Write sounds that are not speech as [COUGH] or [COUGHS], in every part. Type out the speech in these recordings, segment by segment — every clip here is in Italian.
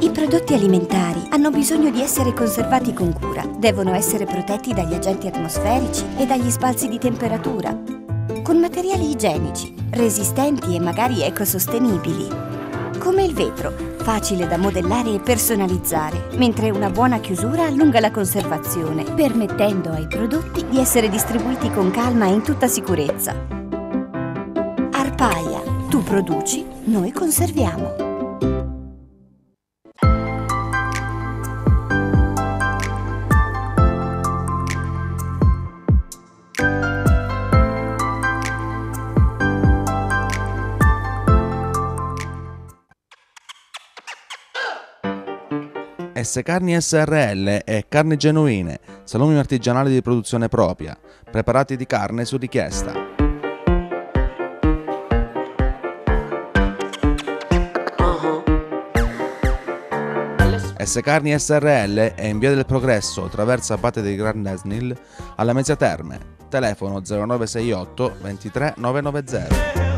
I prodotti alimentari hanno bisogno di essere conservati con cura. Devono essere protetti dagli agenti atmosferici e dagli sbalzi di temperatura. Con materiali igienici, resistenti e magari ecosostenibili. Come il vetro, facile da modellare e personalizzare, mentre una buona chiusura allunga la conservazione, permettendo ai prodotti di essere distribuiti con calma e in tutta sicurezza. Arpaia, tu produci, noi conserviamo. S Carni SRL e Carni Genuine, salumi artigianali di produzione propria, preparati di carne su richiesta. S Carni SRL è in via del progresso, traversa Abate di Grand Esnil, alla Mezzia Terme. Telefono 0968 23 990.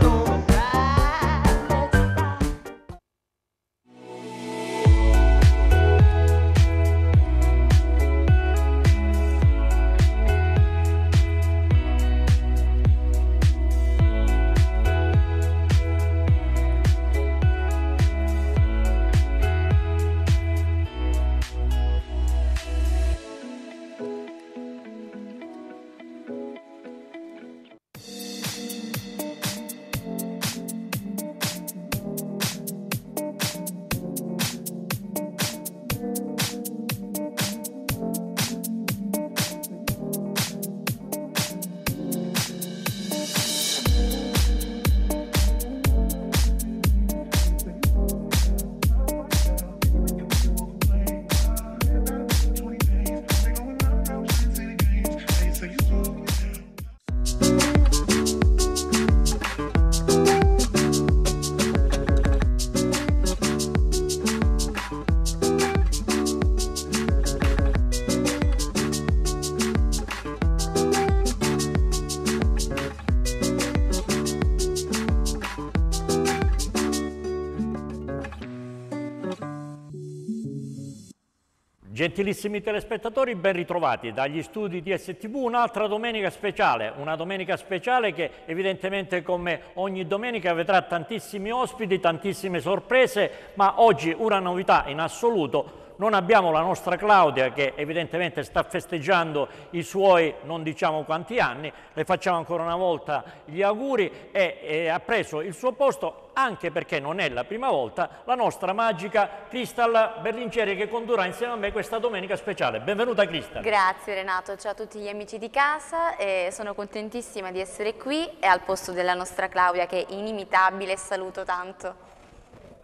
Gentilissimi telespettatori, ben ritrovati dagli studi di STV, un'altra domenica speciale, una domenica speciale che evidentemente come ogni domenica vedrà tantissimi ospiti, tantissime sorprese, ma oggi una novità in assoluto, non abbiamo la nostra Claudia che evidentemente sta festeggiando i suoi non diciamo quanti anni, le facciamo ancora una volta gli auguri e, e ha preso il suo posto anche perché non è la prima volta la nostra magica Cristal Berlincieri che condurrà insieme a me questa domenica speciale. Benvenuta Cristal. Grazie Renato, ciao a tutti gli amici di casa e sono contentissima di essere qui e al posto della nostra Claudia che è inimitabile e saluto tanto.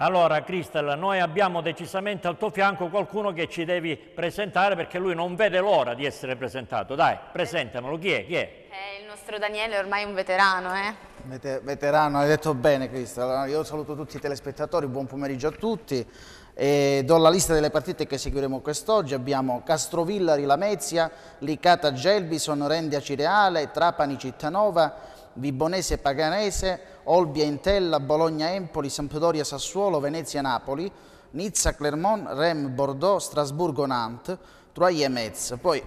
Allora Cristel, noi abbiamo decisamente al tuo fianco qualcuno che ci devi presentare perché lui non vede l'ora di essere presentato. Dai, presentamelo, chi è? Chi è? È il nostro Daniele, ormai un veterano, eh? Vete- veterano, hai detto bene Cristel. Allora, io saluto tutti i telespettatori, buon pomeriggio a tutti. E do la lista delle partite che seguiremo quest'oggi. Abbiamo Castrovillari Lamezia, Licata Gelbison, Rendia Cireale, Trapani Cittanova, Vibonese Paganese, Olbia Intella, Bologna Empoli, Sampdoria Sassuolo, Venezia Napoli, Nizza Clermont, Rem Bordeaux, Strasburgo Nantes, Troyes Metz. Poi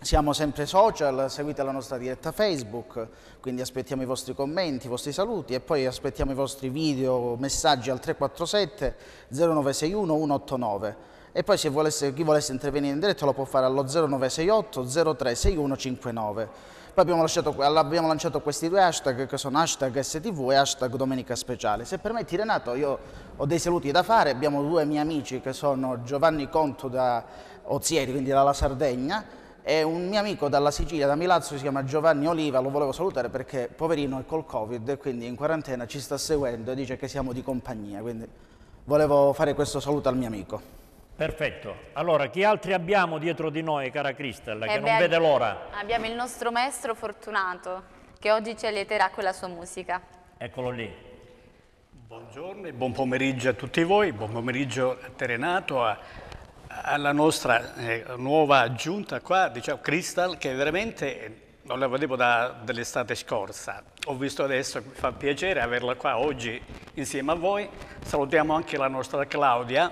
siamo sempre social, seguite la nostra diretta Facebook, quindi aspettiamo i vostri commenti, i vostri saluti e poi aspettiamo i vostri video, messaggi al 347 0961 189. E poi se volesse, chi volesse intervenire in diretta lo può fare allo 0968 036159. Poi abbiamo, lasciato, abbiamo, lanciato questi due hashtag che sono hashtag STV e hashtag Domenica Speciale. Se permetti Renato, io ho dei saluti da fare, abbiamo due miei amici che sono Giovanni Conto da Ozieri, quindi dalla Sardegna, e un mio amico dalla Sicilia, da Milazzo, si chiama Giovanni Oliva, lo volevo salutare perché poverino è col Covid e quindi in quarantena ci sta seguendo e dice che siamo di compagnia, quindi volevo fare questo saluto al mio amico. Perfetto. Allora, chi altri abbiamo dietro di noi, cara Cristel, che Eh non beh, vede l'ora? Abbiamo il nostro maestro Fortunato che oggi ci allieterà con la sua musica. Eccolo lì. Buongiorno e buon pomeriggio a tutti voi, buon pomeriggio a te Renato, a alla nostra eh, nuova giunta qua, diciamo Crystal, che veramente non la vedevo da, dall'estate scorsa. Ho visto adesso, mi fa piacere averla qua oggi insieme a voi. Salutiamo anche la nostra Claudia,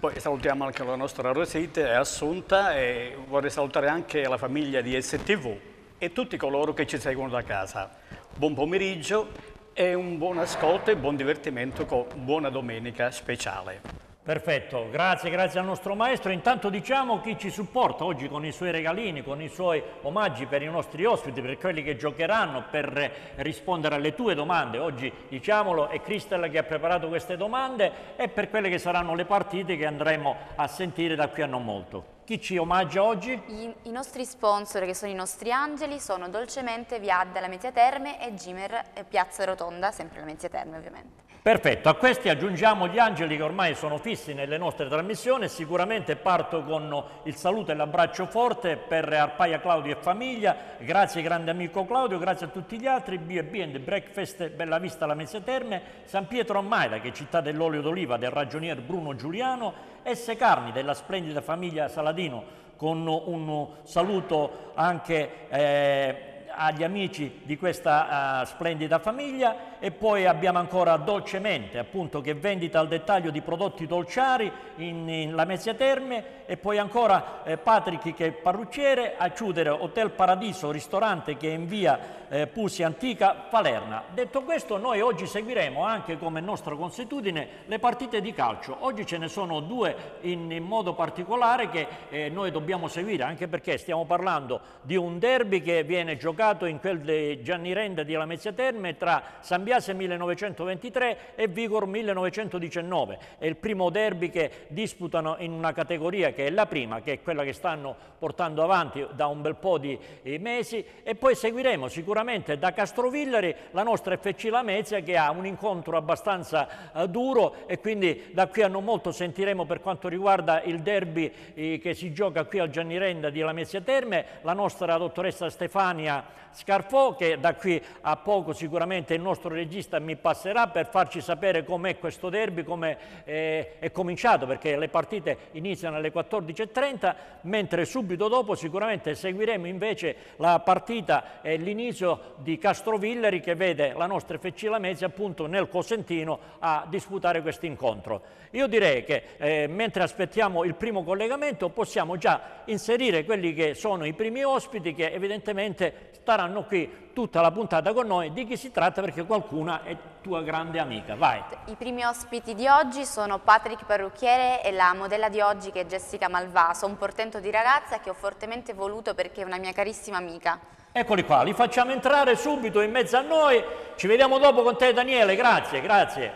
poi salutiamo anche la nostra Rosita e Assunta e vorrei salutare anche la famiglia di STV e tutti coloro che ci seguono da casa. Buon pomeriggio e un buon ascolto e buon divertimento con buona domenica speciale. Perfetto, grazie, grazie al nostro maestro. Intanto diciamo chi ci supporta oggi con i suoi regalini, con i suoi omaggi per i nostri ospiti, per quelli che giocheranno, per rispondere alle tue domande. Oggi diciamolo è Cristel che ha preparato queste domande e per quelle che saranno le partite che andremo a sentire da qui a non molto. Chi ci omaggia oggi? I, I, nostri sponsor, che sono i nostri angeli, sono Dolcemente Viadda, la Mezzia Terme e Gimmer Piazza Rotonda, sempre la Mezzia Terme ovviamente. Perfetto, a questi aggiungiamo gli angeli che ormai sono fissi nelle nostre trasmissioni. Sicuramente parto con il saluto e l'abbraccio forte per Arpaia Claudio e famiglia. Grazie grande amico Claudio, grazie a tutti gli altri. B&B and Breakfast Bella Vista la Mezzia Terme, San Pietro a Maida, che è città dell'olio d'oliva del ragionier Bruno Giuliano S. Carni della splendida famiglia Saladino con un saluto anche eh, agli amici di questa uh, splendida famiglia e poi abbiamo ancora Dolcemente, appunto che vendita al dettaglio di prodotti dolciari in, in Lamezia Terme e poi ancora eh, Patrick che è parrucciere, a chiudere Hotel Paradiso, ristorante che è in via eh, Pusi Antica, Palerna. Detto questo noi oggi seguiremo anche come nostra consuetudine le partite di calcio. Oggi ce ne sono due in, in modo particolare che eh, noi dobbiamo seguire anche perché stiamo parlando di un derby che viene giocato in quel di Gianni Renda di Lamezia Terme tra San Biase 1923 e Vigor 1919. È il primo derby che disputano in una categoria che è la prima, che è quella che stanno portando avanti da un bel po' di eh, mesi e poi seguiremo sicuramente da Castrovillari la nostra FC Lamezia che ha un incontro abbastanza eh, duro e quindi da qui a non molto sentiremo per quanto riguarda il derby eh, che si gioca qui al Gianni Renda di Lamezia Terme. La nostra dottoressa Stefania Scarfò che da qui a poco sicuramente il nostro regista mi passerà per farci sapere com'è questo derby, come eh, è cominciato perché le partite iniziano alle 14.30 mentre subito dopo sicuramente seguiremo invece la partita e l'inizio di Castrovilleri che vede la nostra FC Lamezia appunto nel Cosentino a disputare questo incontro. Io direi che eh, mentre aspettiamo il primo collegamento possiamo già inserire quelli che sono i primi ospiti che evidentemente staranno qui tutta la puntata con noi. Di chi si tratta? Perché qualcuna è tua grande amica. Vai. I primi ospiti di oggi sono Patrick Parrucchiere e la modella di oggi che è Jessica Malvaso, un portento di ragazza che ho fortemente voluto perché è una mia carissima amica. Eccoli qua, li facciamo entrare subito in mezzo a noi. Ci vediamo dopo con te Daniele, grazie, grazie.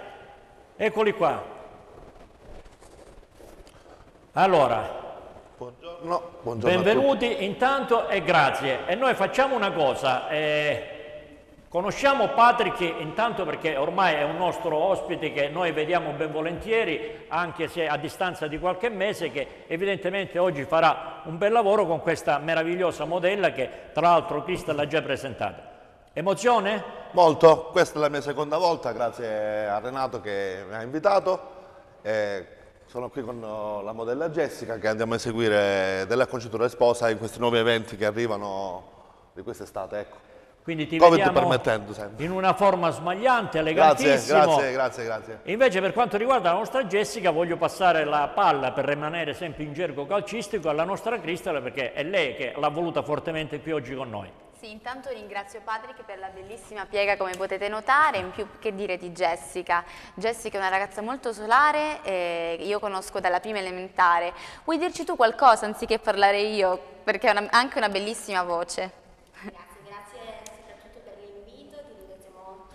Eccoli qua. Allora, Buongiorno. Buongiorno benvenuti intanto e grazie. E noi facciamo una cosa, eh, conosciamo Patrick intanto perché ormai è un nostro ospite che noi vediamo ben volentieri, anche se a distanza di qualche mese, che evidentemente oggi farà un bel lavoro con questa meravigliosa modella che tra l'altro Crystal ha già presentata. Emozione? Molto, questa è la mia seconda volta, grazie a Renato che mi ha invitato. Eh, sono qui con uh, la modella Jessica che andiamo a eseguire della concitura sposa in questi nuovi eventi che arrivano di quest'estate. Ecco. Quindi ti Covid permettendo sempre. in una forma smagliante, elegantissimo. Grazie, grazie, grazie, grazie. Invece per quanto riguarda la nostra Jessica voglio passare la palla per rimanere sempre in gergo calcistico alla nostra Cristale perché è lei che l'ha voluta fortemente qui oggi con noi. Sì, intanto ringrazio Patrick per la bellissima piega come potete notare, in più che dire di Jessica. Jessica è una ragazza molto solare, eh, io conosco dalla prima elementare. Vuoi dirci tu qualcosa anziché parlare io? Perché ha anche una bellissima voce. Grazie, grazie soprattutto per l'invito, ti ringrazio molto.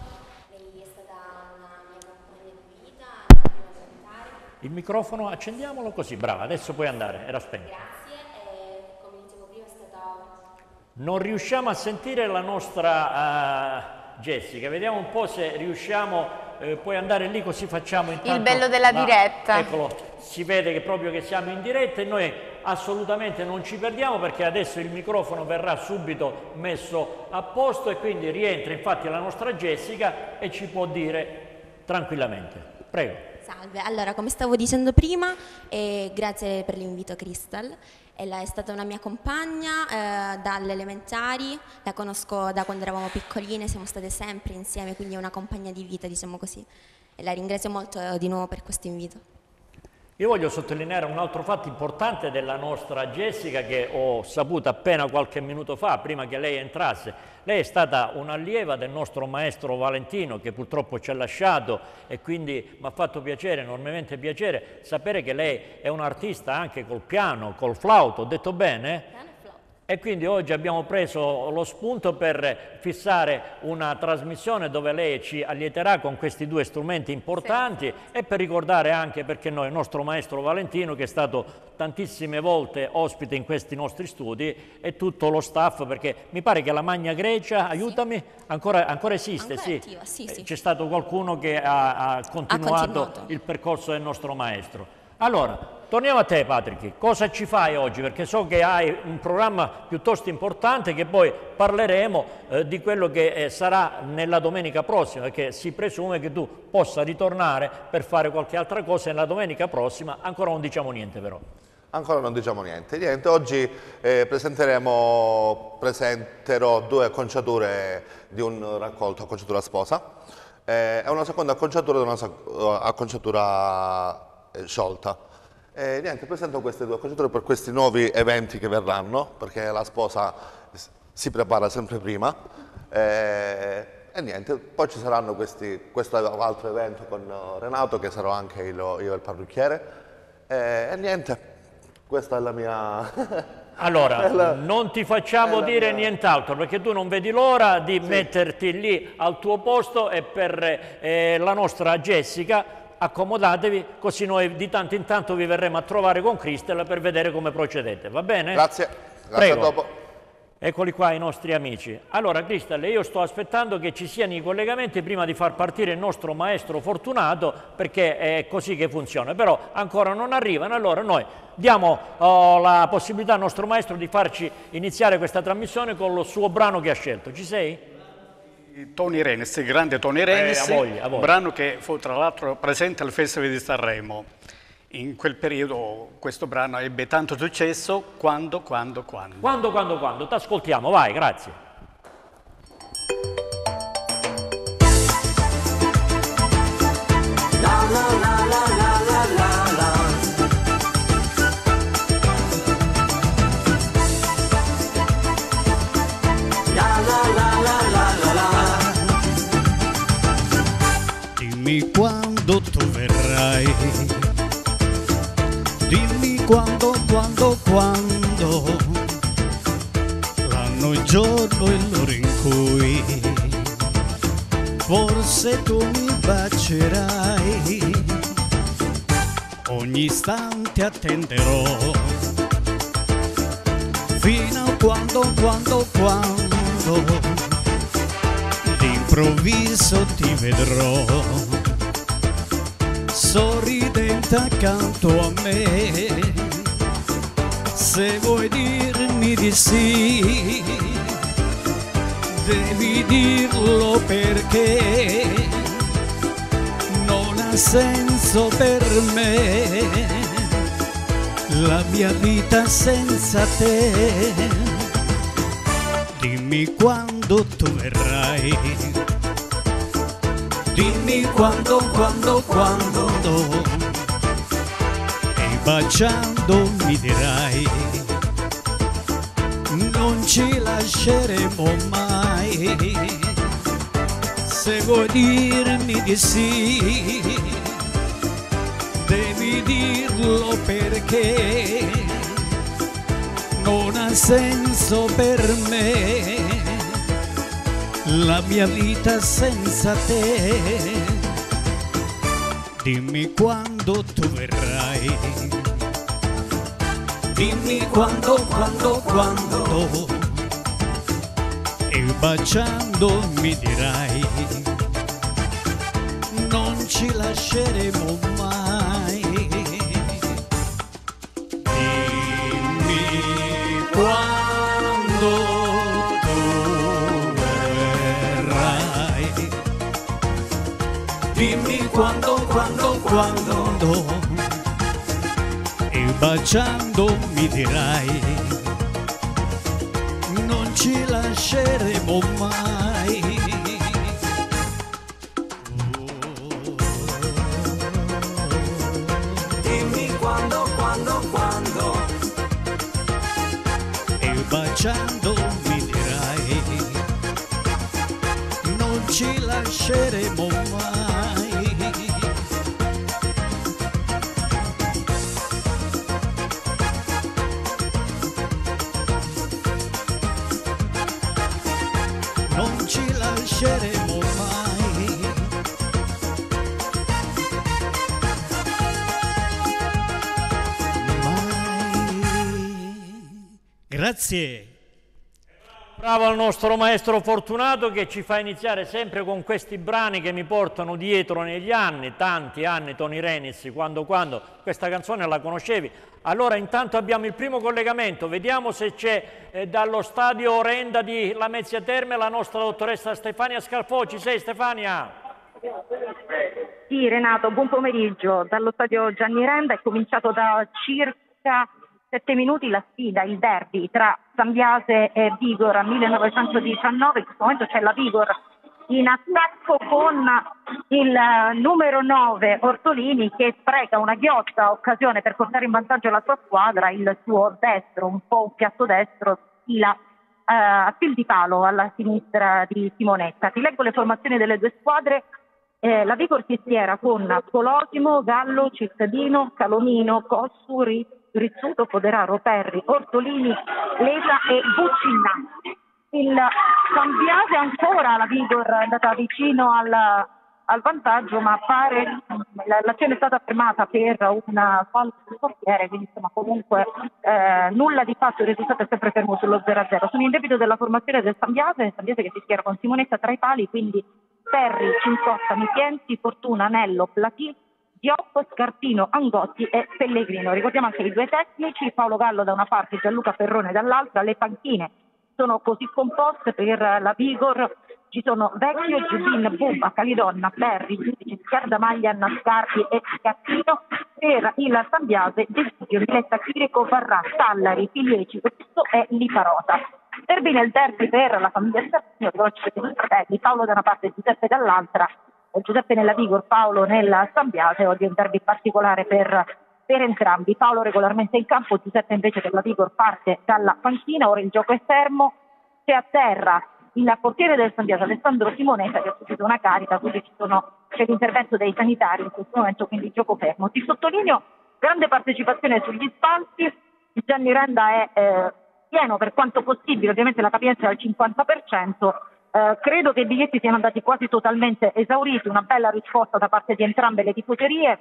Lei è stata una mia compagna di vita, la prima elementare. Il microfono accendiamolo così, brava, adesso puoi andare, era spento. Grazie. Non riusciamo a sentire la nostra uh, Jessica, vediamo un po' se riusciamo, eh, puoi andare lì così facciamo intanto... Il bello della la, diretta. Eccolo, si vede che proprio che siamo in diretta e noi assolutamente non ci perdiamo perché adesso il microfono verrà subito messo a posto e quindi rientra infatti la nostra Jessica e ci può dire tranquillamente. Prego. Salve, allora come stavo dicendo prima, eh, grazie per l'invito Crystal. Ella è stata una mia compagna eh, dalle elementari, la conosco da quando eravamo piccoline, siamo state sempre insieme, quindi è una compagna di vita, diciamo così. E la ringrazio molto eh, di nuovo per questo invito. Io voglio sottolineare un altro fatto importante della nostra Jessica che ho saputo appena qualche minuto fa, prima che lei entrasse. Lei è stata un'allieva del nostro maestro Valentino che purtroppo ci ha lasciato e quindi mi ha fatto piacere, enormemente piacere, sapere che lei è un artista anche col piano, col flauto, ho detto bene? E quindi oggi abbiamo preso lo spunto per fissare una trasmissione dove lei ci allieterà con questi due strumenti importanti sì. e per ricordare anche, perché noi, il nostro maestro Valentino, che è stato tantissime volte ospite in questi nostri studi, e tutto lo staff, perché mi pare che la Magna Grecia, aiutami, ancora, ancora esiste, ancora sì. Sì, sì. C'è stato qualcuno che ha, ha, continuato ha continuato il percorso del nostro maestro. Allora, Torniamo a te Patrick, cosa ci fai oggi? Perché so che hai un programma piuttosto importante che poi parleremo eh, di quello che eh, sarà nella domenica prossima, perché si presume che tu possa ritornare per fare qualche altra cosa nella domenica prossima, ancora non diciamo niente però. Ancora non diciamo niente, niente. oggi eh, presenterò due acconciature di un raccolto acconciatura sposa, eh, è una seconda acconciatura di una acconciatura eh, sciolta. E niente, presento queste due acconciature per questi nuovi eventi che verranno, perché la sposa si prepara sempre prima. E, e niente, poi ci saranno questi, questo altro evento con Renato, che sarò anche io, io il parrucchiere. E, e niente, questa è la mia... [LAUGHS] Allora, la, non ti facciamo dire mia... nient'altro perché tu non vedi l'ora di sì. metterti lì al tuo posto e per eh, la nostra Jessica accomodatevi, così noi di tanto in tanto vi verremo a trovare con Cristel per vedere come procedete, va bene? Grazie, grazie Prego. dopo. Eccoli qua i nostri amici. Allora Cristel, io sto aspettando che ci siano i collegamenti prima di far partire il nostro maestro Fortunato perché è così che funziona, però ancora non arrivano, allora noi diamo oh, la possibilità al nostro maestro di farci iniziare questa trasmissione con il suo brano che ha scelto. Ci sei? Tony Renes, il grande Tony Renes, eh, a voglia, a voglia. brano che fu tra l'altro presente al Festival di Sanremo. In quel periodo questo brano ebbe tanto successo, quando, quando, quando. Quando, quando, quando, ti ascoltiamo, vai, grazie. Verrai. Dimmi quando, quando, quando. L'anno, il giorno e l'ora in cui forse tu mi bacerai. Ogni istante attenderò. Fino a quando, quando, quando d'improvviso ti vedrò sorridente accanto a me. Se vuoi dirmi di sì, devi dirlo perché non ha senso per me la mia vita senza te. Dimmi quando tu verrai Dimmi quando, quando, quando E baciando mi dirai Non ci lasceremo mai. Se vuoi dirmi di sì Devi dirlo perché Non ha senso per me la mia vita senza te. Dimmi quando tu verrai. Dimmi quando, quando, quando. E baciando mi dirai. Non ci lasceremo mai. Dimmi quando, quando, quando e baciando mi dirai non ci lasceremo mai. Dimmi quando, quando, quando. E baciando mi dirai non ci lasceremo mai. Grazie. Bravo al nostro maestro Fortunato che ci fa iniziare sempre con questi brani che mi portano dietro negli anni, tanti anni, Tony Renis, quando quando, questa canzone la conoscevi. Allora intanto abbiamo il primo collegamento, vediamo se c'è eh, dallo stadio Renda di Lamezia Terme la nostra dottoressa Stefania Scalfò, ci sei Stefania? Sì, Renato, buon pomeriggio. Dallo stadio Gianni Renda è cominciato da circa sette minuti la sfida, il derby tra Sambiase e Vigor a 1919. In questo momento c'è la Vigor in attacco con il eh, numero 9 Ortolini che spreca una ghiotta occasione per portare in vantaggio la sua squadra, il suo destro, un po' un piatto destro, fila eh, a fil di palo alla sinistra di Simonetta. Ti leggo le formazioni delle due squadre. Eh, la Vigor si schiera con Colosimo, Gallo, Cittadino, Calomino, Cossu, Ri- Rizzuto, Foderaro, Perri, Ortolini, Lesa e Buccinatti. Il Sambiase ancora la Vigor è andata vicino al, al vantaggio, ma pare la- l'azione è stata fermata per una falsa di portiere, quindi insomma comunque eh, nulla di fatto, il risultato è sempre fermo sullo 0-0. Sono in debito della formazione del Sambiase, Sambiase che si schiera con Simonetta tra i pali, quindi Perri, Cincotta, Mipienzi, Fortuna, Nello, Platì, Diop, Scarpino, Angotti e Pellegrino. Ricordiamo anche i due tecnici, Paolo Gallo da una parte e Gianluca Ferrone dall'altra, le panchine sono così composte per la Vigor, ci sono Vecchio, Giubin, Bumba, Calidonna, Perri, Giudici, Schiardamaglia, Nascardi e Scattino, per il Sambiase, Desidio, Miletta, Chirico, Varrà, Tallari, Filieci, Questo e Liparota. Termina il derby per la famiglia Scattino, dove Paolo da una parte e Giuseppe dall'altra, Giuseppe nella Vigor, Paolo nella Sambiase, oggi è un derby particolare per, per entrambi. Paolo regolarmente in campo, Giuseppe invece per la Vigor parte dalla panchina, ora il gioco è fermo, c'è a terra il portiere del Sambiase Alessandro Simonetta che ha subito una carica, quindi sono, c'è l'intervento dei sanitari in questo momento, quindi gioco fermo. Ti sottolineo grande partecipazione sugli spalti, il Gianni Renda è eh, pieno per quanto possibile, ovviamente la capienza è al 50%, eh, credo che i biglietti siano andati quasi totalmente esauriti, una bella risposta da parte di entrambe le tifoserie.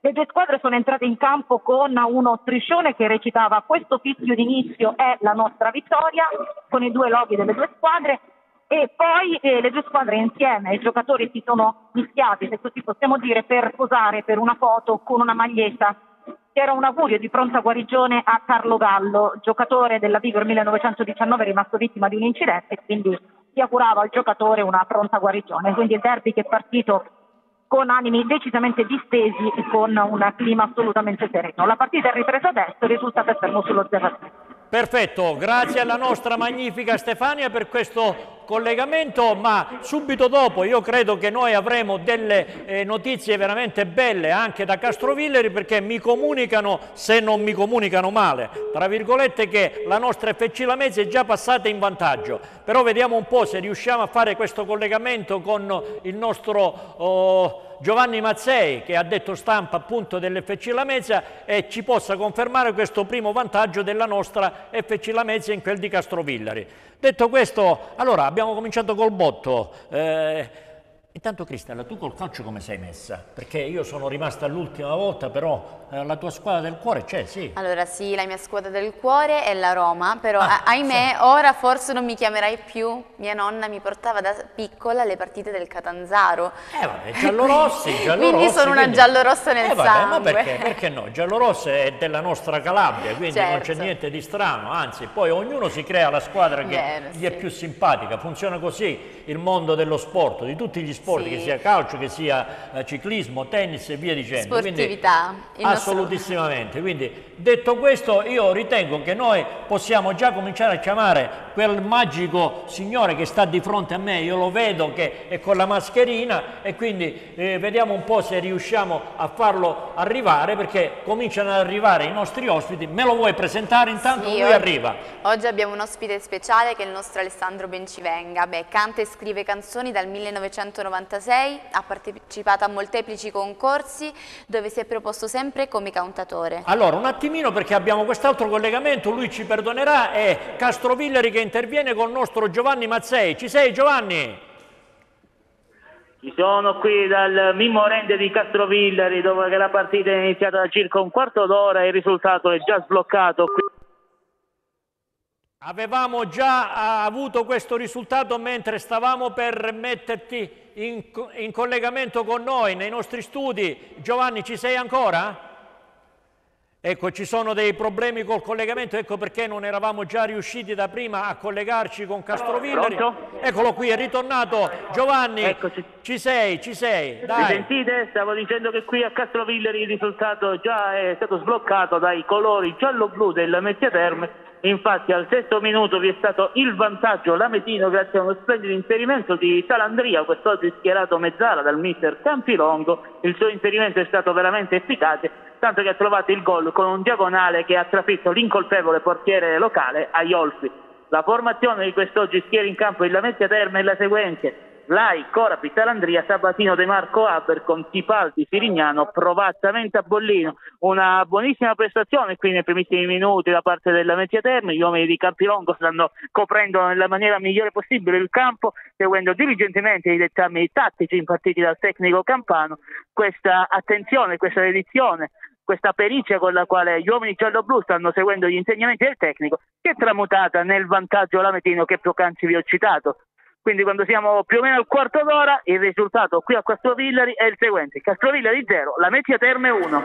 Le due squadre sono entrate in campo con uno striscione che recitava questo fischio d'inizio è la nostra vittoria, con i due loghi delle due squadre e poi eh, le due squadre insieme, i giocatori si sono mischiati, se così possiamo dire, per posare per una foto con una maglietta era un augurio di pronta guarigione a Carlo Gallo, giocatore della Vigor 1919 rimasto vittima di un incidente e quindi si augurava al giocatore una pronta guarigione. Quindi il derby che è partito con animi decisamente distesi e con un clima assolutamente sereno. La partita è ripresa adesso, il risultato è fermo sullo 0 Perfetto, grazie alla nostra magnifica Stefania per questo collegamento, ma subito dopo io credo che noi avremo delle eh, notizie veramente belle anche da Castrovilleri perché mi comunicano, se non mi comunicano male, tra virgolette che la nostra FC Lamezia è già passata in vantaggio, però vediamo un po' se riusciamo a fare questo collegamento con il nostro... Oh, Giovanni Mazzei che ha detto stampa appunto dell'FC Lamezia e ci possa confermare questo primo vantaggio della nostra FC Lamezia in quel di Castrovillari. Detto questo, allora abbiamo cominciato col botto. Eh, intanto Cristella, tu col calcio come sei messa? Perché io sono rimasta l'ultima volta, però eh, la tua squadra del cuore c'è, sì. Allora sì, la mia squadra del cuore è la Roma, però Ah, ahimè ora forse non mi chiamerai più. Mia nonna mi portava da piccola alle partite del Catanzaro. Eh vabbè, giallorossi, [LAUGHS] giallorossi. Quindi sono una quindi- giallorossa nel Eh vabbè, sangue. ma perché, perché no? Giallorosso è della nostra Calabria, quindi non c'è Certo. niente di strano, anzi poi ognuno si crea la squadra che Vero, gli è più simpatica, funziona così il mondo dello sport, di tutti gli sport, Sì. che sia calcio, che sia eh, ciclismo, tennis e via dicendo. Sportività. Nostro- Assolutissimamente. Quindi, detto questo, io ritengo che noi possiamo già cominciare a chiamare quel magico signore che sta di fronte a me, io lo vedo che è con la mascherina e quindi eh, vediamo un po' se riusciamo a farlo arrivare perché cominciano ad arrivare i nostri ospiti. Me lo vuoi presentare intanto? Sì, Lui oggi- arriva. Oggi abbiamo un ospite speciale che è il nostro Alessandro Bencivenga. Beh, canta e scrive canzoni dal 1996, ha partecipato a molteplici concorsi dove si è proposto sempre come cantatore. Allora, un attimino perché abbiamo quest'altro collegamento, lui ci perdonerà, è Castrovilleri che interviene con il nostro Giovanni Mazzei. Ci sei Giovanni? Ci sono qui dal Mimmo Rende di Castrovillari dove la partita è iniziata da circa un quarto d'ora e il risultato è già sbloccato qui. Avevamo già ah, avuto questo risultato mentre stavamo per metterti in, in collegamento con noi nei nostri studi. Giovanni, ci sei ancora? Ecco, ci sono dei problemi col collegamento, ecco perché non eravamo già riusciti da prima a collegarci con Castrovilleri. Pronto? Eccolo qui, è ritornato Giovanni. Eccoci. Ci sei, ci sei. Mi Dai. sentite? Stavo dicendo che qui a Castrovilleri il risultato già è stato sbloccato dai colori giallo-blu della Mezzia Terme. Infatti al sesto minuto vi è stato il vantaggio lametino grazie a uno splendido inserimento di Salandria, quest'oggi schierato mezzala dal mister Campilongo. Il suo inserimento è stato veramente efficace, tanto che ha trovato il gol con un diagonale che ha trafitto l'incolpevole portiere locale Aiolfi. La formazione di quest'oggi schiera in campo il Lamezia Terme è la seguente. Lai, Corapi, Salandria, Sabatino, De Marco, Aber, con Tipaldi, Sirignano, Provazzamente a Bollino. Una buonissima prestazione qui nei primissimi minuti da parte della Lamezia Terme. Gli uomini di Campilongo stanno coprendo nella maniera migliore possibile il campo, seguendo diligentemente i dettami tattici impartiti dal tecnico campano. Questa attenzione, questa dedizione questa perizia con la quale gli uomini giallo-blu stanno seguendo gli insegnamenti del tecnico, che è tramutata nel vantaggio lametino che poc'anzi vi ho citato. Quindi quando siamo più o meno al quarto d'ora, il risultato qui a Castrovillari è il seguente. Castrovillari 0, Lamezia Terme 1.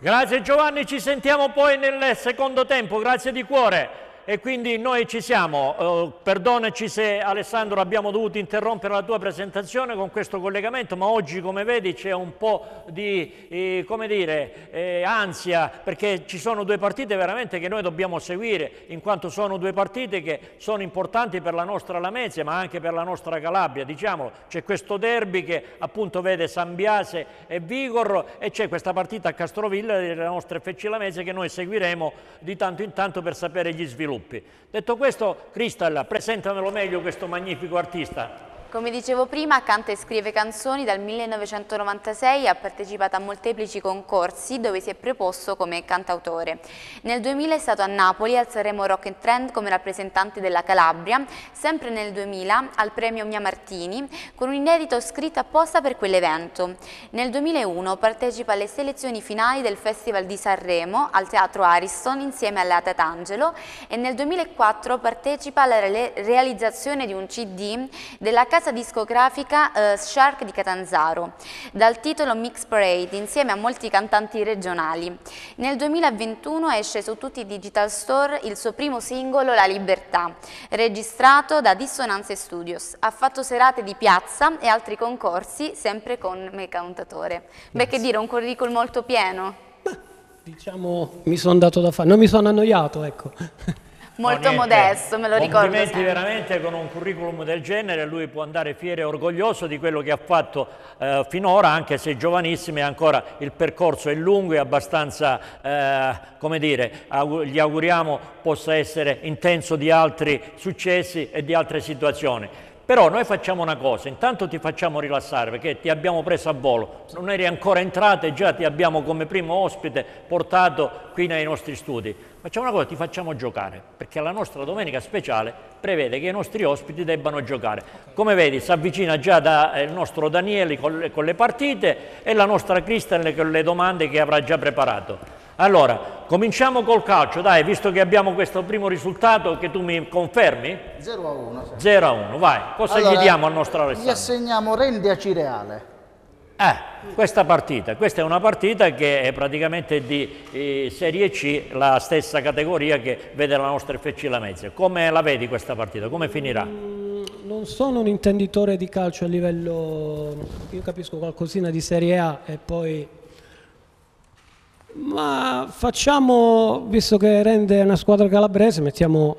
Grazie Giovanni, ci sentiamo poi nel secondo tempo, grazie di cuore. E quindi noi ci siamo. Eh, perdonaci se Alessandro abbiamo dovuto interrompere la tua presentazione con questo collegamento, ma oggi come vedi c'è un po' di, eh, dire, eh, ansia perché ci sono due partite veramente che noi dobbiamo seguire, in quanto sono due partite che sono importanti per la nostra Lamezia, ma anche per la nostra Calabria. Diciamo, c'è questo derby che appunto vede Sambiase e Vigor e c'è questa partita a Castrovilla della nostra FC Lamezia che noi seguiremo di tanto in tanto per sapere gli sviluppi. Detto questo, Cristal, presentamelo meglio questo magnifico artista. Come dicevo prima, canta e scrive canzoni dal 1996 ha partecipato a molteplici concorsi dove si è preposto come cantautore. Nel 2000 è stato a Napoli al Sanremo Rock and Trend come rappresentante della Calabria, sempre nel 2000 al premio Mia Martini con un inedito scritto apposta per quell'evento. Nel 2001 partecipa alle selezioni finali del Festival di Sanremo al Teatro Ariston insieme alla Tatangelo e nel 2004 partecipa alla re- realizzazione di un CD della casa discografica eh, Shark di Catanzaro, dal titolo Mix Parade, insieme a molti cantanti regionali. Nel 2021 esce su tutti i digital store il suo primo singolo La Libertà, registrato da Dissonanze Studios. Ha fatto serate di piazza e altri concorsi, sempre come cantatore. Beh, che dire, un curriculum molto pieno. Diciamo, mi sono dato da fare, non mi sono annoiato, ecco. Molto niente. modesto, me lo ricordo Complimenti veramente con un curriculum del genere, lui può andare fiero e orgoglioso di quello che ha fatto eh, finora, anche se giovanissimo e ancora il percorso è lungo e abbastanza, eh, come dire, aug- gli auguriamo possa essere intenso di altri successi e di altre situazioni. Però noi facciamo una cosa, intanto ti facciamo rilassare perché ti abbiamo preso a volo, non eri ancora entrato e già ti abbiamo come primo ospite portato qui nei nostri studi. Facciamo una cosa, ti facciamo giocare, perché la nostra domenica speciale prevede che i nostri ospiti debbano giocare. Come vedi si avvicina già da, eh, il nostro Daniele con con le partite e la nostra Cristian con le domande che avrà già preparato. Allora, cominciamo col calcio, dai, visto che abbiamo questo primo risultato che tu mi confermi? 0 a 1. 0 a 1, vai. Cosa Allora, gli diamo al nostro Gli Alessandro? assegniamo Rende a Cireale. Eh, questa partita, questa è una partita che è praticamente di eh, Serie C, la stessa categoria che vede la nostra FC Lamezia. Come la vedi questa partita? Come finirà? non sono un intenditore di calcio a livello, io capisco qualcosina di Serie A e poi... Ma facciamo, visto che rende una squadra calabrese, mettiamo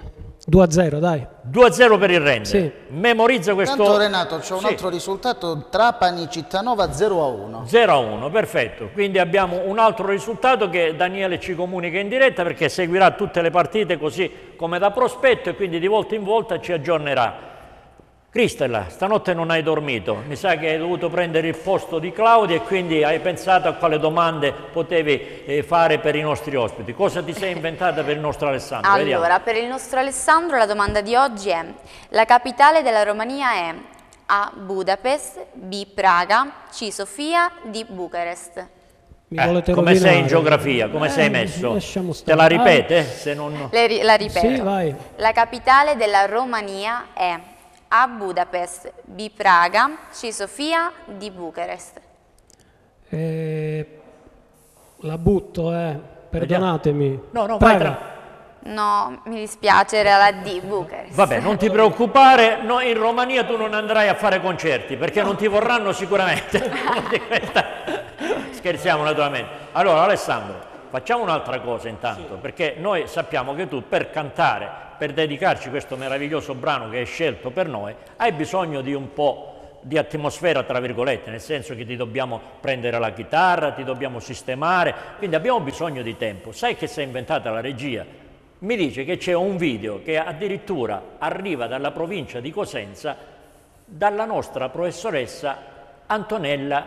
2-0, dai. 2-0 per il Rende. Sì. Memorizza questo... Intanto Renato c'è un Sì. altro risultato, Trapani Cittanova 0 a 1. 0 a 1, perfetto. Quindi abbiamo un altro risultato che Daniele ci comunica in diretta perché seguirà tutte le partite così come da prospetto e quindi di volta in volta ci aggiornerà. Cristella, stanotte non hai dormito, mi sa che hai dovuto prendere il posto di Claudia e quindi hai pensato a quale domande potevi eh, fare per i nostri ospiti. Cosa ti sei [LAUGHS] inventata per il nostro Alessandro? Vediamo. Allora, per il nostro Alessandro la domanda di oggi è la capitale della Romania è A. Budapest, B. Praga, C. Sofia, D. Bucarest. Mi Eh, come sei in geografia? Come Eh, sei messo? Te la Ah. ripete? Se non... Le ri- la ripeto. Sì, vai. La capitale della Romania è A. Budapest, B. Praga, C. Sofia, D. Bucarest. Eh, la butto, eh. Perdonatemi. No, no, Praga. tra- No, mi dispiace, era la D. Bucarest. Vabbè, non ti preoccupare, no, in Romania tu non andrai a fare concerti perché non ti vorranno sicuramente. [LAUGHS] Scherziamo naturalmente. Allora Alessandro, facciamo un'altra cosa intanto, perché noi sappiamo che tu per cantare, per dedicarci questo meraviglioso brano che hai scelto per noi, hai bisogno di un po' di atmosfera, tra virgolette, nel senso che ti dobbiamo prendere la chitarra, ti dobbiamo sistemare, quindi abbiamo bisogno di tempo. Sai che si è inventata la regia? Mi dice che c'è un video che addirittura arriva dalla provincia di Cosenza dalla nostra professoressa Antonella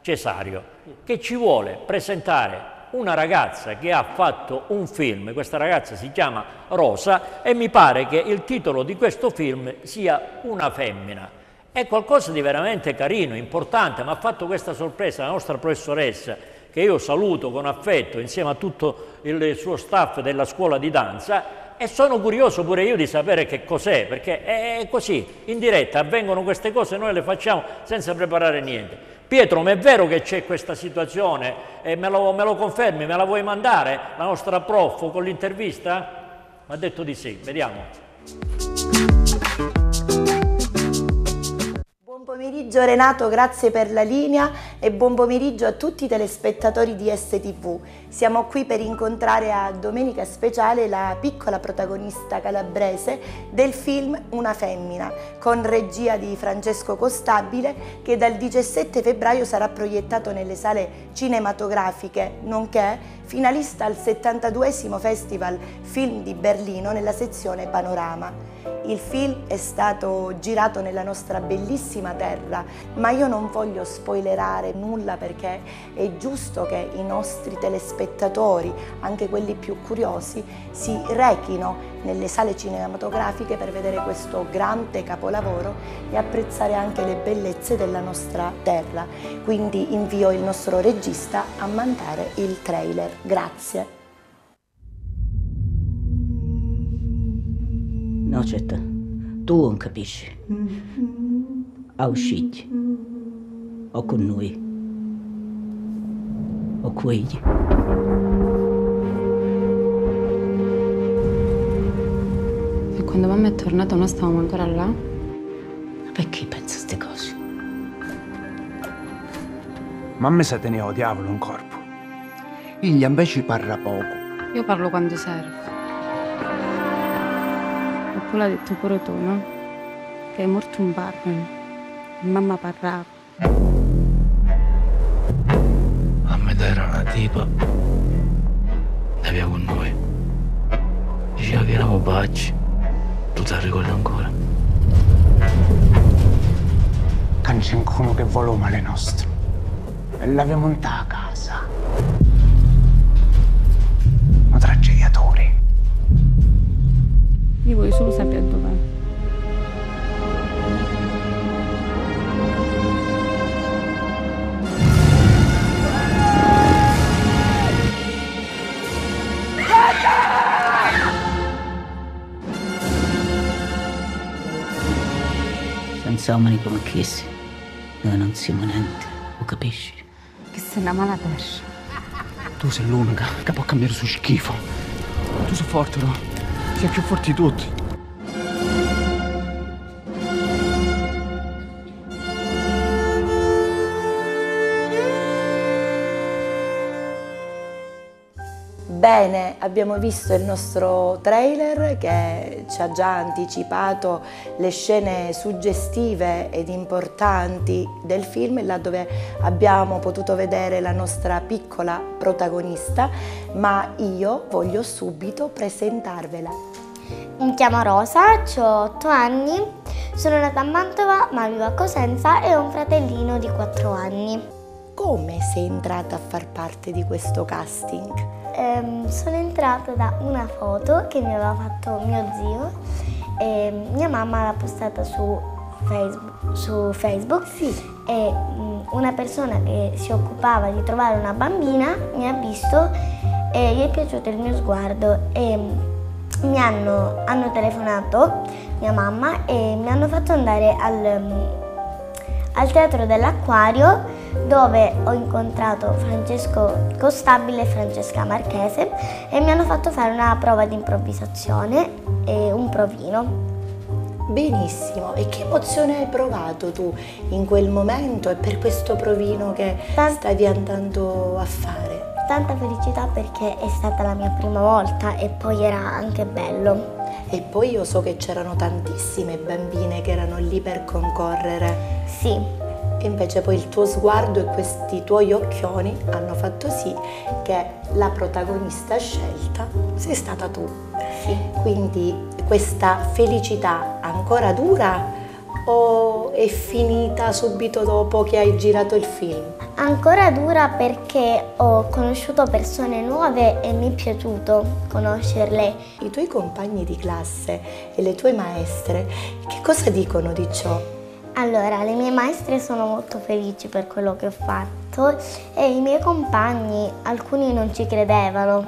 Cesario, che ci vuole presentare una ragazza che ha fatto un film, questa ragazza si chiama Rosa e mi pare che il titolo di questo film sia Una femmina. È qualcosa di veramente carino, importante, ma ha fatto questa sorpresa la nostra professoressa, che io saluto con affetto insieme a tutto il suo staff della scuola di danza, e sono curioso pure io di sapere che cos'è, perché è così, in diretta avvengono queste cose, noi le facciamo senza preparare niente. Pietro, ma è vero che c'è questa situazione? E me lo, me lo confermi? Me la vuoi mandare? La nostra prof con l'intervista? Mi ha detto di sì, vediamo. Buon pomeriggio Renato, grazie per la linea e buon pomeriggio a tutti i telespettatori di STV. Siamo qui per incontrare a Domenica Speciale la piccola protagonista calabrese del film Una femmina, con regia di Francesco Costabile, che dal 17 febbraio sarà proiettato nelle sale cinematografiche, nonché finalista al 72 Festival Film di Berlino nella sezione Panorama. Il film è stato girato nella nostra bellissima terra, ma io non voglio spoilerare nulla perché è giusto che i nostri telespettatori, anche quelli più curiosi, si rechino nelle sale cinematografiche per vedere questo grande capolavoro e apprezzare anche le bellezze della nostra terra. Quindi invio il nostro regista a mandare il trailer. Grazie. Nocet, tu non capisci. A usciti. O con noi. O quelli. E quando mamma è tornata noi stavamo ancora là? Perché pensa a queste cose? Mamma teneva a diavolo in corpo. Egli invece parla poco. Io parlo quando serve. E poi l'ha detto pure tu, no? Che è morto un barbaro. E mamma parlava. Me era una tipa che via con noi. Diceva che eravamo pacci. Tu ti ricordi ancora? Che c'è qualcuno che vuole male nostro. E l'abbiamo montata a casa. Ma tragediatori. Io voglio solo sapere dov'è. Senza uomini come questi, noi non siamo niente, lo capisci? Che sei una mala terra. Tu sei l'unica che può cambiare su schifo. Tu sei forte, no? Sei più forte di tutti. Abbiamo visto il nostro trailer che ci ha già anticipato le scene suggestive ed importanti del film, là dove abbiamo potuto vedere la nostra piccola protagonista, ma io voglio subito presentarvela. Mi chiamo Rosa, ho 8 anni, sono nata a Mantova ma vivo a Cosenza e ho un fratellino di 4 anni. Come sei entrata a far parte di questo casting? Ehm, sono entrata da una foto che mi aveva fatto mio zio e mia mamma l'ha postata su Facebook, su Facebook. E mm, una persona che si occupava di trovare una bambina mi ha visto e gli è piaciuto il mio sguardo e mm, mi hanno, hanno telefonato mia mamma e mi hanno fatto andare al, mm, al teatro dell'acquario dove ho incontrato Francesco Costabile e Francesca Marchese e mi hanno fatto fare una prova di improvvisazione e un provino. Benissimo, e che emozione hai provato tu in quel momento e per questo provino che stavi andando a fare? Tanta felicità perché è stata la mia prima volta e poi era anche bello. E poi io so che c'erano tantissime bambine che erano lì per concorrere. Sì. E invece poi il tuo sguardo e questi tuoi occhioni hanno fatto sì che la protagonista scelta sei stata tu. Sì. Quindi questa felicità ancora dura o è finita subito dopo che hai girato il film? Ancora dura perché ho conosciuto persone nuove e mi è piaciuto conoscerle. I tuoi compagni di classe e le tue maestre che cosa dicono di ciò? Allora, le mie maestre sono molto felici per quello che ho fatto e i miei compagni, alcuni non ci credevano,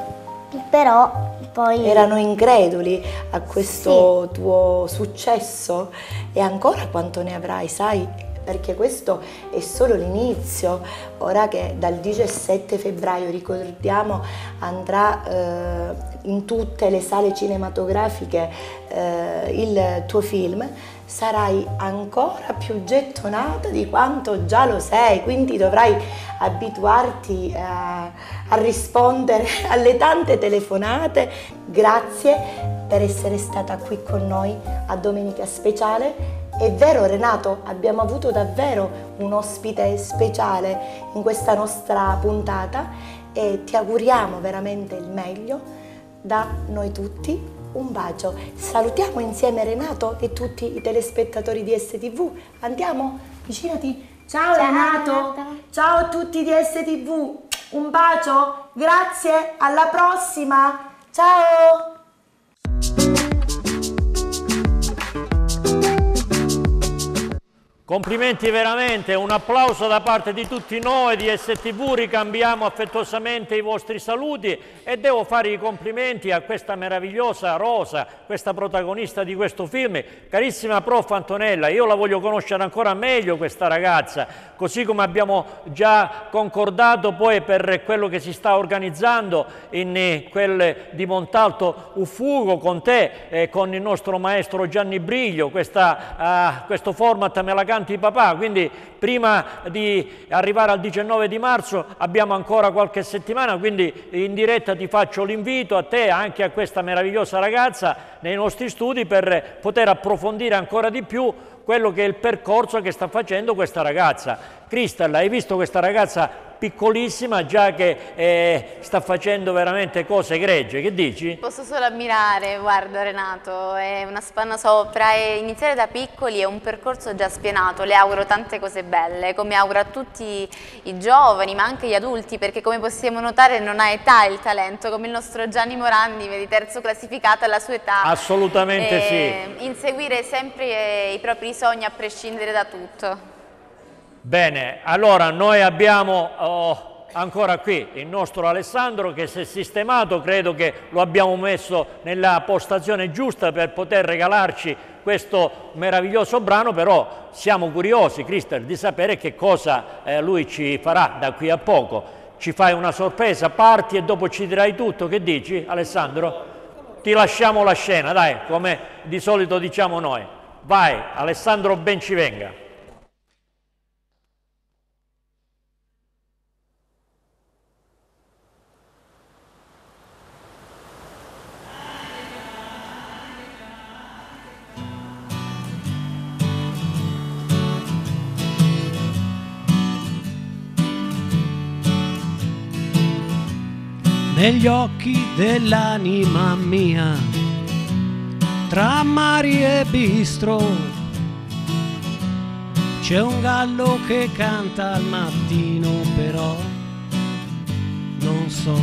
però poi... Erano increduli a questo sì. tuo successo e ancora quanto ne avrai, sai? Perché questo è solo l'inizio, ora che dal 17 febbraio, ricordiamo, andrà eh, in tutte le sale cinematografiche eh, il tuo film, sarai ancora più gettonata di quanto già lo sei, quindi dovrai abituarti a, eh, a rispondere [LAUGHS] alle tante telefonate. Grazie per essere stata qui con noi a Domenica Speciale. È vero Renato, abbiamo avuto davvero un ospite speciale in questa nostra puntata e ti auguriamo veramente il meglio da noi tutti un bacio. Salutiamo insieme Renato e tutti i telespettatori di STV. Andiamo? Vicinati. Ciao, Ciao Renato. Renato. Ciao a tutti di STV. Un bacio. Grazie. Alla prossima. Ciao. Complimenti veramente, un applauso da parte di tutti noi di STV, ricambiamo affettuosamente i vostri saluti e devo fare i complimenti a questa meravigliosa Rosa, questa protagonista di questo film. Carissima prof Antonella, io la voglio conoscere ancora meglio questa ragazza, così come abbiamo già concordato poi per quello che si sta organizzando in eh, quel di Montalto Uffugo con te e con il nostro maestro Gianni Briglio, questa, uh, questo format me la canti papà, quindi prima di arrivare al 19 di marzo abbiamo ancora qualche settimana, quindi in diretta ti faccio l'invito a te, anche a questa meravigliosa ragazza, nei nostri studi per poter approfondire ancora di più quello che è il percorso che sta facendo questa ragazza. Crystal, hai visto questa ragazza piccolissima già che eh, sta facendo veramente cose egregie, che dici? Posso solo ammirare, guarda Renato, è una spanna sopra e iniziare da piccoli è un percorso già spianato, le auguro tante cose belle, come auguro a tutti i giovani ma anche gli adulti perché come possiamo notare non ha età il talento, come il nostro Gianni Morandi, vedi terzo classificato alla sua età. Assolutamente e sì. Inseguire sempre i propri sogni a prescindere da tutto. Bene, allora noi abbiamo oh, ancora qui il nostro Alessandro che si è sistemato, credo che lo abbiamo messo nella postazione giusta per poter regalarci questo meraviglioso brano, però siamo curiosi, Cristian, di sapere che cosa eh, lui ci farà da qui a poco. Ci fai una sorpresa, parti e dopo ci dirai tutto, che dici Alessandro? Ti lasciamo la scena, dai, come di solito diciamo noi. Vai, Alessandro ben ci venga. Negli occhi dell'anima mia, tra mari e bistro, c'è un gallo che canta al mattino, però non so.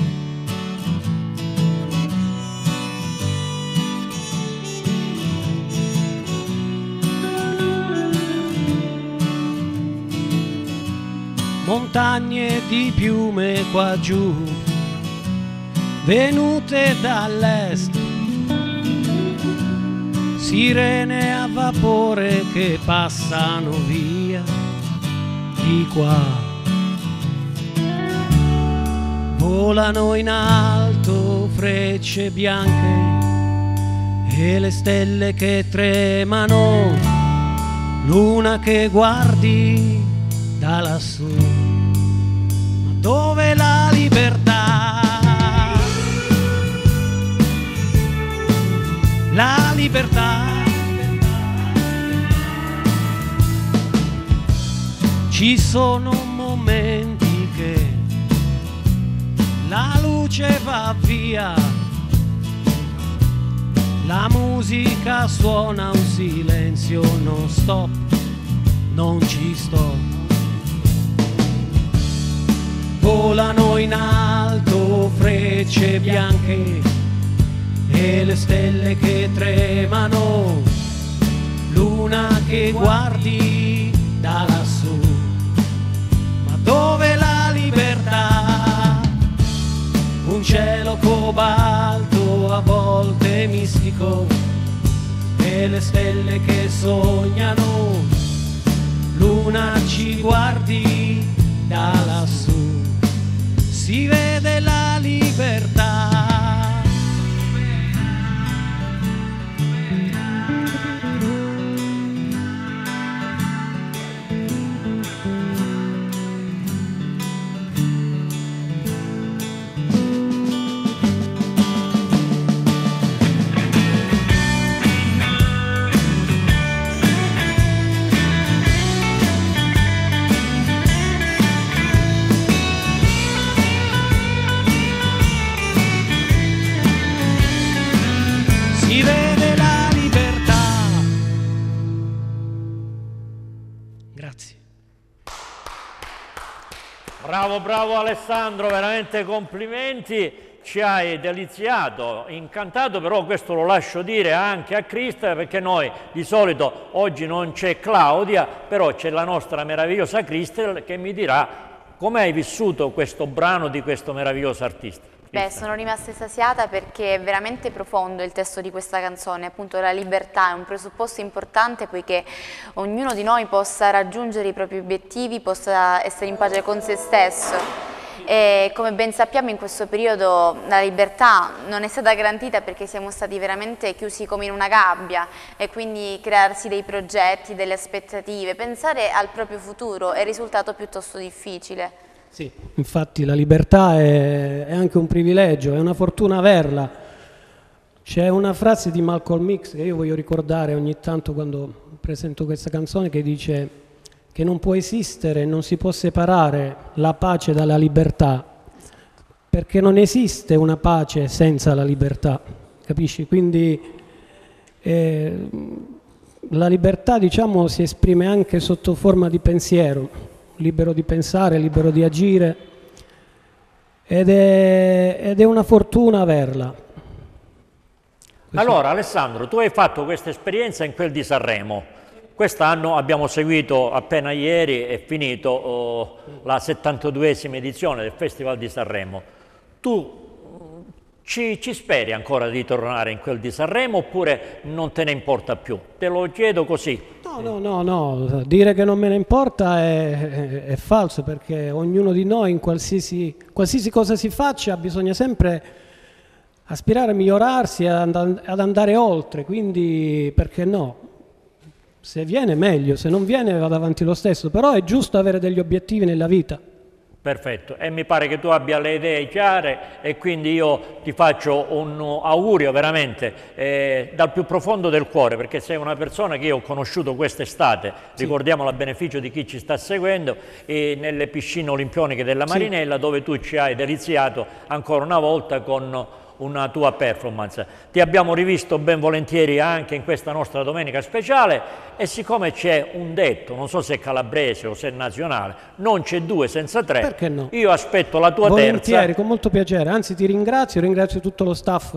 Montagne di piume qua giù, venute dall'est, sirene a vapore che passano via di qua. Volano in alto frecce bianche e le stelle che tremano, luna che guardi da lassù. Ma dove la libertà? La libertà. Ci sono momenti che la luce va via, la musica suona un silenzio non stop, non ci sto. Volano in alto frecce bianche e le stelle che tremano, luna che guardi da lassù. Ma dove la libertà? Un cielo cobalto a volte mistico e le stelle che sognano, luna ci guardi da lassù. Si vede la libertà. Bravo, bravo Alessandro, veramente complimenti. Ci hai deliziato, incantato, però questo lo lascio dire anche a Cristian perché noi di solito oggi non c'è Claudia, però c'è la nostra meravigliosa Cristel che mi dirà come hai vissuto questo brano di questo meraviglioso artista. Beh, sono rimasta estasiata perché è veramente profondo il testo di questa canzone, appunto la libertà è un presupposto importante poiché ognuno di noi possa raggiungere i propri obiettivi, possa essere in pace con se stesso. E come ben sappiamo in questo periodo la libertà non è stata garantita perché siamo stati veramente chiusi come in una gabbia e quindi crearsi dei progetti, delle aspettative, pensare al proprio futuro è risultato piuttosto difficile. Sì, infatti la libertà è, è anche un privilegio, è una fortuna averla. C'è una frase di Malcolm X che io voglio ricordare ogni tanto quando presento questa canzone che dice che non può esistere, non si può separare la pace dalla libertà, perché non esiste una pace senza la libertà, capisci? Quindi eh, la libertà diciamo si esprime anche sotto forma di pensiero, libero di pensare, libero di agire ed è, ed è una fortuna averla. Allora Alessandro, tu hai fatto questa esperienza in quel di Sanremo. Quest'anno abbiamo seguito appena ieri è finito oh, la 72esima edizione del Festival di Sanremo. Tu ci, ci speri ancora di tornare in quel di Sanremo oppure non te ne importa più? Te lo chiedo così. No, no, no, no, dire che non me ne importa è, è- è falso perché ognuno di noi in qualsiasi, qualsiasi cosa si faccia bisogna sempre aspirare a migliorarsi, ad, ad andare oltre, quindi perché no? Se viene meglio, se non viene vado avanti lo stesso, però è giusto avere degli obiettivi nella vita. Perfetto, e mi pare che tu abbia le idee chiare e quindi io ti faccio un augurio veramente eh, dal più profondo del cuore perché sei una persona che io ho conosciuto quest'estate, Sì. ricordiamolo a beneficio di chi ci sta seguendo, e nelle piscine olimpioniche della Sì. Marinella dove tu ci hai deliziato ancora una volta con una tua performance. Ti abbiamo rivisto ben volentieri anche in questa nostra domenica speciale e siccome c'è un detto, non so se è calabrese o se è nazionale, non c'è due senza tre, Perché no? io aspetto la tua Volentieri, terza. con molto piacere. Anzi, ti ringrazio, ringrazio tutto lo staff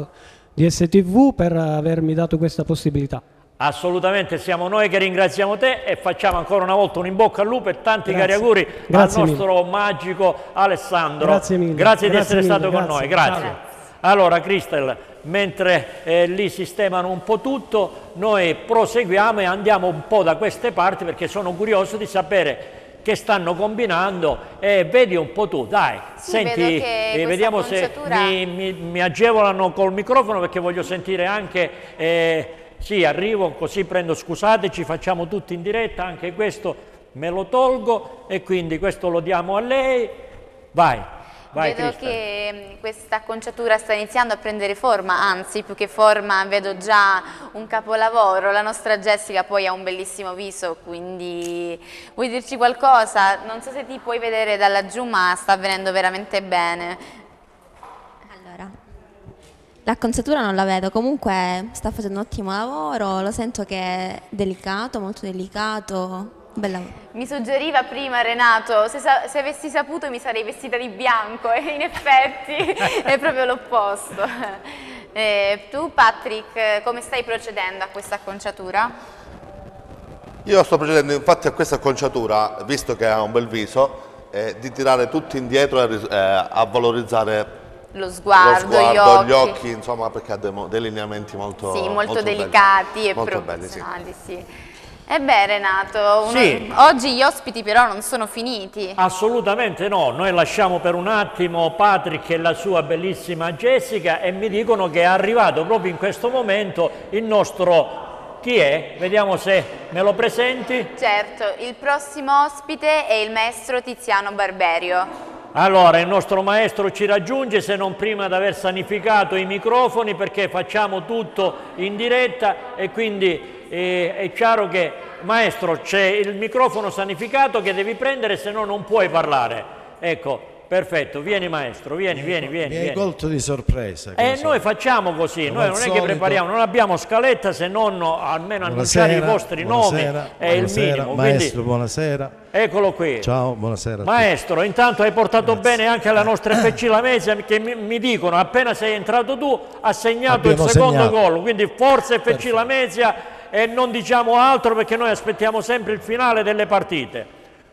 di STV per avermi dato questa possibilità. Assolutamente siamo noi che ringraziamo te e facciamo ancora una volta un in bocca al lupo e tanti Grazie. cari auguri Grazie al nostro magico Alessandro. Grazie mille. Grazie di Grazie essere mille, stato con noi, grazie. Allora, Cristel, mentre eh, lì sistemano un po' tutto, noi proseguiamo e andiamo un po' da queste parti perché sono curioso di sapere che stanno combinando e vedi un po' tu, dai, Sì, senti, eh, vediamo se mi, mi- mi agevolano col microfono perché voglio sentire anche, eh, sì, arrivo, così prendo, scusateci, facciamo tutti in diretta, anche questo me lo tolgo e quindi questo lo diamo a lei, vai, vai vedo Cristel. che mm, questa acconciatura sta iniziando a prendere forma, anzi più che forma vedo già un capolavoro. La nostra Jessica poi ha un bellissimo viso, quindi vuoi dirci qualcosa? Non so se ti puoi vedere da laggiù, ma sta venendo veramente bene. Allora, l'acconciatura non la vedo, comunque sta facendo un ottimo lavoro, lo sento che è delicato, molto delicato. Mi suggeriva prima Renato, se, sa- se avessi saputo mi sarei vestita di bianco [LAUGHS] e in effetti [LAUGHS] è proprio l'opposto. Eh, tu Patrick, come stai procedendo a questa acconciatura? Io sto procedendo infatti a questa acconciatura, visto che ha un bel viso, eh, di tirare tutti indietro e eh, a valorizzare Lo sguardo, lo sguardo, gli gli occhi. occhi, insomma, perché ha dei, dei lineamenti molto Sì, molto, belli. delicati e Molto belli, sì. professionali, sì. E beh Renato, Sì. oggi gli ospiti però non sono finiti. Assolutamente no, noi lasciamo per un attimo Patrick e la sua bellissima Jessica e mi dicono che è arrivato proprio in questo momento il nostro... Chi è? Vediamo se me lo presenti. Certo, il prossimo ospite è il maestro Tiziano Barberio. Allora, il nostro maestro ci raggiunge se non prima di aver sanificato i microfoni perché facciamo tutto in diretta e quindi eh, è chiaro che, maestro, c'è il microfono sanificato che devi prendere se no non puoi parlare. Ecco, perfetto, vieni maestro, vieni, vieni, vieni. Mi hai colto di sorpresa. E così. noi facciamo così, Come noi non è che solito. prepariamo, non abbiamo scaletta se non almeno annunciare i Buonasera, vostri nomi buonasera, è il buonasera, minimo. Maestro, Quindi, buonasera. eccolo qui. Ciao, buonasera. Maestro, intanto hai portato bene anche la nostra FC [COUGHS] Lamezia che mi, mi dicono appena sei entrato tu ha segnato Abbiamo il secondo segnato. gol, quindi forza FC Lamezia e non diciamo altro perché noi aspettiamo sempre il finale delle partite.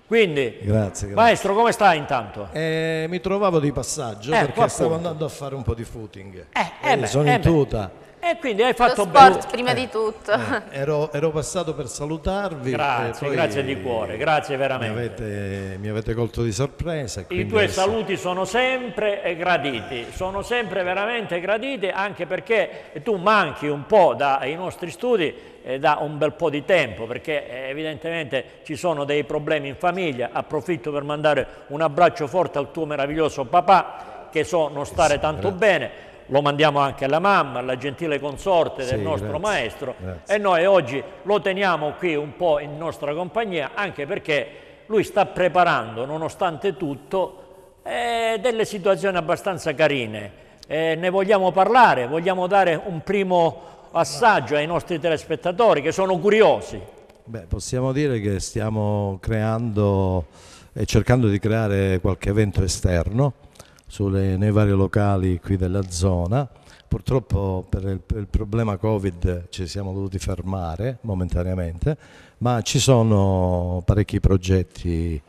Quindi, Grazie, grazie. maestro, come stai intanto? Eh, mi trovavo di passaggio Eh, perché appunto. stavo andando a fare un po' di footing. eh Eh, beh, sono eh in tuta. E quindi hai Lo fatto sport bene. prima di tutto. Ero, ero passato per salutarvi. Grazie, poi grazie di cuore, grazie Mi veramente. avete, mi avete colto di sorpresa. I tuoi adesso- saluti sono sempre eh, graditi, sono sempre veramente graditi anche perché tu manchi un po' dai nostri studi eh, da un bel po' di tempo perché eh, evidentemente ci sono dei problemi in famiglia. Approfitto per mandare un abbraccio forte al tuo meraviglioso papà che so non stare tanto grazie. bene. Lo mandiamo anche alla mamma, alla gentile consorte del Sì, nostro grazie, maestro grazie. e noi oggi lo teniamo qui un po' in nostra compagnia anche perché lui sta preparando, nonostante tutto, eh, delle situazioni abbastanza carine. Eh, ne vogliamo parlare, vogliamo dare un primo assaggio ai nostri telespettatori che sono curiosi. Beh, possiamo dire che stiamo creando e cercando di creare qualche evento esterno sulle- nei vari locali qui della zona. Purtroppo per il, per il problema Covid ci siamo dovuti fermare momentaneamente, ma ci sono parecchi progetti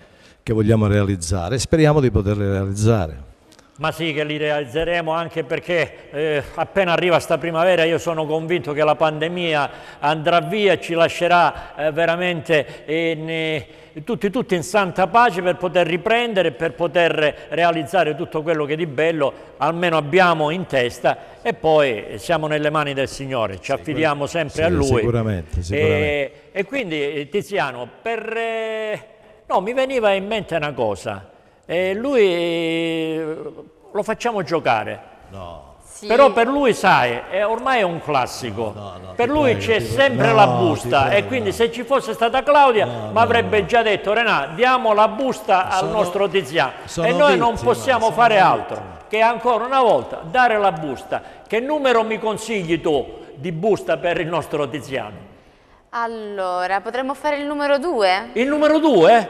che vogliamo realizzare e speriamo di poterli realizzare. Ma sì che li realizzeremo anche perché eh, appena arriva sta primavera io sono convinto che la pandemia andrà via, ci lascerà eh, veramente in, eh, tutti, tutti in santa pace per poter riprendere, per poter realizzare tutto quello che di bello almeno abbiamo in testa e poi siamo nelle mani del Signore, ci affidiamo sempre sì, a Lui. sicuramente, sicuramente. E, e quindi eh, Tiziano, per, eh, no, mi veniva in mente una cosa. E lui eh, lo facciamo giocare. No. Però per lui, sai, è ormai è un classico. per lui c'è sempre la busta e quindi se ci fosse stata Claudia mi avrebbe già detto Renato, diamo la busta al Sono- nostro Tiziano. E noi non vittima, possiamo sono fare vittima. altro che ancora una volta dare la busta. Che numero mi consigli tu di busta per il nostro Tiziano? Allora, potremmo fare il numero 2? Il numero 2?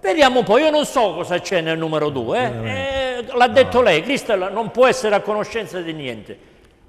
Vediamo un po', io non so cosa c'è nel numero 2. L'ha detto lei, Cristel non può essere a conoscenza di niente.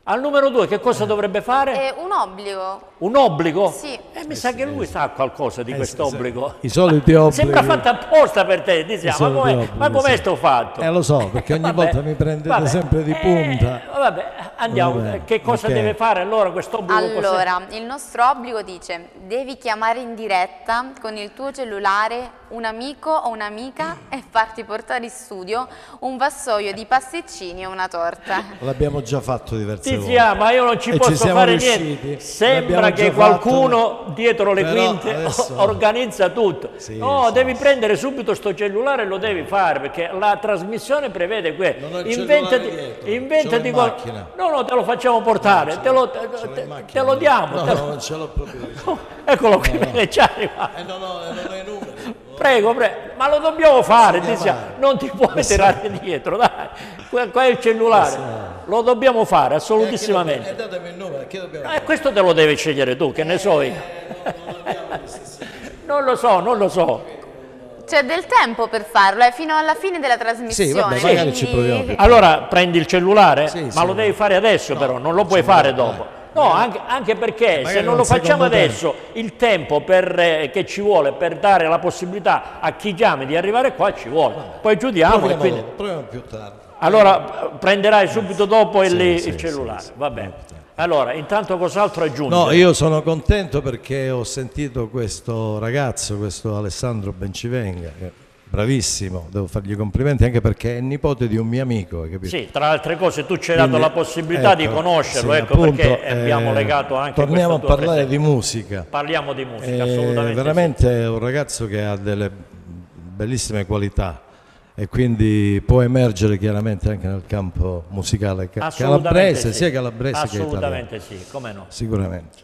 Al numero 2 che cosa dovrebbe fare? È un obbligo. Un obbligo? Sì. E mi sa che lui sa qualcosa di questo obbligo. I soliti [LAUGHS] obblighi. Sembra fatto apposta per te, diciamo. Ma com'è, obblighi, ma com'è sì. sto fatto? Eh lo so, perché [LAUGHS] ogni Vabbè, volta mi prendete vabbè. sempre di punta. Vabbè, andiamo. Vabbè, che cosa ok. deve fare allora questo obbligo? Allora, il nostro obbligo dice devi chiamare in diretta con il tuo cellulare un amico o un'amica e farti portare in studio un vassoio di pasticcini o una torta. L'abbiamo già fatto diverse volte. Tizia, ma io non ci E posso siamo fare riusciti. niente. Sembra che qualcuno dietro le Però quinte [LAUGHS] adesso- organizza tutto. Sì, no, sì, devi prendere subito sto cellulare e lo devi fare perché la trasmissione prevede quello. Non ho il Inventati, dietro, inventati qual- macchina. No, no, te lo facciamo portare, te, lo, te- te- te lo diamo. No, te lo- no, non ce l'ho proprio. [LAUGHS] Eccolo qui, No, no. è già arrivato. Eh no, no, eh, non ho i numeri. Prego, prego, ma lo dobbiamo fare, Sì, non ti puoi tirare dietro, dai. Qua, è il cellulare, lo dobbiamo fare E assolutissimamente. datemi il numero, che dobbiamo Eh, questo te lo devi scegliere tu, che ne so io. [LAUGHS] non lo so, non lo so. C'è del tempo per farlo, è fino alla fine della trasmissione. quindi- Allora prendi il cellulare, Sì, ma sì. lo devi fare adesso però, non lo puoi fare dopo. No, anche, anche perché se Magari non lo facciamo adesso, il tempo per, eh, che ci vuole per dare la possibilità a chi chiami di arrivare qua ci vuole. Poi giudiamo e Proviamo, quindi... proviamo più tardi. Allora prenderai subito dopo il, Sì, il sì, cellulare, va bene. Allora, intanto cos'altro aggiungi? No, io sono contento perché ho sentito questo ragazzo, questo Alessandro Bencivenga, bravissimo, devo fargli i complimenti anche perché è nipote di un mio amico, hai capito? Sì, tra altre cose tu ci hai dato la possibilità di ecco, conoscerlo, sì, ecco appunto, perché abbiamo eh, legato anche Torniamo a parlare presenza. di musica. Parliamo di musica, Eh, assolutamente. sì. veramente è un ragazzo che ha delle bellissime qualità e quindi può emergere chiaramente anche nel campo musicale calabrese, sì. sia calabrese che italiano. Assolutamente sì, come no. Sicuramente.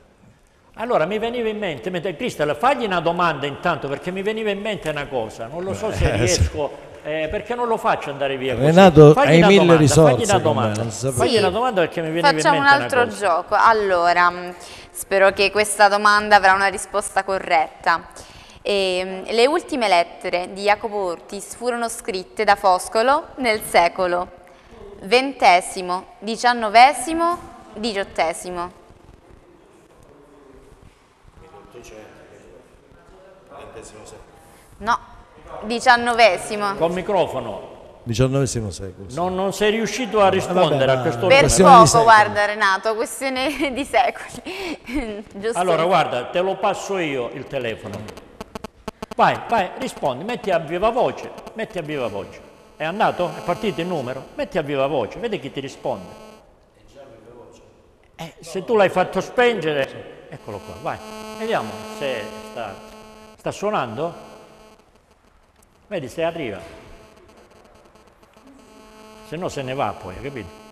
Allora mi veniva in mente, mentre Cristel, fagli una domanda intanto perché mi veniva in mente una cosa, non lo so se Eh, sì. riesco, eh, perché non lo faccio andare via così. Renato, Fagli hai mille domanda, risorse Fagli una me, domanda, non sapevo. fagli una domanda perché mi veniva Facciamo in un mente altro una cosa. gioco. Allora, spero che questa domanda avrà una risposta corretta. Ehm, le ultime lettere di Jacopo Ortis furono scritte da Foscolo nel secolo XX, XIX, XVIII. No, XIX. Col microfono. XIX secolo. Non, non sei riuscito a rispondere vabbè, a questo Per poco, guarda Renato, questione [LAUGHS] di secoli. [LAUGHS] Allora guarda, te lo passo io il telefono. Vai, vai, rispondi, metti a viva voce, metti a viva voce. È andato? È partito il numero? Metti a viva voce, vedi chi ti risponde. Eh, se tu l'hai fatto spengere, eccolo qua, vai. Vediamo se sta, sta suonando. Vedi se arriva. Se no se ne va poi, hai capito?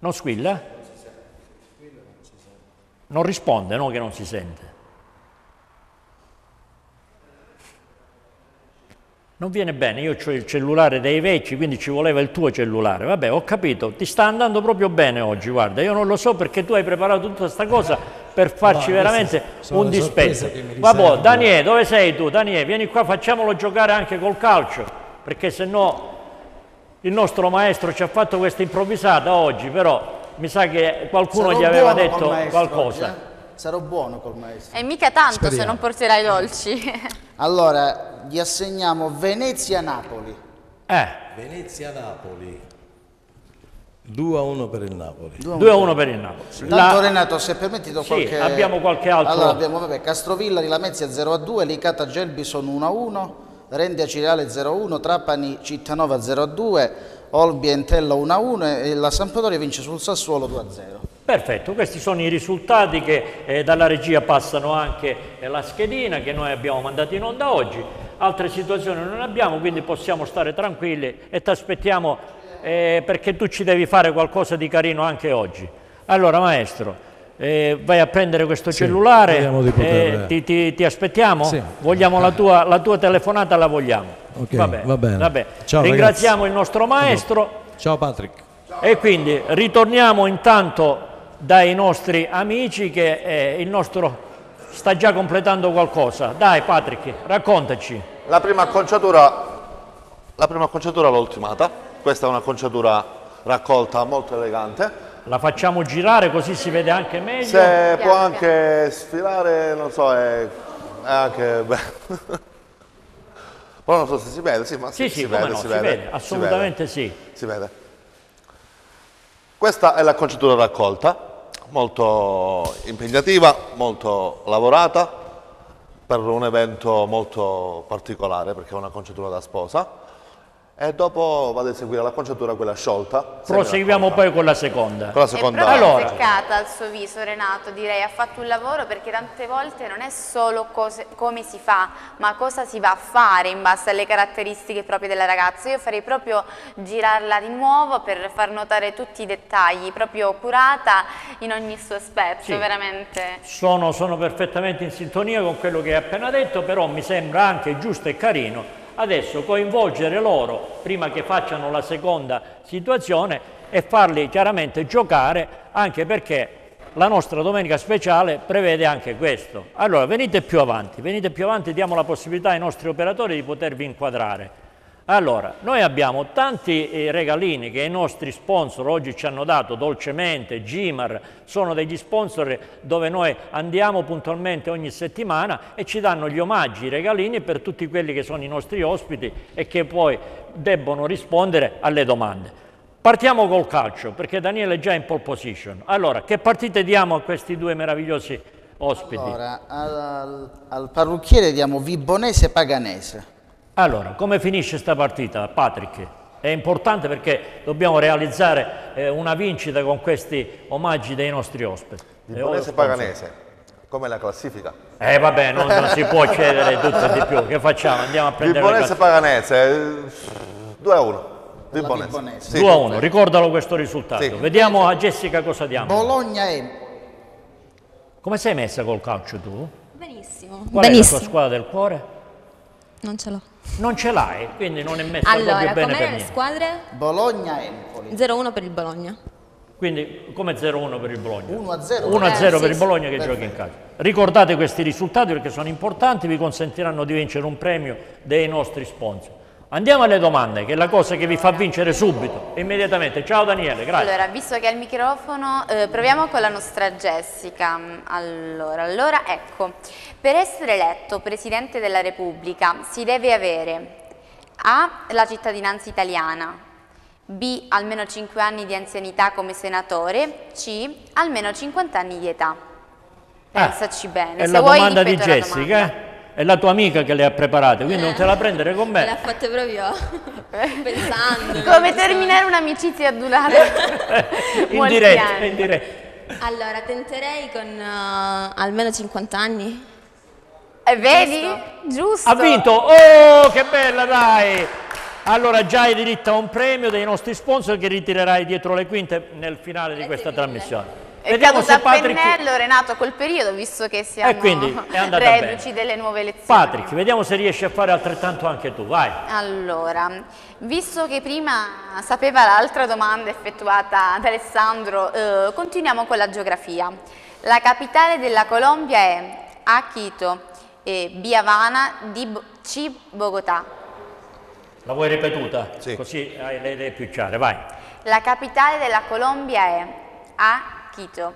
Non squilla? Non risponde, no che non si sente. Non viene bene, io ho il cellulare dei vecchi, quindi ci voleva il tuo cellulare. Vabbè, ho capito, ti sta andando proprio bene oggi, guarda, io non lo so perché tu hai preparato tutta questa cosa per farci No, veramente un mi Vabbè. Daniele, dove sei tu? Daniele, vieni qua, facciamolo giocare anche col calcio, perché se no il nostro maestro ci ha fatto questa improvvisata oggi, però mi sa che qualcuno Sarò gli aveva detto maestro qualcosa. oggi, eh? Sarò buono col maestro. E mica tanto se Speriamo. non porterai i dolci. [LAUGHS] Allora, gli assegniamo Venezia-Napoli. Eh. Venezia-Napoli. 2 a 1 per il Napoli. 2 a 1 per il Napoli. Tanto La- Renato, se permetti do Sì, qualche... abbiamo qualche altro- Allora abbiamo vabbè, Castrovillari Lamezia 0 a 2, Licata Gelbison 1 a 1, Rendia Cireale 0 a 1, Trapani Cittanova 0 a 2, Olbia Entella 1 a 1 e la Sampdoria vince sul Sassuolo 2 a 0. Perfetto, questi sono i risultati che eh, dalla regia passano anche eh, la schedina che noi abbiamo mandato in onda oggi. Altre situazioni non abbiamo, quindi possiamo stare tranquilli e ti aspettiamo eh, perché tu ci devi fare qualcosa di carino anche oggi. Allora maestro, eh, vai a prendere questo Sì, cellulare, poter- eh, ti, ti- ti aspettiamo? Sì. Vogliamo la tua, la tua telefonata, la vogliamo. Ok, va bene. va bene. va bene. Ciao, Ringraziamo il nostro maestro. Ciao Patrick. E quindi ritorniamo intanto dai nostri amici che eh, il nostro sta già completando qualcosa. Dai Patrick, raccontaci. La prima acconciatura, la prima acconciatura l'ho ultimata, questa è un'acconciatura raccolta molto elegante. La facciamo girare così si vede anche meglio. Se può anche sfilare, non so, è, è anche... [LAUGHS] beh. Però non so se si vede, sì, ma Sì, si, sì, si vede, no, si si vede. vede, si assolutamente vede. sì. Si vede. Questa è l'acconciatura raccolta, molto impegnativa, molto lavorata, per un evento molto particolare, perché è un'acconciatura da sposa. E dopo vado a eseguire l'acconciatura, quella sciolta. Proseguiamo poi con la seconda. Con la È seconda. proprio Allora. azzeccata al suo viso Renato, direi, ha fatto un lavoro perché tante volte non è solo cose- come si fa, ma cosa si va a fare in base alle caratteristiche proprie della ragazza. Io farei proprio girarla di nuovo per far notare tutti i dettagli, proprio curata in ogni suo aspetto, Sì. veramente. Sono, sono perfettamente in sintonia con quello che hai appena detto, però mi sembra anche giusto e carino adesso coinvolgere loro prima che facciano la seconda situazione e farli chiaramente giocare anche perché la nostra domenica speciale prevede anche questo. Allora venite più avanti, venite più avanti, diamo la possibilità ai nostri operatori di potervi inquadrare. Allora, noi abbiamo tanti eh, regalini che i nostri sponsor oggi ci hanno dato, dolcemente, Gimar, sono degli sponsor dove noi andiamo puntualmente ogni settimana e ci danno gli omaggi, i regalini per tutti quelli che sono i nostri ospiti e che poi debbono rispondere alle domande. Partiamo col calcio, perché Daniele è già in pole position. Allora, che partite diamo a questi due meravigliosi ospiti? Allora, al, al parrucchiere diamo Vibonese Paganese. Allora, come finisce sta partita, Patrick? È importante perché dobbiamo realizzare eh, una vincita con questi omaggi dei nostri ospiti. Vibonese Eh, Paganese, come la classifica. Eh vabbè, non, non si può cedere tutto e di più. Che facciamo? Andiamo a prendere le Vibonese Paganese, 2 a 1. Vibonese. Vibonese. Sì, 2 a sì, 1, sì. ricordalo questo risultato. Sì. Vediamo a Jessica cosa diamo. Bologna Empoli. Come sei messa col calcio tu? Benissimo. Qual è la Benissimo. tua squadra del cuore? Non ce l'ho. Non ce l'hai, quindi non è messa Allora, proprio bene per com'è le niente. squadre? Bologna Empoli. 0-1 per il Bologna. Quindi come 0-1 per il Bologna? 1 a 0. 1-0 Eh, per sì, il sì. Bologna che gioca in casa. Ricordate questi risultati perché sono importanti, vi consentiranno di vincere un premio dei nostri sponsor. Andiamo alle domande, che è la cosa che vi fa vincere subito, immediatamente. Ciao Daniele, grazie. Allora, visto che al microfono, eh, proviamo con la nostra Jessica. Allora, allora, ecco, per essere eletto Presidente della Repubblica si deve avere A. la cittadinanza italiana, B. almeno 5 anni di anzianità come senatore, C. almeno 50 anni di età. Pensaci bene. È Se la vuoi domanda di Jessica, eh? È la tua amica che le ha preparate, quindi non te la prendere con Me [LAUGHS] l'ha me. fatte proprio [LAUGHS] pensando. Come terminare un'amicizia durare [LAUGHS] In diretta, in diretta. Allora, tenterei con eh, almeno 50 anni. Eh, vedi? Giusto. Ha vinto! Oh, che bella, dai! Allora già hai diritto a un premio dei nostri sponsor che ritirerai dietro le quinte nel finale di questa trasmissione. Vediamo se Patrick... pennello Renato a quel periodo, visto che siamo E quindi è reduci bene. delle nuove elezioni. Patrick, vediamo se riesci a fare altrettanto anche tu, vai. Allora, visto che prima sapeva l'altra domanda effettuata da Alessandro, eh, continuiamo con la geografia. La capitale della Colombia è A. Quito, e B. Havana, D. C. Bogotà. La vuoi ripetuta? Così hai le idee più chiare, vai. La capitale della Colombia è A. Quito,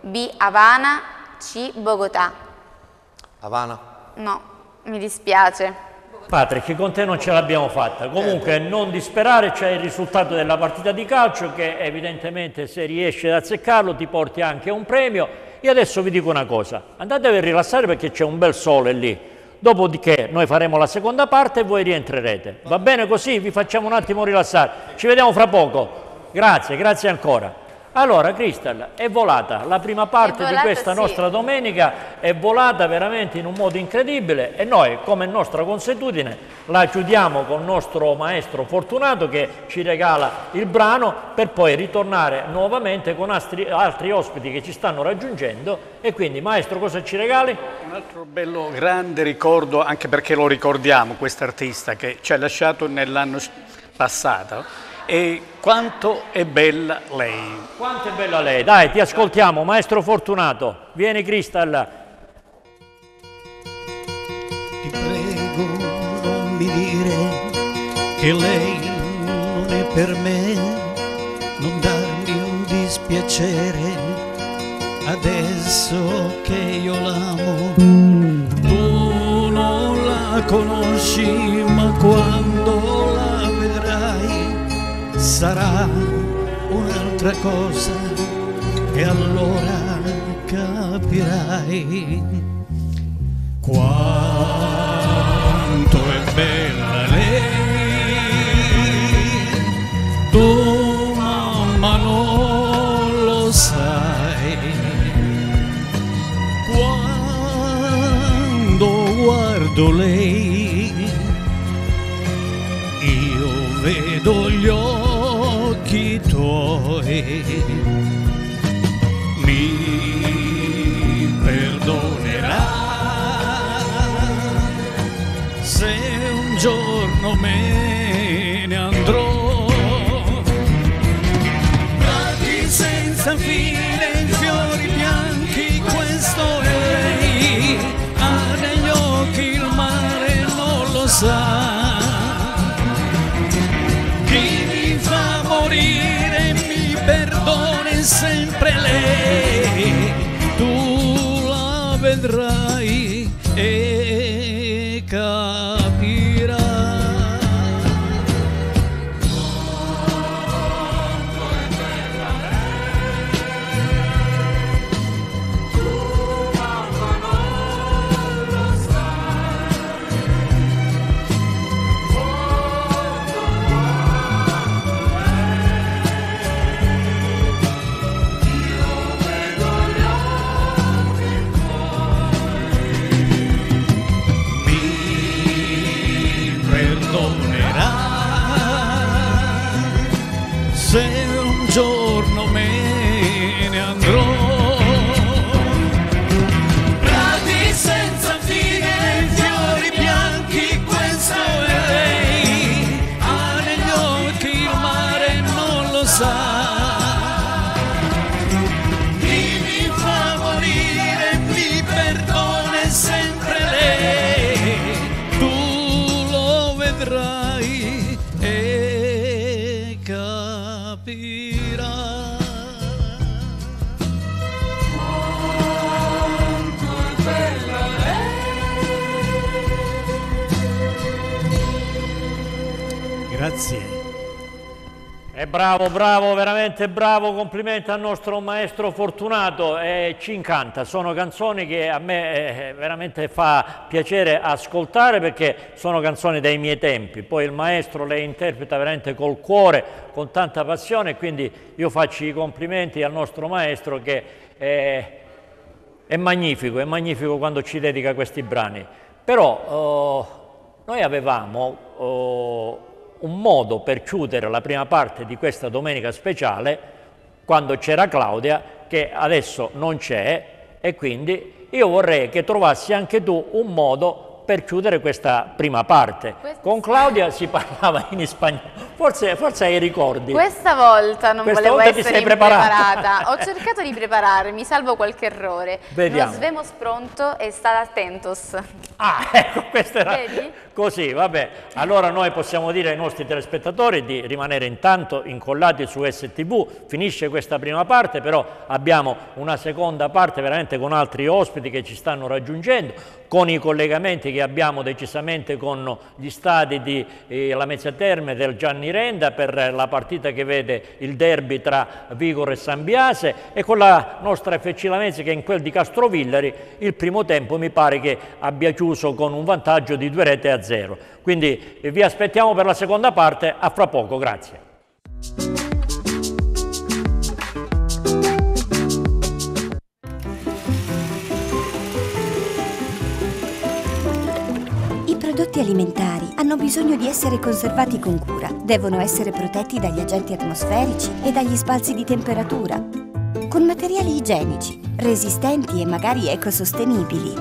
B. Havana, C. Bogotà. Havana. No, mi dispiace. Patrick, con te non ce l'abbiamo fatta. Comunque non disperare, c'è il risultato della partita di calcio che evidentemente se riesci ad azzeccarlo ti porti anche un premio. Io adesso vi dico una cosa, andatevi a rilassare perché c'è un bel sole lì. Dopodiché noi faremo la seconda parte e voi rientrerete. Va bene così? Vi facciamo un attimo rilassare. Ci vediamo fra poco. Grazie, grazie ancora. Allora, Crystal, è volata la prima parte volata, di questa sì. nostra domenica, è volata veramente in un modo incredibile e noi, come nostra consuetudine, la chiudiamo con il nostro maestro Fortunato che ci regala il brano per poi ritornare nuovamente con altri, altri ospiti che ci stanno raggiungendo e quindi, maestro, cosa ci regali? Un altro bello grande ricordo, anche perché lo ricordiamo, quest'artista che ci ha lasciato nell'anno passato, e quanto è bella lei. Quanto è bella lei, dai, ti ascoltiamo, maestro Fortunato. Vieni, Crystal. Ti prego, non mi dire che lei non è per me, non darmi un dispiacere adesso che io l'amo. Tu non la conosci, ma quando sarà un'altra cosa e allora capirai quanto è bella lei, tu mamma non lo sai, quando guardo lei bravo, bravo, veramente bravo, complimenti al nostro maestro Fortunato, e ci incanta, sono canzoni che a me eh, veramente fa piacere ascoltare perché sono canzoni dei miei tempi, poi il maestro le interpreta veramente col cuore, con tanta passione, quindi io faccio i complimenti al nostro maestro che eh, è magnifico, è magnifico quando ci dedica questi brani. Però eh, noi avevamo eh, un modo per chiudere la prima parte di questa domenica speciale quando c'era Claudia che adesso non c'è e quindi io vorrei che trovassi anche tu un modo per chiudere questa prima parte. Con Claudia si parlava in spagnolo, forse, forse hai ricordi. Questa volta non Questa volevo volta essere sei preparata. [LAUGHS] Ho cercato di prepararmi, salvo qualche errore. Vediamo. Nos vemos pronto e state attentos. Ah, [LAUGHS] ecco, questo era Vedi? Così, vabbè. Allora noi possiamo dire ai nostri telespettatori di rimanere intanto incollati su STV, finisce questa prima parte, però abbiamo una seconda parte veramente con altri ospiti che ci stanno raggiungendo, con i collegamenti che abbiamo decisamente con gli stadi di eh, La Mezzia Terme del Gianni Renda per la partita che vede il derby tra Vigor e San Biase e con la nostra FC Lamezia che in quel di Castrovillari il primo tempo mi pare che abbia chiuso con un vantaggio di due rete a a. Quindi vi aspettiamo per la seconda parte, a fra poco, grazie. I prodotti alimentari hanno bisogno di essere conservati con cura, devono essere protetti dagli agenti atmosferici e dagli sbalzi di temperatura, con materiali igienici, resistenti e magari ecosostenibili,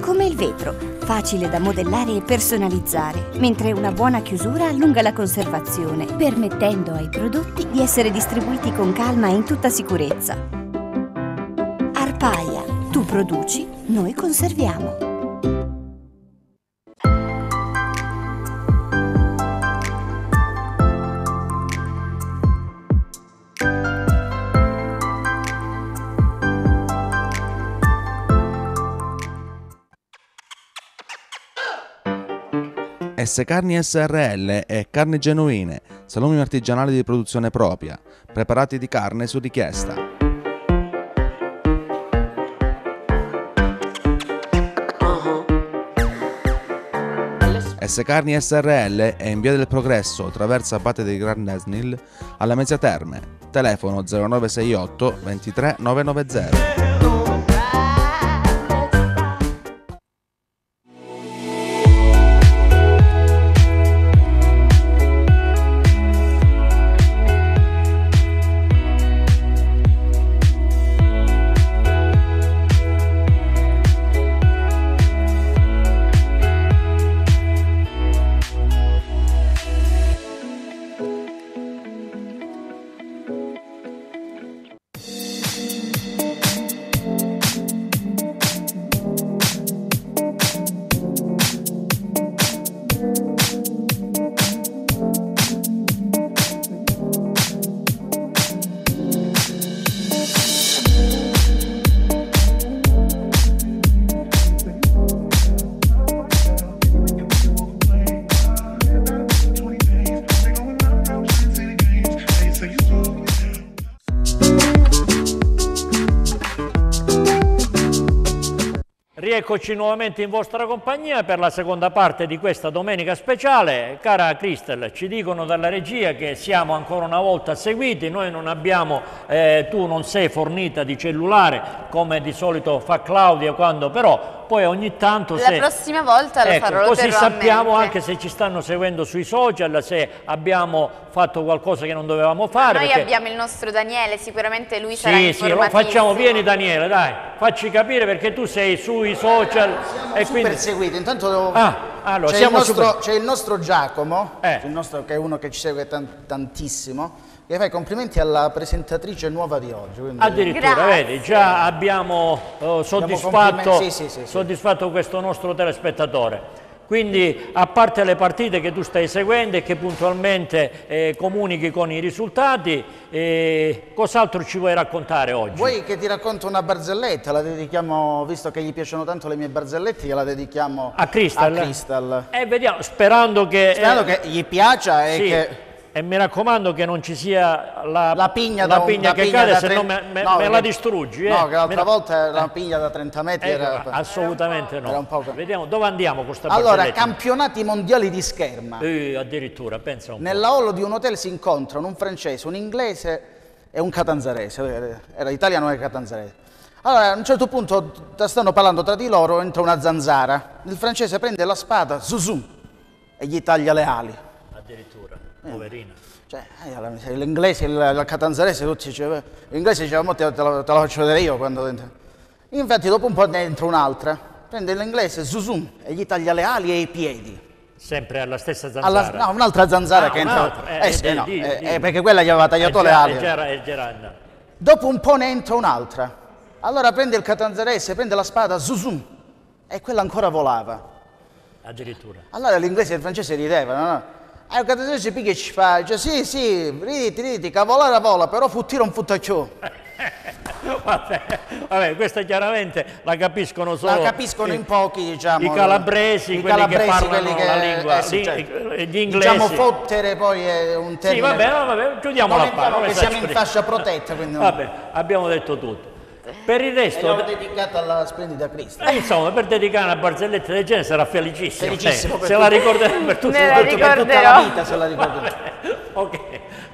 come il vetro, facile da modellare e personalizzare, mentre una buona chiusura allunga la conservazione, permettendo ai prodotti di essere distribuiti con calma e in tutta sicurezza. Arpaia, tu produci, noi conserviamo. S Carni SRL e Carni Genuine, salumi artigianali di produzione propria, preparati di carne su richiesta. S Carni SRL è in via del Progresso, traversa Abate di Gran Nesnil, alla Mezzia Terme. Telefono 0968 23 990. Rieccoci nuovamente in vostra compagnia per la seconda parte di questa domenica speciale. Cara Cristel, ci dicono dalla regia che siamo ancora una volta seguiti, noi non abbiamo, eh, tu non sei fornita di cellulare come di solito fa Claudia quando però poi ogni tanto La se... prossima volta lo Ecco, farò, lo così sappiamo anche se ci stanno seguendo sui social, se abbiamo fatto qualcosa che non dovevamo fare. Noi perché- abbiamo il nostro Daniele, sicuramente lui sarà Sì, sì, facciamo, vieni Daniele, dai, facci capire perché tu sei sui social e super quindi... seguiti. Intanto devo- Ah, allora, c'è, il siamo nostro, super- c'è il nostro Giacomo, Eh. il nostro- che è uno che ci segue tan- tantissimo, che fa i complimenti alla presentatrice nuova di oggi. quindi- Addirittura, vedi, già abbiamo eh, soddisfatto, sì, sì, sì, sì. soddisfatto questo nostro telespettatore. Quindi, a parte le partite che tu stai seguendo e che puntualmente eh, comunichi con i risultati, eh, cos'altro ci vuoi raccontare oggi? Vuoi che ti racconto una barzelletta? La dedichiamo, visto che gli piacciono tanto le mie barzellette, gliela dedichiamo A Crystal? a Crystal. Eh, vediamo, sperando che... Sperando eh, che gli piaccia e sì, che... E mi raccomando che non ci sia la, La pigna, la da pigna che pigna cade, se no me, me- no, me la distruggi. eh. No, che l'altra volta la piglia da 30 metri Ecco, era... assolutamente no. era un po' che- Vediamo dove andiamo con questa Allora, campionati mondiali di scherma. Eh, addirittura, pensa un. Nella hall di un hotel si incontrano un francese, un inglese e un catanzarese. Era italiano e catanzarese. Allora, a un certo punto stanno parlando tra di loro, entra una zanzara. Il francese prende la spada, zuzum, e gli taglia le ali. Addirittura, poverina. Cioè, eh, alla l'inglese, il, il catanzarese, tutti dicevano, l'inglese diceva, "Mo te, te la, te la faccio vedere io quando. Infatti dopo un po' ne entra un'altra, prende l'inglese, zuzum, e gli taglia le ali e i piedi. Sempre alla stessa Alla- zanzara. no, un'altra zanzara Ah, che entra. Eh, eh, sì, no, di- eh, di- eh, perché quella gli aveva tagliato Eh, le ali. eh, eh, era andata. Dopo un po' ne entra un'altra. Allora prende il catanzarese, prende la spada, zuzum, e quella ancora volava. Addirittura. Allora l'inglese e il francese ridevano, no? E il catanzarese picchia e ci fa, dice, sì, sì, riditi, riditi, cavolare vola, però futtire un futtacciò. [LAUGHS] Vabbè, vabbè, questa chiaramente la capiscono solo La capiscono i- in pochi, diciamo. i calabresi, i quelli calabresi, che parlano quelli che- la lingua, eh sì, gli- certo. gli inglesi. Diciamo fottere poi è un Sì, termine. vabbè, no, vabbè, qua. entriamo non che siamo in fascia protetta, quindi Vabbè, abbiamo detto tutto. Per il E resto, l'ho dedicata alla splendida Cristo. eh, insomma, per dedicare una barzelletta del genere sarà felicissimo. Felicissimo eh, se tutti. la ricorderà per tutti Me la Per tutta la vita se la ricorderò. [LAUGHS] Ok,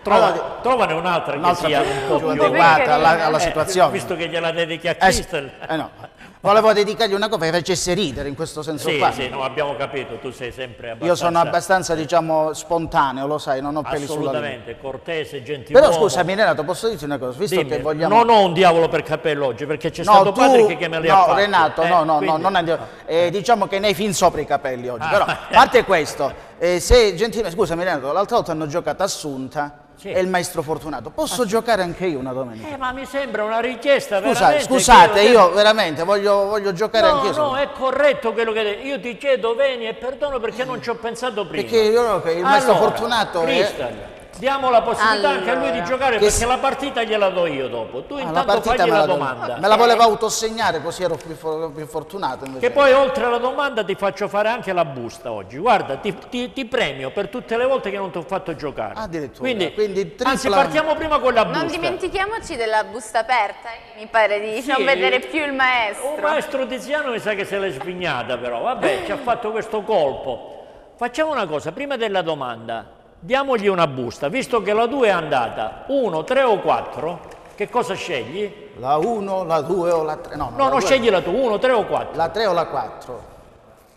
Trova, Allora, trovane un'altra, un'altra che sia più- un po' più adeguata alla, alla Eh, situazione. Visto che gliela dedichi a Eh Crystal. eh no. Volevo dedicargli una cosa che facesse ridere in questo senso Sì, qua. sì, no, abbiamo capito, tu sei sempre abbastanza... Io sono abbastanza, diciamo, spontaneo, lo sai, non ho peli sulla. Assolutamente, cortese, gentiluomo. Però scusami Renato, posso dirti una cosa? Visto Dimmi, che vogliamo... Non ho un diavolo per capello oggi, perché c'è No, stato tu- Patrick che me li ha no, fatti. Renato, eh, no, no, no, quindi- non andiamo. eh, diciamo che ne hai fin sopra i capelli oggi. Ah. Però, a [LAUGHS] parte questo, eh, se gentilmente, scusami Renato, l'altra volta hanno giocato Assunta e il maestro Fortunato. Posso giocare anche io una domenica? Eh, ma mi sembra una richiesta Scusa, scusate, che io veramente voglio, voglio giocare No, anche io. no, è corretto quello che hai detto. Io ti chiedo veni e perdono perché non ci ho pensato prima. Perché io no, il maestro Allora, Fortunato è- Crystal, diamo la possibilità anche a lui di Allora, giocare che perché s- la partita gliela do io dopo. Tu Ah, intanto fagli la la, domanda. me la voleva autosegnare così ero più, più fortunato. invece. Che poi oltre alla domanda ti faccio fare anche la busta oggi. Guarda, ti, ti- ti premio per tutte le volte che non ti ho fatto giocare. Addirittura. Quindi, Quindi anzi, tripla- partiamo prima con la busta. Non dimentichiamoci della busta aperta, eh, mi pare di Sì. non vedere più il Un maestro. maestro Tiziano mi sa che se l'è svignata però, vabbè, ci ha fatto questo colpo. Facciamo una cosa, prima della domanda, diamogli una busta, visto che la 2 è andata, 1, 3 o 4, che cosa scegli? La 1, la 2 o la 3? No, No, non scegli la tua, 1, 3 o 4. La 3 o la 4?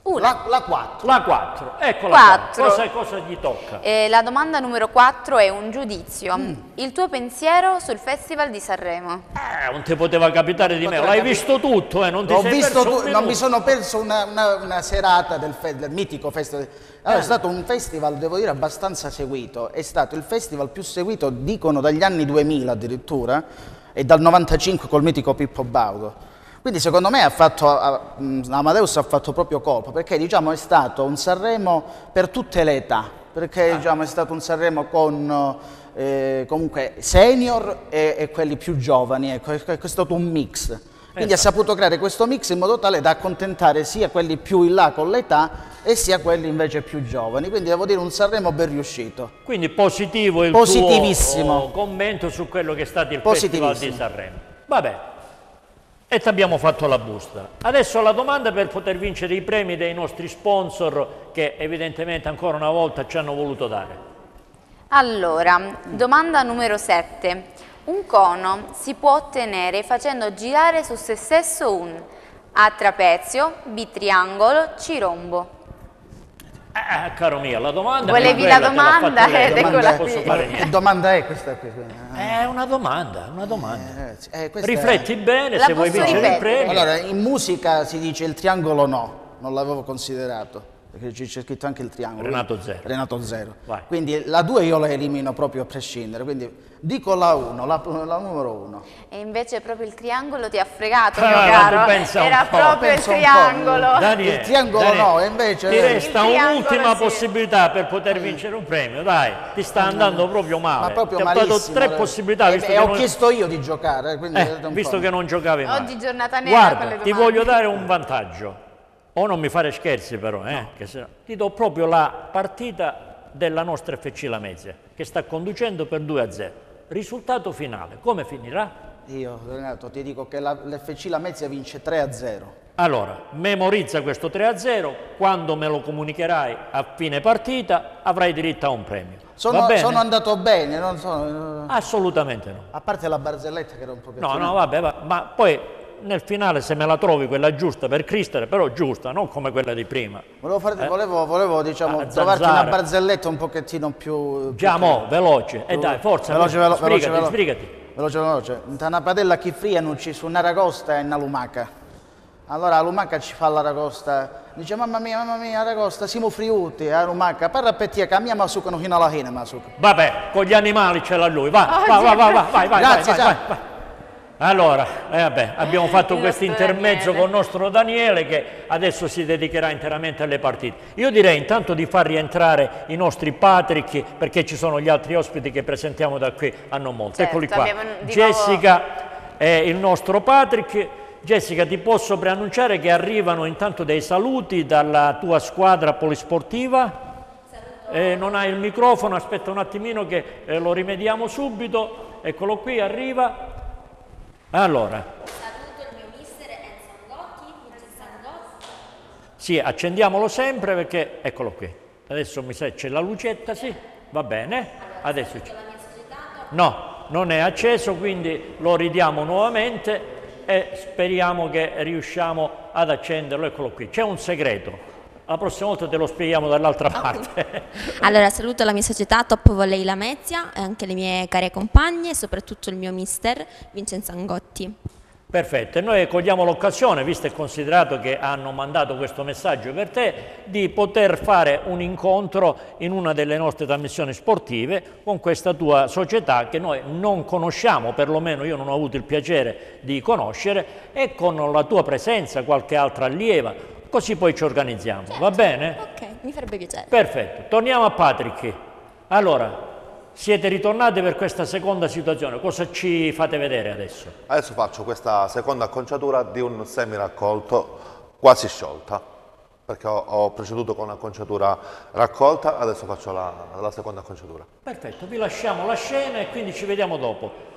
Una. La, 4. La 4, eccola Quattro. qua. Cosa, cosa gli tocca? E la domanda numero 4 è un giudizio. Mm. Il tuo pensiero sul Festival di Sanremo? Eh, non ti poteva capitare di me, l'hai visto tutto, eh, non ti L'ho sei visto perso un tu- non mi sono perso una, una- una serata del, fe- del mitico festival. Allora, Eh. È stato un festival, devo dire, abbastanza seguito. È stato il festival più seguito, dicono, dagli anni 2000 addirittura, e dal 95 col mitico Pippo Baudo. Quindi secondo me ha fatto, Amadeus ha fatto proprio colpo, perché diciamo, è stato un Sanremo per tutte le età, perché diciamo, è stato un Sanremo con eh, comunque senior e, e quelli più giovani, ecco, è, è stato un mix. Quindi ha saputo creare questo mix in modo tale da accontentare sia quelli più in là con l'età e sia quelli invece più giovani. Quindi devo dire un Sanremo ben riuscito. Quindi positivo il tuo oh, commento su quello che è stato il Festival di. Sanremo. Vabbè, e ti abbiamo fatto la busta. Adesso la domanda per poter vincere i premi dei nostri sponsor che evidentemente ancora una volta ci hanno voluto dare. Allora, domanda numero 7. Un cono si può ottenere facendo girare su se stesso un A trapezio, B triangolo, C rombo. Eh, caro mio, la domanda Volevi è la quella, te l'ha domanda lei, ed eccola posso qui. fare Che domanda è questa? È una domanda, una domanda. Eh, Rifletti è- bene se vuoi vincere il premio. Allora, in musica si dice il triangolo no, non l'avevo considerato, perché ci c'è scritto anche il triangolo. Renato zero. Renato zero. Vai. Quindi la 2 io la elimino proprio a prescindere, quindi dico la 1, la, la numero 1. E invece proprio il triangolo ti ha fregato, [LAUGHS] Ah, mio caro. pensa un Era po', proprio il triangolo. Daniele, Il triangolo Daniele, no, e invece- Ti resta un'ultima sì. possibilità per poter vincere un premio, dai, ti sta andando proprio male. Ma proprio ti ho dato tre eh. possibilità, E, visto e che ho non- chiesto io di giocare, quindi eh, visto po'. che non giocavi mai. Oggi giornata nera Guarda, ti voglio dare un vantaggio. O non mi fare scherzi però, eh, che se no- ti do proprio la partita della nostra FC Lamezia, che sta conducendo per 2 a 0. Risultato finale, come finirà? Io, Renato, ti dico che la- l'FC La Mezia vince 3 a 0. Allora, memorizza questo 3 a 0, quando me lo comunicherai a fine partita avrai diritto a un premio. Sono, sono andato bene, non sono, Assolutamente no. a parte la barzelletta che era un pochettino... No, no, vabbè, va- ma poi nel finale se me la trovi quella giusta per Cristere, però giusta, non come quella di prima. Volevo, fare- Eh? volevo, volevo, diciamo, Ah, trovarti zanzara. una barzelletta un pochettino più... Già più- mo, veloce. E più- dai, forza, veloce, velo- sbrigati, veloce, veloce. sbrigati. Veloce, veloce. Una padella chi fria non ci su una ragosta e una lumaca. Allora la lumaca ci fa la ragosta, dice mamma mia, mamma mia, la ragosta, siamo friuti, la lumaca, parla per te, che a mia masucano fino alla fine masucano. Vabbè, con gli animali ce l'ha lui, va, Ah, va, va, va, va, vai, vai, Grazie, vai, vai, vai. Allora, eh, vabbè, abbiamo fatto Il questo intermezzo con il nostro Daniele che adesso si dedicherà interamente alle partite. Io direi intanto di far rientrare i nostri Patrick perché ci sono gli altri ospiti che presentiamo da qui a non molto. Certo, Eccoli qua. Jessica è il nostro Patrick. Jessica, ti posso preannunciare che arrivano intanto dei saluti dalla tua squadra polisportiva. Eh, non hai il microfono, aspetta un attimino che eh, lo rimediamo subito. Eccolo qui, arriva. Allora, Saluto il mio mister Enzo Angotti, Vincenzo Angotti. sì, accendiamolo sempre perché, eccolo qui. Adesso mi sa c'è la lucetta, sì, va bene. Adesso c'è. No, non è acceso, quindi lo ridiamo nuovamente. e speriamo che riusciamo ad accenderlo. Eccolo qui. C'è un segreto. La prossima volta te lo spieghiamo dall'altra parte. [LAUGHS] Allora saluto la mia società Top Volley Lamezia, e anche le mie care compagne e soprattutto il mio mister Vincenzo Angotti. Perfetto, e noi cogliamo l'occasione, visto e considerato che hanno mandato questo messaggio per te, di poter fare un incontro in una delle nostre trasmissioni sportive con questa tua società che noi non conosciamo, perlomeno io non ho avuto il piacere di conoscere, e con la tua presenza, qualche altra allieva, così poi ci organizziamo, va bene? Ok, mi farebbe piacere. Perfetto, torniamo a Patrick. Allora, siete ritornati per questa seconda situazione, cosa ci fate vedere adesso? Adesso faccio questa seconda acconciatura di un semiraccolto quasi sciolta, perché ho, ho preceduto con un'acconciatura raccolta, adesso faccio la, la seconda acconciatura. Perfetto, vi lasciamo la scena e quindi ci vediamo dopo.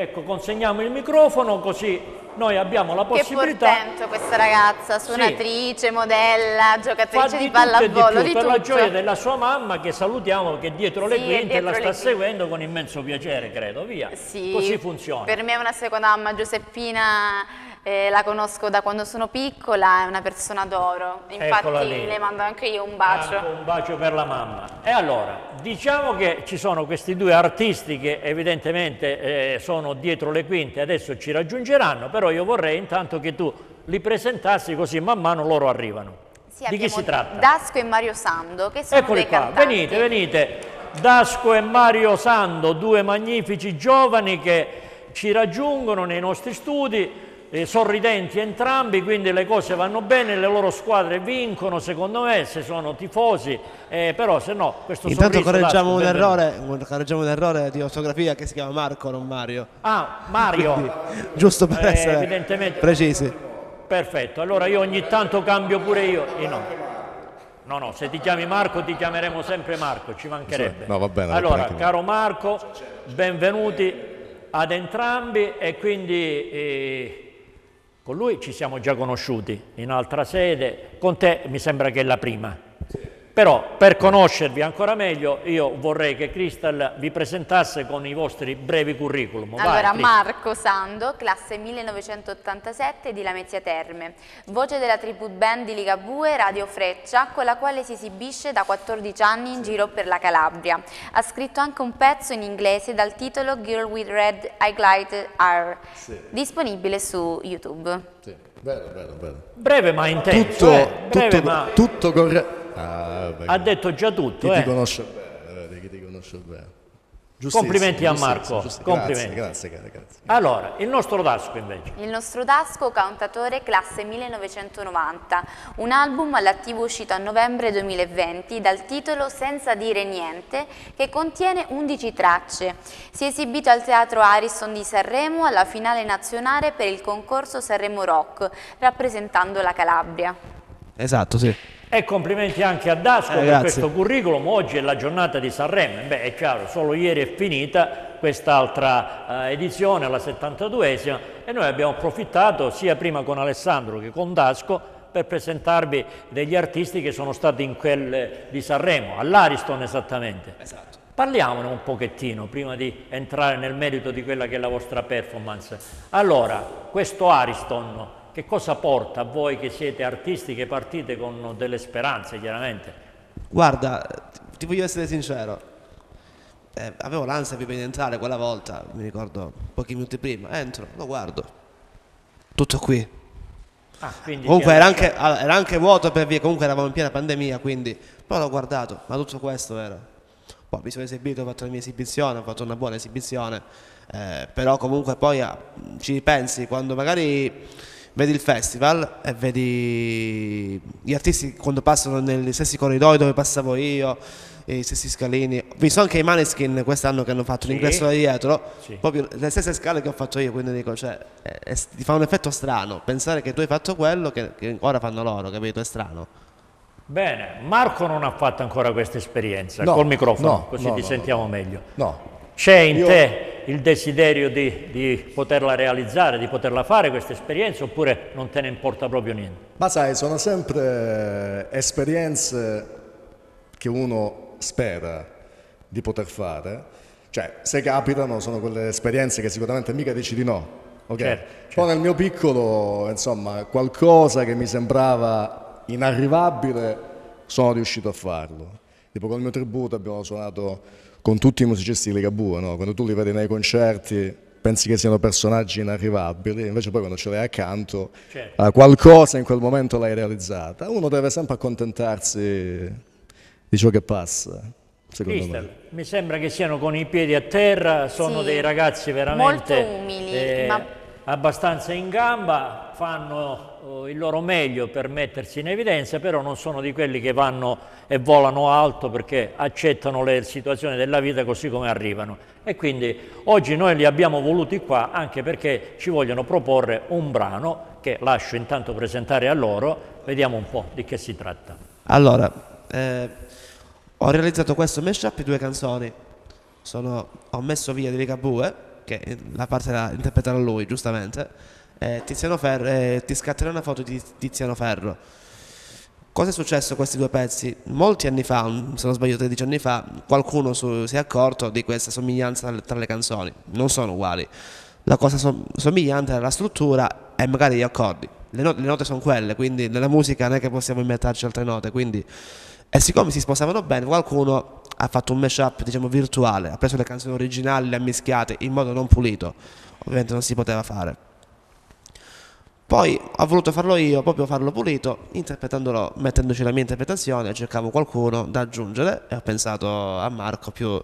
Ecco, consegniamo il microfono così noi abbiamo la Che possibilità... portento questa ragazza, suonatrice, modella, Fa giocatrice di di pallavolo, di di per la tutto. gioia della sua mamma che salutiamo che dietro le Sì, è quinte la le sta quinte. seguendo con immenso piacere, credo, via. Sì, Così funziona. Per me è una seconda mamma, Giuseppina, eh, la conosco da quando sono piccola, è una persona d'oro. Infatti le mando anche io un bacio. Ecco, un bacio per la mamma. E allora, diciamo che ci sono questi due artisti che evidentemente eh, sono dietro le quinte, adesso ci raggiungeranno, però io vorrei intanto che tu li presentassi così man mano loro arrivano. Sì, Di chi si tratta? Dasco e Mario Sando, che sono Eccoli qua, cantanti. venite, venite. Dasco e Mario Sando, due magnifici giovani che ci raggiungono nei nostri studi, eh, sorridenti entrambi, quindi le cose vanno bene, le loro squadre vincono secondo me, se sono tifosi, eh, però se no questo Intanto correggiamo un, errore, correggiamo un errore di ortografia che si chiama Marco, non Mario. Ah, Mario. Quindi, giusto per Eh, essere evidentemente- precisi. Perfetto, allora io ogni tanto cambio pure io i nomi. No, no, se ti chiami Marco ti chiameremo sempre Marco, ci mancherebbe. No, va bene, va Allora, bene. caro Marco, benvenuti ad entrambi e quindi eh, con lui ci siamo già conosciuti in altra sede, con te mi sembra che è la prima. Però per conoscervi ancora meglio io vorrei che Crystal vi presentasse con i vostri brevi curriculum. Vai, Allora, Crystal. Marco Sando, classe 1987 di Lamezia Terme, voce della tribute band di Ligabue Radio Freccia, con la quale si esibisce da 14 anni in giro per la Calabria. Ha scritto anche un pezzo in inglese dal titolo Girl with Red Highlighted R, disponibile su YouTube. Sì, vero, vero, vero. Breve ma intenso, Tutto, eh, breve tutto, ma tutto corretto. Ah, beh, ha detto già tutto. chi eh. ti conosce bene, chi ti conosce bene. Complimenti a Marco, complimenti. Grazie, grazie, grazie. Allora, il nostro Dasco invece. Il nostro Dasco, cantatore classe 1990, un album all'attivo uscito a novembre 2020 dal titolo Senza dire niente, che contiene 11 tracce. Si è esibito al Teatro Ariston di Sanremo alla finale nazionale per il concorso Sanremo Rock, rappresentando la Calabria. Esatto, sì. E complimenti anche a Dasco Eh, per grazie. questo curriculum. Oggi è la giornata di Sanremo. Beh, è chiaro, solo ieri è finita quest'altra eh, edizione, la 72esima, e noi abbiamo approfittato sia prima con Alessandro che con Dasco per presentarvi degli artisti che sono stati in quel di Sanremo, all'Ariston esattamente. Esatto. Parliamone un pochettino prima di entrare nel merito di quella che è la vostra performance. Allora, questo Ariston, che cosa porta a voi che siete artisti che partite con delle speranze, chiaramente? Guarda, ti voglio essere sincero. Eh, avevo l'ansia prima di entrare quella volta, mi ricordo pochi minuti prima. Entro, lo guardo. Tutto qui. Ah, Comunque era anche, allora, era anche vuoto per via, comunque eravamo in piena pandemia, quindi poi l'ho guardato, ma tutto questo era. Poi mi sono esibito, ho fatto la mia esibizione, ho fatto una buona esibizione, eh, però comunque poi ah, ci ripensi quando magari vedi il festival e vedi gli artisti quando passano negli stessi corridoi dove passavo io, i stessi scalini. Ho visto anche i Maneskin quest'anno che hanno fatto Sì. l'ingresso da dietro, Sì. proprio le stesse scale che ho fatto io, quindi dico, cioè, è- è- ti fa un effetto strano pensare che tu hai fatto quello che, che ora fanno loro, capito? È strano. Bene, Marco non ha fatto ancora questa esperienza, No, col microfono, no, così no, ti no, sentiamo meglio. No. C'è in Io- te il desiderio di, di poterla realizzare, di poterla fare questa esperienza oppure non te ne importa proprio niente? Ma sai, sono sempre esperienze che uno spera di poter fare. Cioè, se capitano, sono quelle esperienze che sicuramente mica dici di no. ok? Certo, Poi nel mio piccolo, insomma, qualcosa che mi sembrava inarrivabile, sono riuscito a farlo. Tipo col mio tributo abbiamo suonato con tutti i musicisti di Ligabue, no? Quando tu li vedi nei concerti pensi che siano personaggi inarrivabili, invece poi quando ce l'hai accanto, Certo. eh, qualcosa in quel momento l'hai realizzata. Uno deve sempre accontentarsi di ciò che passa, secondo Cristel, me. mi sembra che siano con i piedi a terra, sono Sì, dei ragazzi veramente molto umili, eh, ma- abbastanza in gamba, fanno il loro meglio per mettersi in evidenza, però non sono di quelli che vanno e volano alto perché accettano le situazioni della vita così come arrivano. E quindi oggi noi li abbiamo voluti qua anche perché ci vogliono proporre un brano che lascio intanto presentare a loro, vediamo un po' di che si tratta. Allora, eh, ho realizzato questo mashup di due canzoni. Sono- ho messo via di Ligabue, che la parte la interpreterà lui, giustamente. Eh, Ferro, eh, ti scatterò una foto di Tiziano Ferro. Cosa è successo a questi due pezzi? Molti anni fa, un- se non sbaglio 13 anni fa, qualcuno su- si è accorto di questa somiglianza tra le canzoni. Non sono uguali. La cosa som- somigliante è la struttura e magari gli accordi. Le, no- le note sono quelle, quindi nella musica non è che possiamo inventarci altre note. Quindi, e siccome si sposavano bene, qualcuno ha fatto un mashup diciamo virtuale, ha preso le canzoni originali, le ha mischiate in modo non pulito. Ovviamente non si poteva fare. Poi ho voluto farlo io, proprio farlo pulito, interpretandolo, mettendoci la mia interpretazione, cercavo qualcuno da aggiungere e ho pensato a Marco più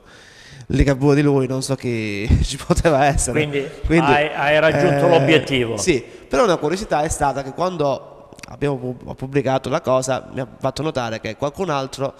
Ligabue di lui, non so chi [LAUGHS] ci poteva essere. Quindi hai- hai raggiunto l'obiettivo. Sì, però una curiosità è stata che quando abbiamo pubblicato la cosa mi ha fatto notare che qualcun altro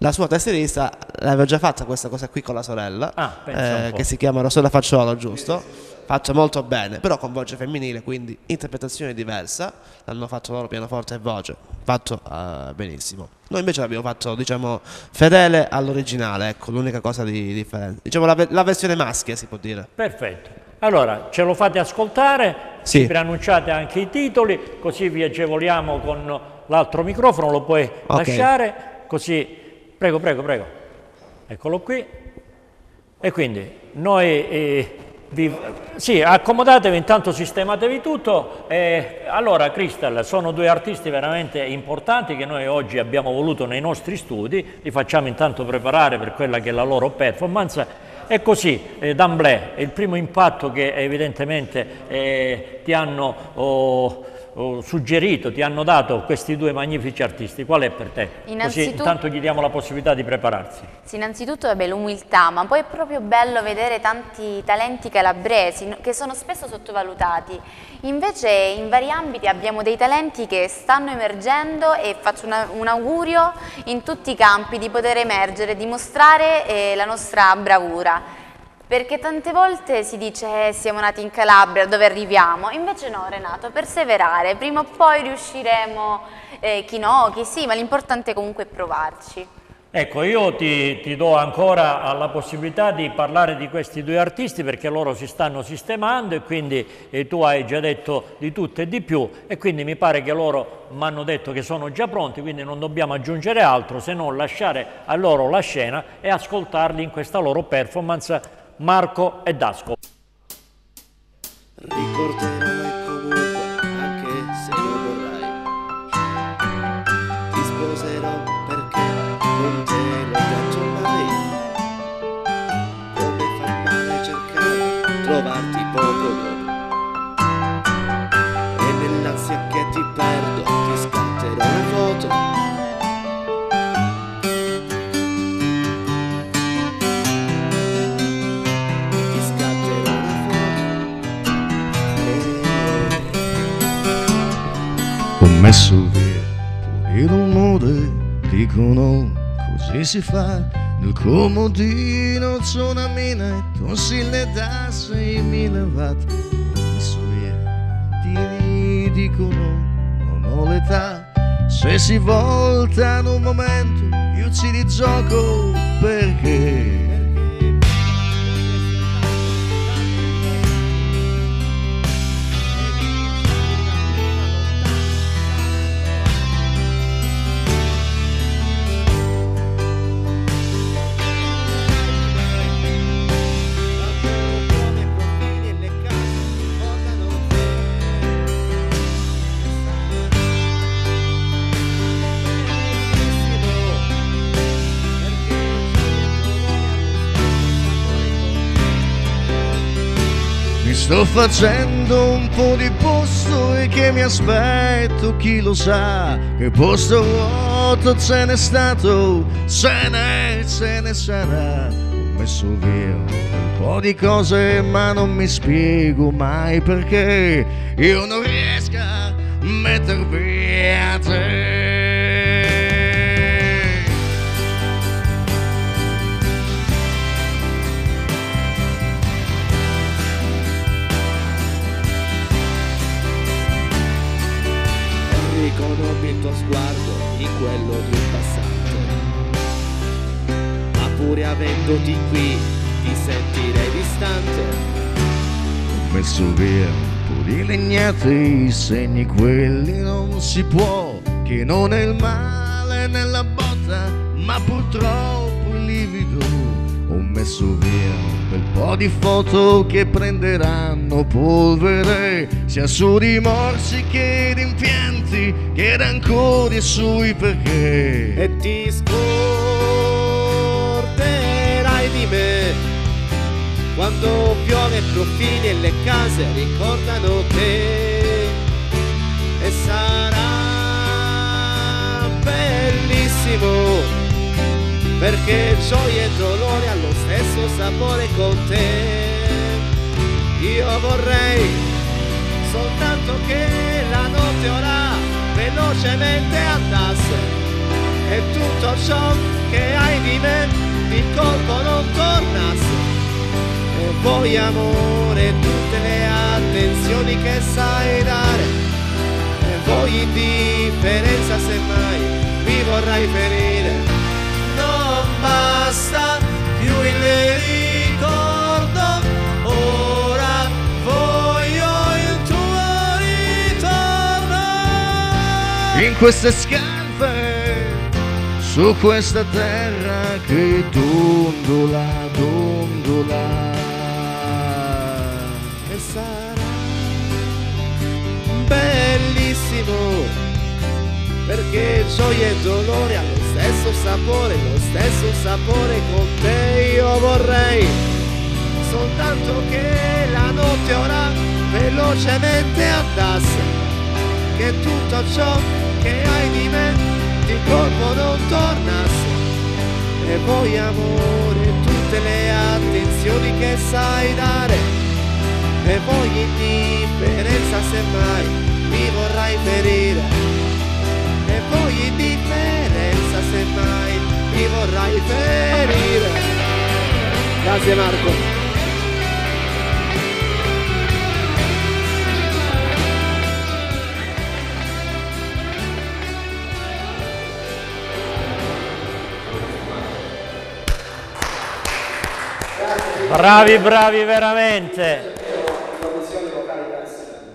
la sua tastierista l'aveva già fatta questa cosa qui con la sorella, Ah, eh, che si chiama Rossella Facciolo, giusto? Fatto molto bene, però con voce femminile, quindi interpretazione diversa. L'hanno fatto loro pianoforte e voce, fatto eh, benissimo. Noi invece l'abbiamo fatto, diciamo, fedele all'originale, ecco, l'unica cosa di differenza. Diciamo la, la versione maschia, si può dire. Perfetto. Allora, ce lo fate ascoltare, Sì. ci preannunciate anche i titoli, così vi agevoliamo con l'altro microfono, lo puoi Ok. lasciare, così... Prego, prego, prego. Eccolo qui. E quindi noi... eh, vi- sì, accomodatevi, intanto sistematevi tutto. Eh, allora, Crystal, sono due artisti veramente importanti che noi oggi abbiamo voluto nei nostri studi, li facciamo intanto preparare per quella che è la loro performance. E così, eh, d'amblè, il primo impatto che evidentemente eh, ti hanno oh, oh, suggerito, ti hanno dato questi due magnifici artisti, qual è per te? Così Innanzitutto- intanto gli diamo la possibilità di prepararsi. Sì, innanzitutto vabbè, l'umiltà, ma poi è proprio bello vedere tanti talenti calabresi che sono spesso sottovalutati. Invece in vari ambiti abbiamo dei talenti che stanno emergendo e faccio una- un augurio in tutti i campi di poter emergere, dimostrare eh, la nostra bravura. Perché tante volte si dice eh, siamo nati in Calabria, dove arriviamo? Invece no Renato, perseverare, prima o poi riusciremo, eh, chi no, chi sì, ma l'importante comunque è provarci. Ecco, io ti, ti do ancora la possibilità di parlare di questi due artisti perché loro si stanno sistemando e quindi eh, tu hai già detto di tutto e di più e quindi mi pare che loro mi hanno detto che sono già pronti, quindi non dobbiamo aggiungere altro se non lasciare a loro la scena e ascoltarli in questa loro performance Marco e Dasco. Ricorderò messo via pulire un dicono così si fa. Nel comodino c'è una mina tonsille da 6000 watt. Messo via, ti dicono non ho l'età. Se si voltano un momento io ci rigioco perché Sto facendo un po' di posto e che mi aspetto, chi lo sa, che posto vuoto se n'è stato, se n'è, se ne sarà. Ho messo via un po' di cose ma non mi spiego mai perché io non riesco a metter via te. Quello di un passante. Ma pure avendoti qui ti sentirei distante. Ho messo via un po' di i segni quelli non si può, che non è il male nella botta, ma purtroppo il livido. Ho messo via bel po' di foto che prenderanno polvere, sia su rimorsi che rimpianti, che rancori sui perché. E ti scorderai di me quando piove profili e le case ricordano te e sarà bellissimo perché gioia e dolore hanno lo stesso sapore con te. Io vorrei soltanto che la notte ora velocemente andasse e tutto ciò che hai di me di colpo non tornasse. E vuoi amore tutte le attenzioni che sai dare? E vuoi indifferenza semmai mi vorrai ferire basta più il ricordo ora voglio il tuo ritorno in queste scarpe, su questa terra che dondola, dondola. e sarà bellissimo perché gioia e dolore lo stesso sapore, lo stesso sapore con te io vorrei. Soltanto che la notte ora velocemente andasse che tutto ciò che hai di me di colpo non tornasse. E vuoi amore tutte le attenzioni che sai dare e vuoi indifferenza semmai mi vorrai ferire. E vuoi indifferenza semmai mi vorrai ferire. Grazie Marco. Bravi, bravi veramente.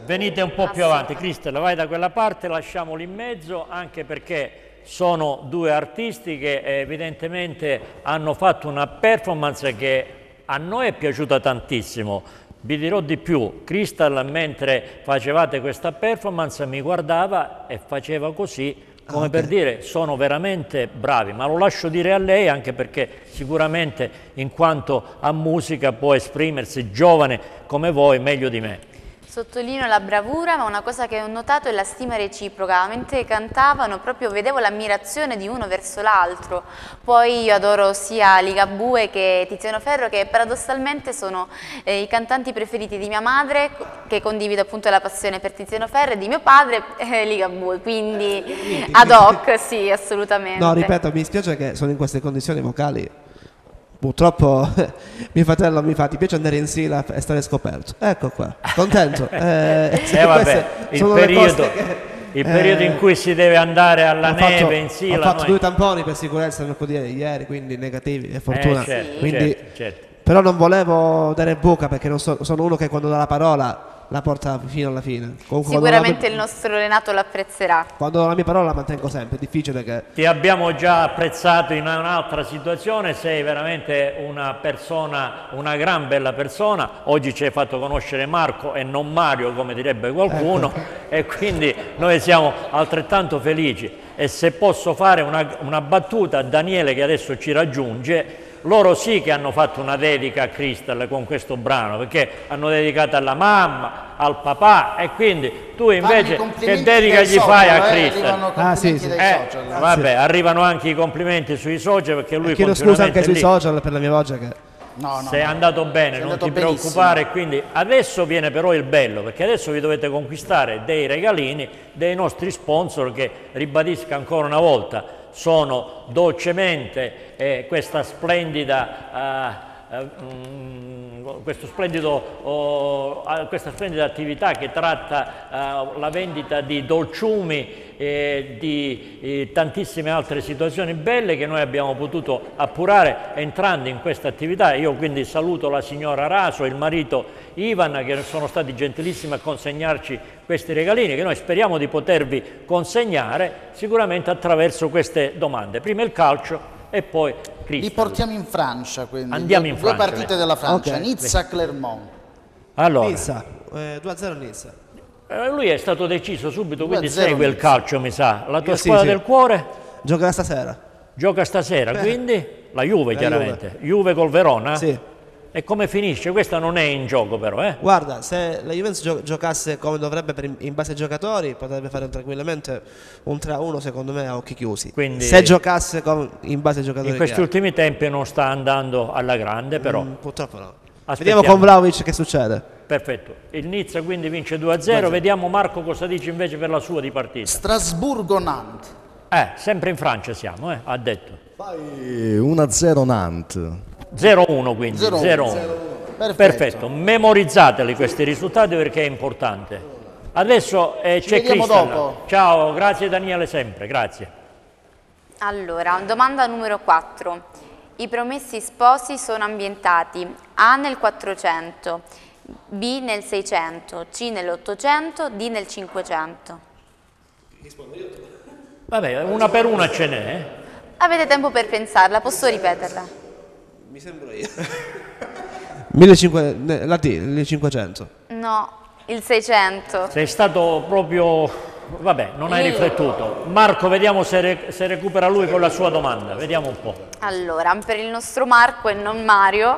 Venite un po' più avanti, Cristel, vai da quella parte, lasciamoli in mezzo, anche perché sono due artisti che evidentemente hanno fatto una performance che a noi è piaciuta tantissimo. Vi dirò di più, Crystal mentre facevate questa performance mi guardava e faceva così come per dire sono veramente bravi, ma lo lascio dire a lei anche perché sicuramente in quanto a musica può esprimersi giovane come voi meglio di me. Sottolineo la bravura, ma una cosa che ho notato è la stima reciproca. Mentre cantavano proprio vedevo l'ammirazione di uno verso l'altro. Poi io adoro sia Ligabue che Tiziano Ferro, che paradossalmente sono eh, i cantanti preferiti di mia madre, che condivido appunto la passione per Tiziano Ferro, e di mio padre, [LAUGHS] eh, Ligabue. Quindi ad hoc, sì, assolutamente. No, ripeto, mi spiace che sono in queste condizioni vocali. Purtroppo [LAUGHS] mio fratello mi fa ti piace andare in sila e stare scoperto. Ecco qua, contento. [LAUGHS] Eh, Eh, [LAUGHS] vabbè, il periodo, che- il periodo eh, in cui si deve andare alla ho fatto- neve in sila. Ho fatto noi- due tamponi per sicurezza mercoledì ieri, quindi negativi, per fortuna. Eh, certo, Quindi- certo, certo. Però non volevo dare buca perché non so- sono uno che quando dà la parola la porta fino alla fine. Comunque, Sicuramente la- il nostro Renato l'apprezzerà. quando la mia parola la mantengo sempre, è difficile che... Ti abbiamo già apprezzato in un'altra situazione, sei veramente una persona, una gran bella persona. Oggi ci hai fatto conoscere Marco e non Mario, come direbbe qualcuno, e quindi noi siamo altrettanto felici. E se posso fare una, una battuta a Daniele che adesso ci raggiunge, loro sì che hanno fatto una dedica a Crystal con questo brano, perché hanno dedicato alla mamma, al papà e quindi tu invece che dedica gli fai a eh, Crystal? arrivano Ah, sì, complimenti sì. Eh, social. vabbè, arrivano anche i complimenti sui social perché lui Chiedo scusa anche sui lì. social per la mia voce che... Sei andato bene, Sei non andato ti benissimo. preoccupare. Quindi adesso viene però il bello, perché adesso vi dovete conquistare dei regalini dei nostri sponsor che, ribadisco ancora una volta, sono dolcemente eh, questa splendida... eh, eh, splendido, oh, questa splendida attività che tratta eh, la vendita di dolciumi e di eh, tantissime altre situazioni belle che noi abbiamo potuto appurare entrando in questa attività. Io quindi saluto la signora Raso e il marito Ivan che sono stati gentilissimi a consegnarci questi regalini che noi speriamo di potervi consegnare sicuramente attraverso queste domande. Prima il calcio e poi Li Crystal. portiamo in Francia, quindi. Andiamo due, in due Francia, partite beh. della Francia, Ok. Nizza-Clermont. Allora, Nizza, eh, 2-0 Nizza. eh, lui è stato deciso subito, quindi 2-0 segue il calcio, mi sa. La tua Io sì, squadra sì. del cuore Giocherà stasera. gioca stasera, Eh. quindi la Juve La chiaramente. Juve. col Verona? Sì. E come finisce? Questa non è in gioco però, eh? Guarda, se la Juventus gio- giocasse come dovrebbe per- in base ai giocatori, potrebbe fare tranquillamente un 3-1 secondo me a occhi chiusi. Quindi- se giocasse com- in base ai giocatori In questi ultimi tempi non sta andando alla grande, però. Mm, purtroppo no. Aspettiamo. Vediamo con Vlaovic che succede. Perfetto. Il Nizza quindi vince 2-0. Vediamo Marco cosa dice invece per la sua di partita. Strasburgo-Nantes. Eh, sempre in Francia siamo, eh, ha detto. Eh, 1-0 Nantes. 0-1 quindi, 0-1. 0-1. Perfetto. Perfetto. memorizzateli questi risultati perché è importante. Adesso eh, Ci c'è dopo. Ciao, grazie Daniele sempre, grazie. Allora, domanda numero 4. I promessi sposi sono ambientati A nel 400, B nel 600, C nell'800, D nel 500. Vabbè, una per una ce n'è. eh. Avete tempo per pensarla, posso ripeterla? Mi sembro io. [LAUGHS] 1500, ne- la D, 1500. No, il 600. Sei stato proprio... Vabbè, non hai riflettuto. Marco, vediamo se, re- se recupera lui con la sua domanda. Vediamo un po'. Allora, per il nostro Marco e non Mario,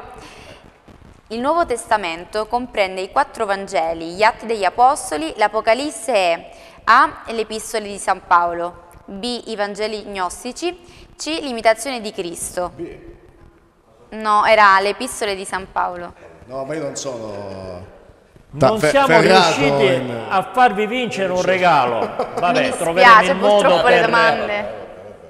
il Nuovo Testamento comprende i quattro Vangeli, gli Atti degli Apostoli, l'Apocalisse e A. le Epistole di San Paolo, B. i Vangeli gnostici, C. l'imitazione di Cristo. No, era le Epistole di San Paolo. No, ma io non sono... Non fe- siamo riusciti in- a farvi vincere un regalo. [LAUGHS] Vabbè, Mi troveremo dispiace, il modo purtroppo le per, domande.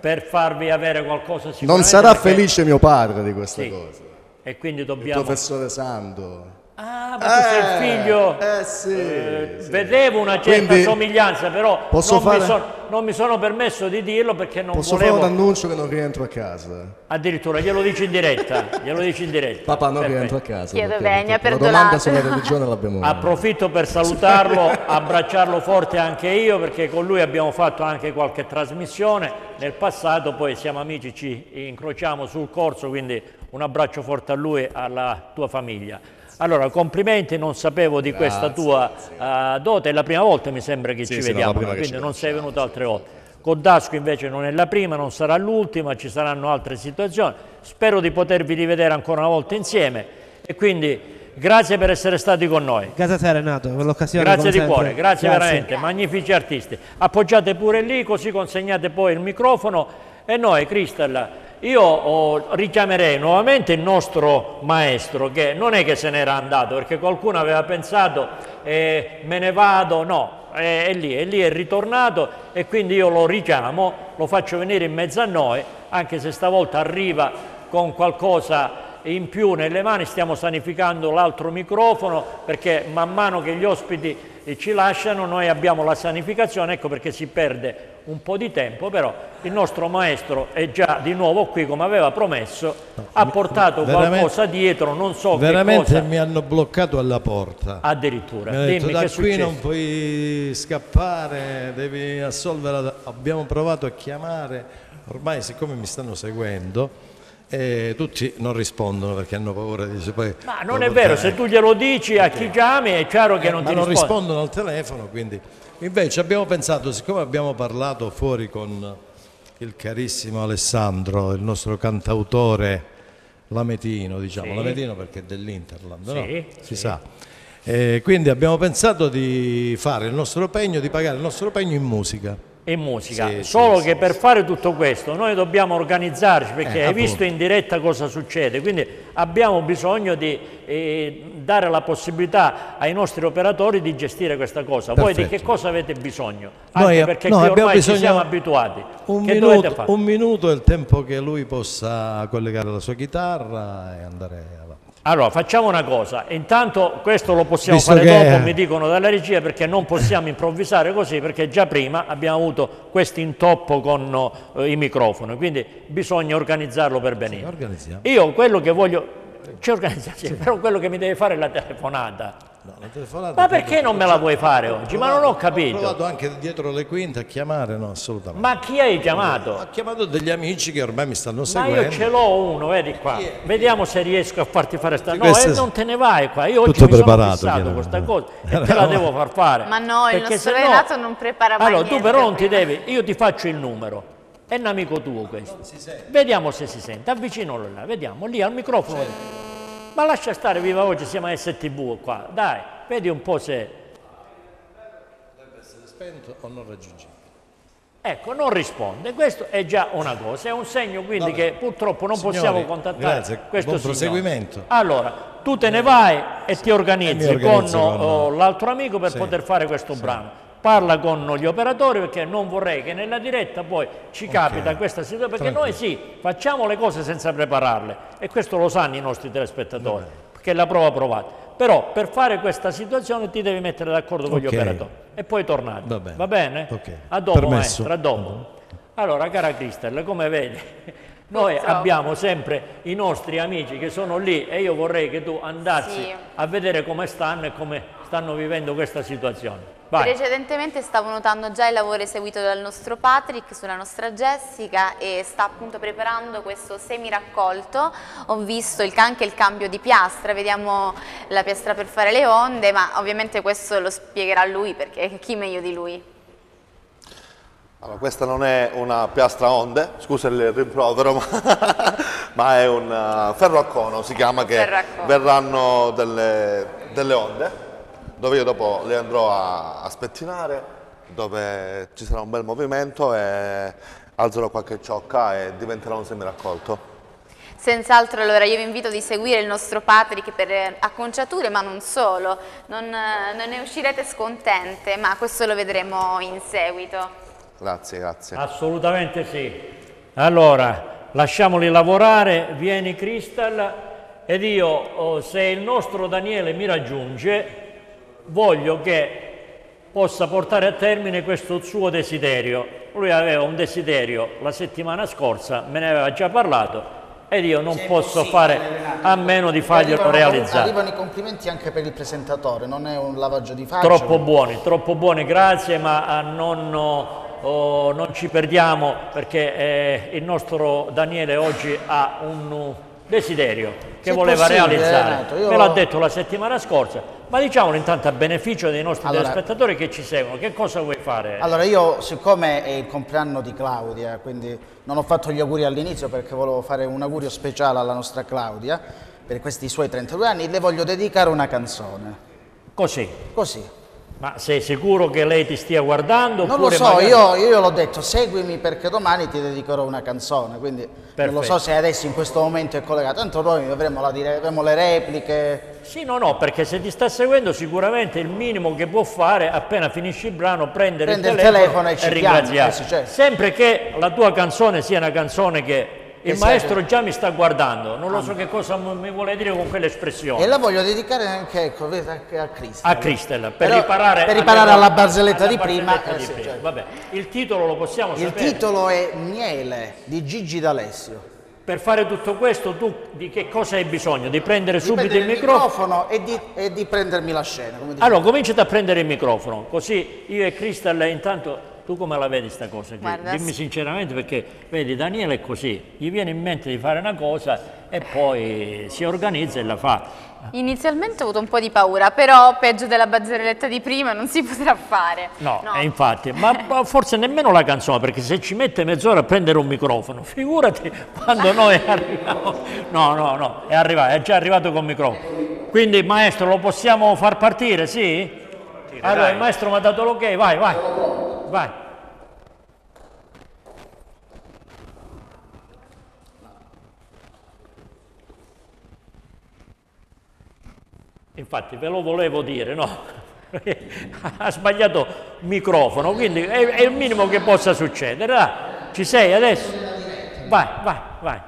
per farvi avere qualcosa sicuramente. Non sarà perché- felice mio padre di questa Sì. cosa. E quindi Il dobbiamo... professore Santo. Ah, ma tu sei il figlio... Eh sì. Eh, Vedevo una certa Quindi- somiglianza, però Posso non, mi fare- son- non mi sono permesso di dirlo perché non Posso volevo... fare un annuncio che non rientro a casa? Addirittura glielo dici in diretta, glielo dici in diretta. Papà non Perfetto. rientro a casa. Chiedo venia, purtroppo La domanda perdonate. sulla religione l'abbiamo... Approfitto per salutarlo, abbracciarlo forte anche io perché con lui abbiamo fatto anche qualche trasmissione nel passato, poi siamo amici, ci incrociamo sul corso, quindi un abbraccio forte a lui e alla tua famiglia. Allora, complimenti, non sapevo di questa Grazie, tua eh, dote, è la prima volta mi sembra che Sì, ci sì, no, vediamo, che quindi ci non sei venuto altre volte. Con Dasco invece non è la prima, non sarà l'ultima, ci saranno altre situazioni. Spero di potervi rivedere ancora una volta insieme e quindi grazie per essere stati con noi. Grazie a te Renato per l'occasione. Grazie di sempre. cuore, grazie, veramente, magnifici artisti. Appoggiate pure lì, così consegnate poi il microfono e noi, Crystal, io oh, richiamerei nuovamente il nostro maestro che non è che se n'era andato perché qualcuno aveva pensato eh, me ne vado, no, è, è lì, è lì, è ritornato e quindi io lo richiamo, lo faccio venire in mezzo a noi, anche se stavolta arriva con qualcosa in più nelle mani, stiamo sanificando l'altro microfono perché man mano che gli ospiti ci lasciano noi abbiamo la sanificazione, ecco perché si perde un po' di tempo, però il nostro maestro è già di nuovo qui come aveva promesso, ha portato qualcosa dietro, non so Veramente che cosa, mi hanno bloccato alla porta. addirittura. Mi hanno detto Dimmi da qui successo. non puoi scappare, devi assolvere. la-" Abbiamo provato a chiamare, ormai siccome mi stanno seguendo, eh, tutti non rispondono perché hanno paura di poi Ma non è vero, se tu glielo dici a chi chiami è chiaro che Eh, non ma ti non risponde. rispondono al telefono, quindi invece abbiamo pensato, siccome abbiamo parlato fuori con il carissimo Alessandro, il nostro cantautore Lametino, diciamo, Sì. Lametino perché è dell'Interland, no? Sì, si sì. sa. E quindi abbiamo pensato di fare il nostro pegno, di pagare il nostro pegno in musica. In musica. Sì, sì, Solo sì, che per fare tutto questo noi dobbiamo organizzarci perché Eh, hai appunto. visto in diretta cosa succede, quindi abbiamo bisogno di eh, dare la possibilità ai nostri operatori di gestire questa cosa. Voi di Perfetto. che cosa avete bisogno? Noi- Anche perché noi qui abbiamo ormai ci siamo abituati. Un che minuto, un minuto è il tempo che lui possa collegare la sua chitarra e andare avanti. Allora, facciamo una cosa, intanto questo lo possiamo Visto fare dopo, mi dicono dalla regia, perché non possiamo improvvisare così, perché già prima abbiamo avuto questo intoppo con eh, i microfoni, quindi bisogna organizzarlo per benissimo. organizziamo. Io quello che voglio, ci organizziamo, sì, però quello che mi deve fare è la telefonata. No, la telefonata Ma perché non me la vuoi fare oggi? Ma non ho Ho capito. provato anche dietro le quinte a chiamare, no, assolutamente. Ma chi hai chiamato? Ho chiamato degli amici che ormai mi stanno Ma seguendo. io ce l'ho uno, vedi qua. Vediamo se riesco a farti fare sta. No, questo eh, non te ne vai qua. Io oggi Tutto mi sono preparato, fissato questa cosa e te la [LAUGHS] devo far fare. Ma no, il nostro no- Renato non prepara mai Allora, tu però non ti devi, io ti faccio il numero. È un amico tuo questo. Vediamo se si sente. Avvicinalo là, vediamo lì al microfono. Ma lascia stare, viva oggi, siamo a STV qua. Dai, vedi un po' se. Deve essere spento o non raggiungibile. Ecco, non risponde. Questo è già una cosa, è un segno quindi Vabbè. che purtroppo non Signori, possiamo contattare grazie, questo buon signore. proseguimento. Allora, tu te ne vai e ti organizzi, E organizzo con, con- oh, l'altro amico per Sì. poter fare questo brano. Parla con gli operatori perché non vorrei che nella diretta poi ci capita questa situazione, perché noi sì, facciamo le cose senza prepararle e questo lo sanno i nostri telespettatori, perché è la prova provata. Però per fare questa situazione ti devi mettere d'accordo con gli operatori e poi tornate. Va bene. Ok. A dopo Permesso. maestro, a dopo. Allora, cara Cristel, come vedi, [LAUGHS] noi abbiamo sempre i nostri amici che sono lì e io vorrei che tu andassi Sì. a vedere come stanno e come stanno vivendo questa situazione. Vai. Precedentemente stavo notando già il lavoro eseguito dal nostro Patrick sulla nostra Jessica e sta appunto preparando questo semi raccolto. Ho visto il, anche il cambio di piastra, vediamo la piastra per fare le onde, ma ovviamente questo lo spiegherà lui perché chi meglio di lui? Allora, questa non è una piastra onde, scusa il rimprovero, [LAUGHS] ma, ma è un uh, ferro a cono, si chiama, che verranno delle, delle onde, dove io dopo le andrò a, a spettinare, dove ci sarà un bel movimento e alzerò qualche ciocca e diventerà un semiraccolto. Senz'altro allora io vi invito di seguire il nostro Patrick per acconciature, ma non solo, non, non ne uscirete scontente, ma questo lo vedremo in seguito. Grazie, grazie. Assolutamente sì. Allora, lasciamoli lavorare, vieni Crystal ed io, oh, se il nostro Daniele mi raggiunge, voglio che possa portare a termine questo suo desiderio. Lui aveva un desiderio la settimana scorsa, me ne aveva già parlato ed io non posso fare a meno di farglielo Arrivano- realizzare. Arrivano i complimenti anche per il presentatore, non è un lavaggio di faccia. Troppo buoni, troppo buoni, grazie, ma ah, non, oh, non ci perdiamo perché eh, il nostro Daniele oggi ha un uh, desiderio che Se voleva realizzare. Renato, io Me l'ha detto la settimana scorsa, ma diciamolo intanto a beneficio dei nostri Allora- telespettatori che ci seguono, che cosa vuoi fare? Allora io, siccome è il compleanno di Claudia, quindi non ho fatto gli auguri all'inizio perché volevo fare un augurio speciale alla nostra Claudia per questi suoi 32 anni, le voglio dedicare una canzone. Così. Così. Ma sei sicuro che lei ti stia guardando? Non lo so, magari- io, io l'ho detto, seguimi perché domani ti dedicherò una canzone, quindi non lo Perfetto. so se adesso in questo momento è collegato, tanto noi avremo, la dire- avremo le repliche. Sì, no, no, perché se ti sta seguendo sicuramente il minimo che può fare appena finisci il brano prendere Prende il il telefono, telefono e ci ringraziare. certo. Sempre che la tua canzone sia una canzone che il sia- maestro già mi sta guardando, non lo so che cosa mi vuole dire con quell'espressione. E la voglio dedicare anche ecco, a Cristo. A Cristel, per Però- riparare, per riparare alla barzelletta alla di prima, barzelletta eh, di prima. certo. Vabbè, il titolo lo possiamo Il sapere. titolo è Miele di Gigi D'Alessio. Per fare tutto questo tu di che cosa hai bisogno? Di prendere Di subito prendere il microfono? e di, e di prendermi la scena. Allora, cominciate a prendere il microfono, così io e Crystal intanto tu come la vedi sta cosa? Guarda, Dimmi sì. sinceramente perché, vedi, Daniele è così, gli viene in mente di fare una cosa e poi si organizza e la fa. Inizialmente ho avuto un po' di paura, però peggio della barzelletta di prima non si [LAUGHS] potrà fare. No, e infatti, ma [LAUGHS] forse nemmeno la canzone, perché se ci mette mezz'ora a prendere un microfono, figurati quando noi [LAUGHS] arriviamo. No, no, no, è arrivato, è già arrivato con microfono. Quindi maestro lo possiamo far partire, sì? Allora il maestro mi ha dato l'ok, vai, vai, vai. Infatti ve lo volevo dire, no? [LAUGHS] ha sbagliato microfono, quindi è, è il minimo che possa succedere. dai. Ci sei adesso? Vai, vai, vai.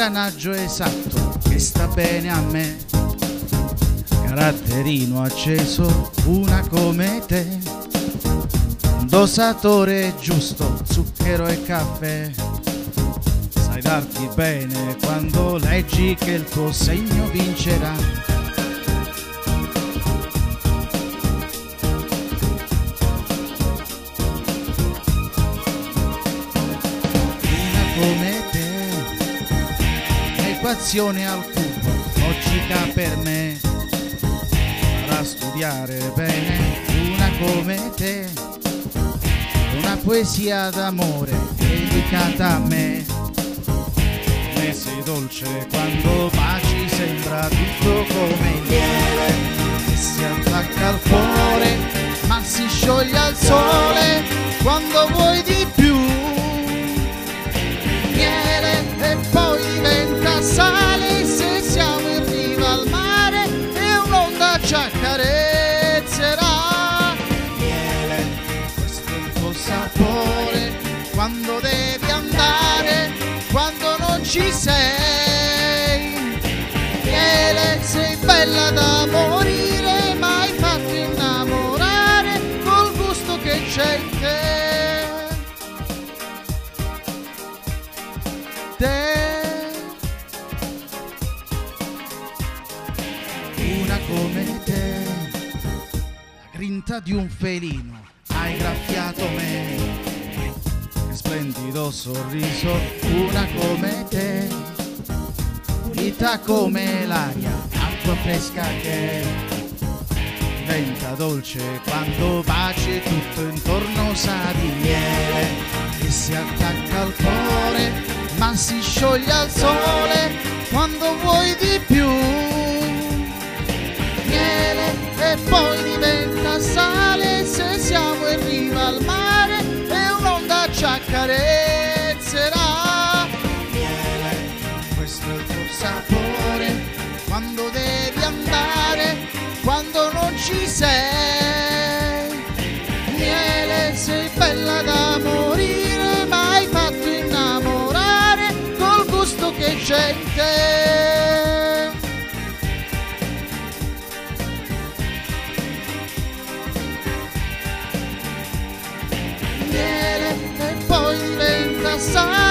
L'ingranaggio esatto che sta bene a me. Caratterino acceso, una come te, dosatore giusto, zucchero e caffè. Sai darti bene quando leggi che il tuo segno vincerà. Te, equazione al cubo, logica per me, farà studiare bene una come te, una poesia d'amore dedicata a me. Me sei dolce quando baci, sembra tutto come il miele, si attacca al cuore, ma si scioglie al sole quando vuoi di più sale se siamo in riva al mare e un'onda ci accarezzerà. Miele questo è il tuo sapore quando devi andare quando non ci sei. Miele sei bella da grinta di un felino. Hai graffiato me. Splendido sorriso una come te. Pulita come l'aria acqua fresca che diventa dolce quando baci e tutto intorno sa di miele che si attacca al cuore ma si scioglie al sole quando vuoi di più e poi diventa sale. Se siamo in riva al mare e un'onda ci accarezzerà. Miele questo è il tuo sapore. Quando devi andare quando non ci sei. Miele sei bella da morire ma hai fatto innamorare col gusto che c'è diventa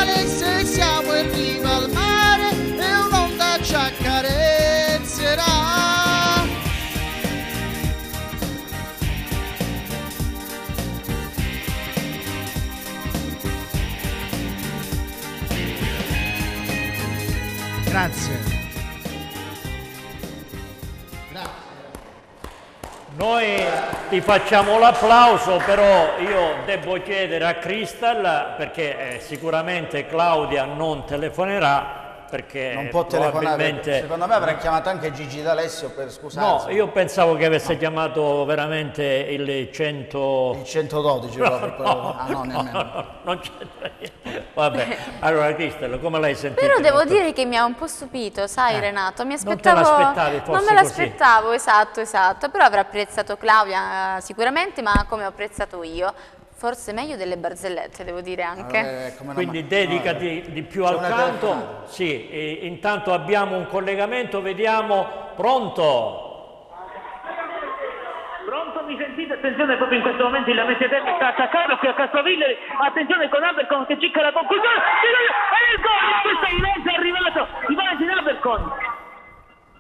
Noi ti facciamo l'applauso, però io devo chiedere a Crystal, perché eh, sicuramente Claudia non telefonerà, perché Non può telefonare. probabilmente... Secondo me avrà chiamato anche Gigi D'Alessio per scusarsi. No, io pensavo che avesse chiamato veramente il 100... Il 112 proprio. no, ah, no, nemmeno. no, non c'entra niente. Vabbè, [LAUGHS] allora Crystal, come l'hai sentito? Però devo dire che mi ha un po' stupito, sai Eh, Renato, mi non te aspettavo... Non me l'aspettavo, esatto, esatto, però avrà apprezzato Claudia eh, sicuramente, ma come ho apprezzato io. Forse meglio delle barzellette, devo dire anche. Eh, no, Quindi ma- dedicati di più al canto. telefonata. Sì, e intanto abbiamo un collegamento, vediamo. Pronto? Pronto, mi sentite? Attenzione, proprio in questo momento il Lamezia Terme sta attaccando qui a Castrovilleri. Attenzione con Abercon che cicca la conclusione. E il gol! Questo è in mezzo, è arrivato Valentin Abercon.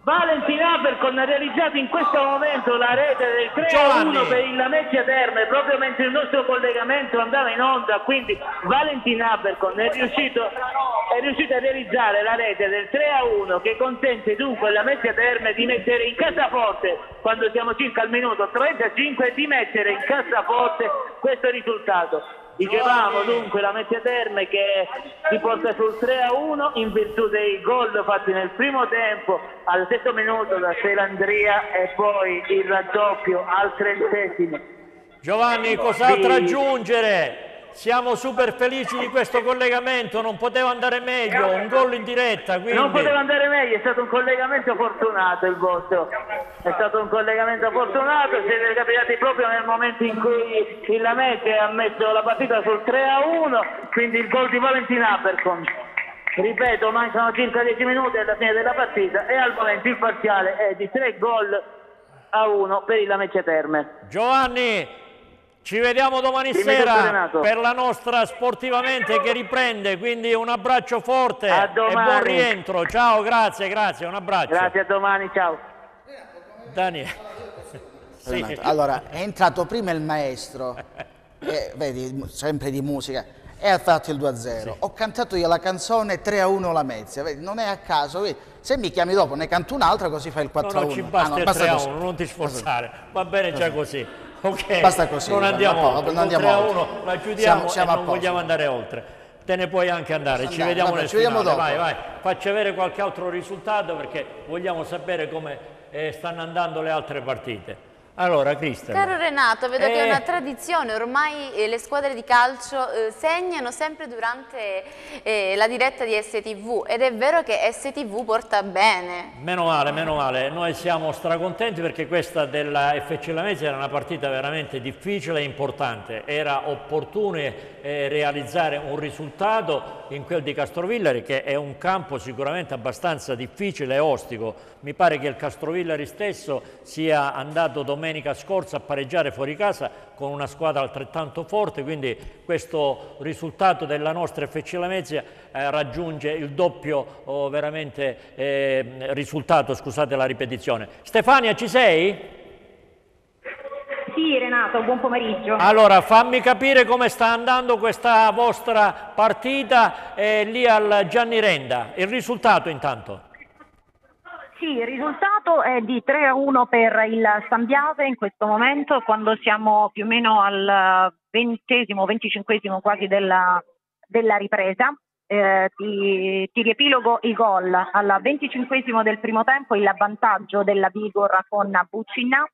Valentin Abercon ha realizzato in questo momento la rete del 3 a 1 Giovanni. per il Lamezia Terme proprio mentre il nostro collegamento andava in onda quindi Valentin Abercon è riuscito, è riuscito a realizzare la rete del 3 a 1 che consente dunque alla Lamezia Terme di mettere in cassaforte quando siamo circa al minuto 35 di mettere in cassaforte questo risultato Dicevamo dunque la Mezzia Terme che si porta sul 3 a 1 in virtù dei gol fatti nel primo tempo al sesto minuto da Selandria e poi il raddoppio al trentesimo. Giovanni, cos'altro Sì. aggiungere? Siamo super felici di questo collegamento, non poteva andare meglio, un gol in diretta, quindi... Non poteva andare meglio, è stato un collegamento fortunato il vostro. È stato un collegamento fortunato, siete capitati proprio nel momento in cui il Lamette ha messo la partita sul 3 a 1, quindi il gol di Valentin Abercon. Ripeto, mancano circa 10 minuti alla fine della partita e al momento il parziale è di 3 gol a 1 per il Lamezia Terme. Giovanni, ci vediamo domani Dimmi sera per la nostra sportivamente che riprende, quindi un abbraccio forte A e buon rientro. Ciao, grazie, grazie, un abbraccio. Grazie a domani, ciao. Daniele. [LAUGHS] Sì. Allora, è entrato prima il maestro, e, vedi, sempre di musica, e ha fatto il 2-0. Ho cantato io la canzone 3-1 la Mezia, vedi, non è a caso, vedi, se mi chiami dopo ne canto un'altra così fai il 4-1. No, no, ci Ah, basta no, il basta 3 a così. 1, non ti sforzare. Va bene già così. Ok. Basta così, Non andiamo no, oltre. non andiamo Con 3 a oltre. 1 la chiudiamo Siamo- siamo e non vogliamo andare oltre. Te ne puoi anche andare, ci Andiamo, vediamo vabbè, nel ci vediamo dopo. Vai, vai. Facci avere qualche altro risultato perché vogliamo sapere come eh, stanno andando le altre partite. Allora, Cristian. Caro Renato, vedo che è Eh. una tradizione, ormai eh, le squadre di calcio eh, segnano sempre durante eh, la diretta di STV ed è vero che STV porta bene. Meno male, meno male. Noi siamo stracontenti perché questa della FC Lamezia era una partita veramente difficile e importante. Era opportuno eh, realizzare un risultato in quel di Castrovillari che è un campo sicuramente abbastanza difficile e ostico. Mi pare che il Castrovillari stesso sia andato domenica scorsa a pareggiare fuori casa con una squadra altrettanto forte, quindi questo risultato della nostra FC Lamezia eh, raggiunge il doppio oh, veramente eh, risultato, scusate la ripetizione. Stefania, ci sei? Sì, Renato, buon pomeriggio. Allora, fammi capire come sta andando questa vostra partita eh, lì al Gianni Renda. Il risultato intanto. Sì, il risultato è di 3 a 1 per il Sambiase in questo momento, quando siamo più o meno al ventesimo, venticinquesimo quasi della, della ripresa. Eh, ti, ti riepilogo i gol. Al venticinquesimo del primo tempo il vantaggio della Vigor con Buccinà,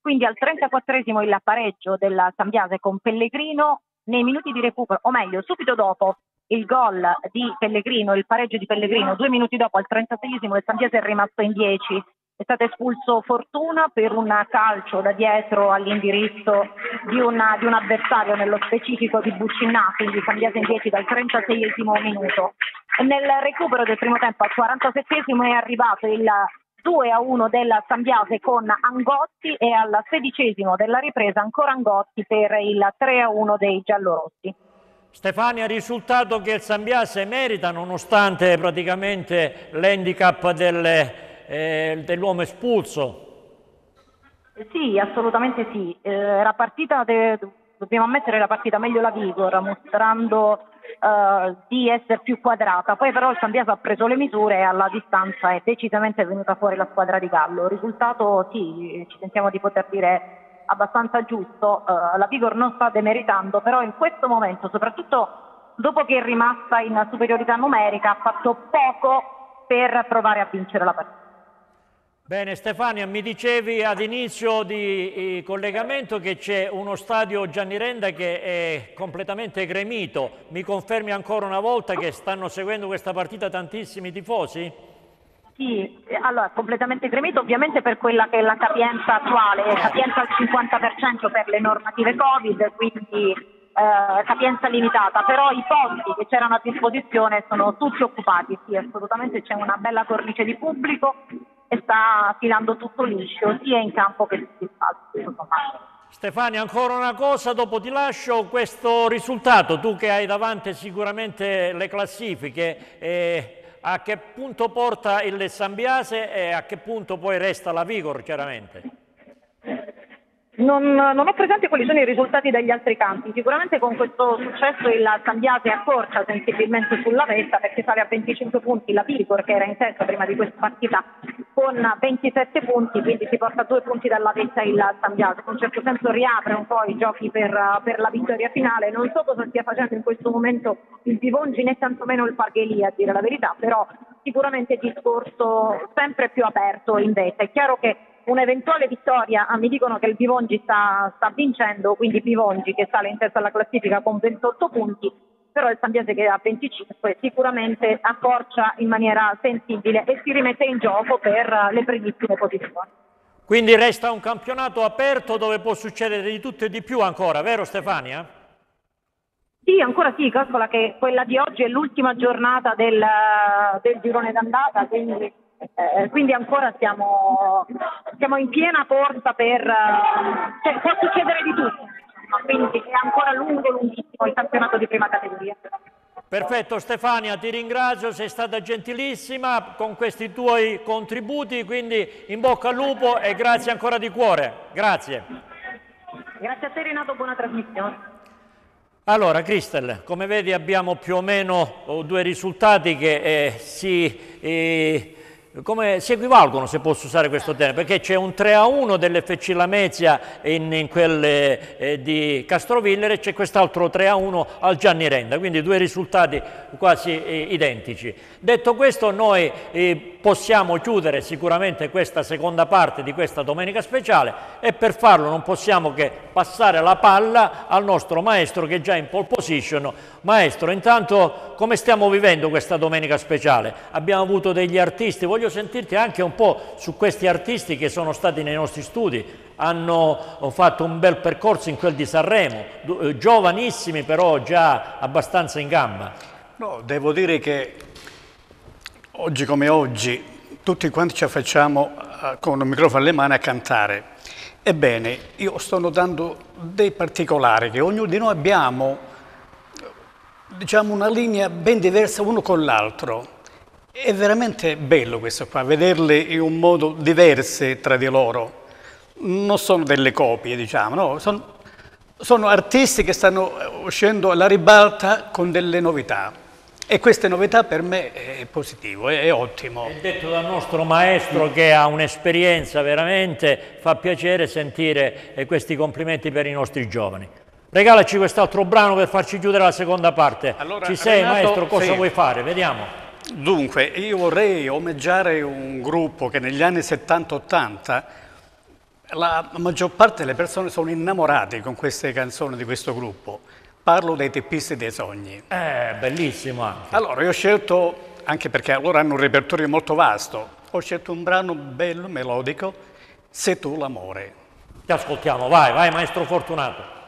quindi al 34esimo il pareggio della Sambiase con Pellegrino, nei minuti di recupero, o meglio, subito dopo il gol di Pellegrino, il pareggio di Pellegrino, due minuti dopo al 36esimo il Sambiase è rimasto in 10. È stato espulso Fortuna per un calcio da dietro all'indirizzo di, una- di un avversario, nello specifico di Buccinà, quindi Sambiase in 10 dal 36esimo minuto. Nel recupero del primo tempo al 47esimo è arrivato il 2 a 1 della Sambiase con Angotti e al sedicesimo della ripresa ancora Angotti per il 3 a 1 dei giallorossi. Stefania, risultato che il Sambiase merita nonostante praticamente l'handicap eh, dell'uomo espulso. Sì, assolutamente sì. Eh, la partita, de- dobbiamo ammettere, la partita meglio la Vigor, mostrando eh, di essere più quadrata. Poi però il Sambiase ha preso le misure e alla distanza è decisamente venuta fuori la squadra di Gallo. Risultato sì, ci sentiamo di poter dire abbastanza giusto. Eh, la Vigor non sta demeritando, però in questo momento, soprattutto dopo che è rimasta in superiorità numerica, ha fatto poco per provare a vincere la partita. Bene Stefania, mi dicevi ad inizio di eh, collegamento che c'è uno stadio Gianni Renda che è completamente gremito. Mi confermi ancora una volta che stanno seguendo questa partita tantissimi tifosi? Sì, allora completamente gremito ovviamente per quella che è la capienza attuale, capienza al 50% per le normative Covid, quindi eh, capienza limitata, però i posti che c'erano a disposizione sono tutti occupati, sì, assolutamente c'è una bella cornice di pubblico e sta filando tutto liscio, sia in campo che tutto sommato. Stefania, ancora una cosa, dopo ti lascio questo risultato, tu che hai davanti sicuramente le classifiche, eh, a che punto porta il Sambiase e a che punto poi resta la Vigor chiaramente? Non, non ho presente quali sono i risultati degli altri campi. Sicuramente con questo successo il Sambiase accorcia sensibilmente sulla vetta perché sale a 25 punti la Vigor che era in testa prima di questa partita con 27 punti, quindi si porta due punti dalla vetta il Sambiase. In un certo senso riapre un po' i giochi per, per la vittoria finale. Non so cosa stia facendo in questo momento il Bivongi né tantomeno il Pargheli a dire la verità, però sicuramente discorso sempre più aperto in vetta. È chiaro che un'eventuale vittoria, ah, mi dicono che il Bivongi sta, sta vincendo, quindi Bivongi che sale in testa alla classifica con 28 punti, però il Sambiase che ha 25 sicuramente accorcia in maniera sensibile e si rimette in gioco per le primissime posizioni. Quindi resta un campionato aperto dove può succedere di tutto e di più ancora, vero Stefania? Sì, ancora sì, calcola che quella di oggi è l'ultima giornata del, del girone d'andata, quindi, eh, quindi ancora siamo, siamo, in piena corsa per... eh, cioè, può succedere di tutto, quindi è ancora lungo, lunghissimo il campionato di prima categoria. Perfetto Stefania, ti ringrazio, sei stata gentilissima con questi tuoi contributi, quindi in bocca al lupo e grazie ancora di cuore. Grazie. Grazie a te Renato, buona trasmissione. Allora, Cristel, come vedi abbiamo più o meno oh, due risultati che eh, si, eh, come, si equivalgono, se posso usare questo termine, perché c'è un 3 a 1 dell'FC Lamezia in, in quelle eh, di Castrovillere e c'è quest'altro 3 a 1 al Gianni Renda, quindi due risultati quasi eh, identici. Detto questo, noi eh, possiamo chiudere sicuramente questa seconda parte di questa domenica speciale e per farlo non possiamo che passare la palla al nostro maestro che è già in pole position. Maestro, intanto come stiamo vivendo questa domenica speciale? Abbiamo avuto degli artisti, voglio sentirti anche un po' su questi artisti che sono stati nei nostri studi, hanno fatto un bel percorso in quel di Sanremo, du- giovanissimi però già abbastanza in gamba. No, devo dire che oggi come oggi tutti quanti ci affacciamo eh, con un microfono alle mani a cantare. Ebbene, io sto notando dei particolari che ognuno di noi abbiamo, diciamo, una linea ben diversa uno con l'altro. È veramente bello questo qua, vederle in un modo diverso tra di loro. Non sono delle copie, diciamo, no? sono, sono artisti che stanno uscendo alla ribalta con delle novità. E queste novità per me è positivo, è, è ottimo. È detto dal nostro maestro che ha un'esperienza veramente, fa piacere sentire eh, questi complimenti per i nostri giovani. Regalaci quest'altro brano per farci chiudere la seconda parte. Allora, Ci sei Renato, maestro, cosa sì. vuoi fare? Vediamo. Dunque, io vorrei omaggiare un gruppo che negli anni 70-80 la maggior parte delle persone sono innamorate con queste canzoni di questo gruppo. Parlo dei teppisti dei sogni. Eh, bellissimo anche. Allora, io ho scelto, anche perché loro hanno un repertorio molto vasto, ho scelto un brano bello, melodico, Se tu l'amore. Ti ascoltiamo, vai, vai maestro Fortunato.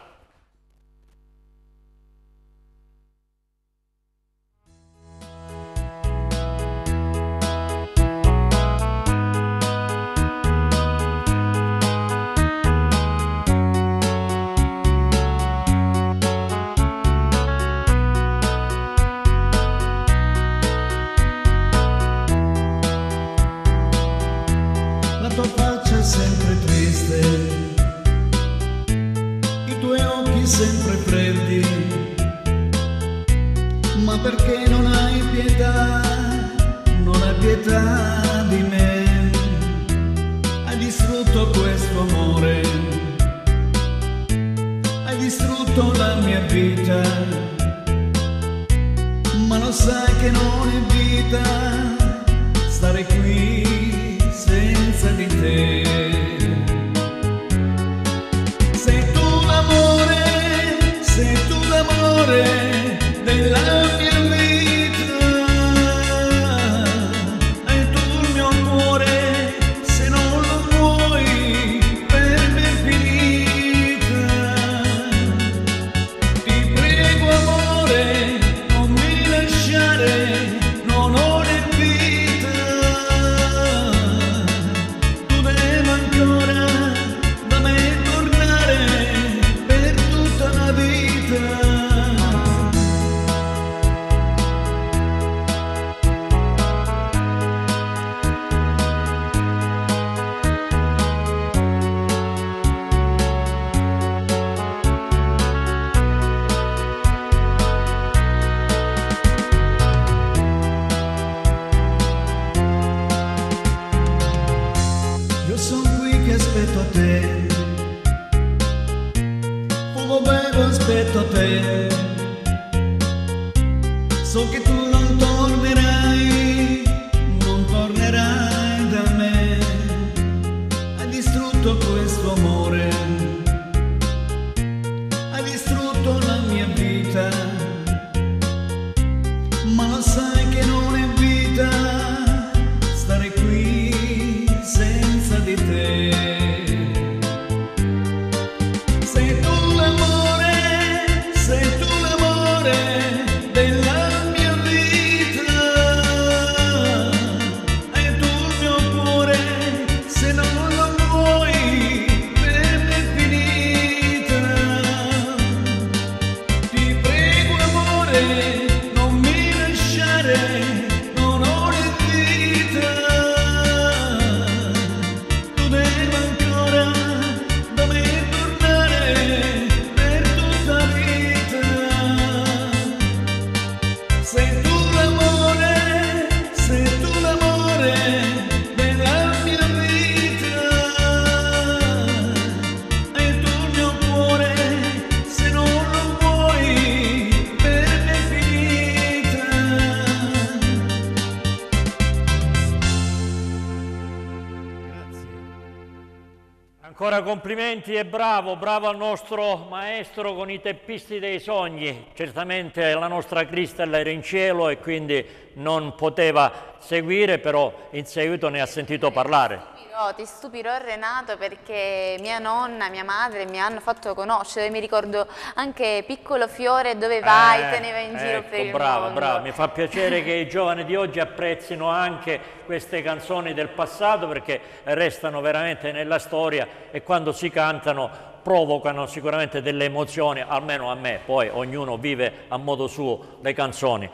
Complimenti e bravo, bravo al nostro maestro con i teppisti dei sogni. Certamente la nostra Crystal era in cielo e quindi non poteva seguire, però in seguito ne ha sentito parlare. stupirò, ti stupirò Renato perché mia nonna, mia madre mi hanno fatto conoscere, mi ricordo anche Piccolo Fiore dove vai, Eh, teneva in giro ecco, per il bravo, mondo. bravo. Mi fa piacere che i giovani di oggi apprezzino anche queste canzoni del passato perché restano veramente nella storia e quando si cantano provocano sicuramente delle emozioni, almeno a me, poi ognuno vive a modo suo le canzoni.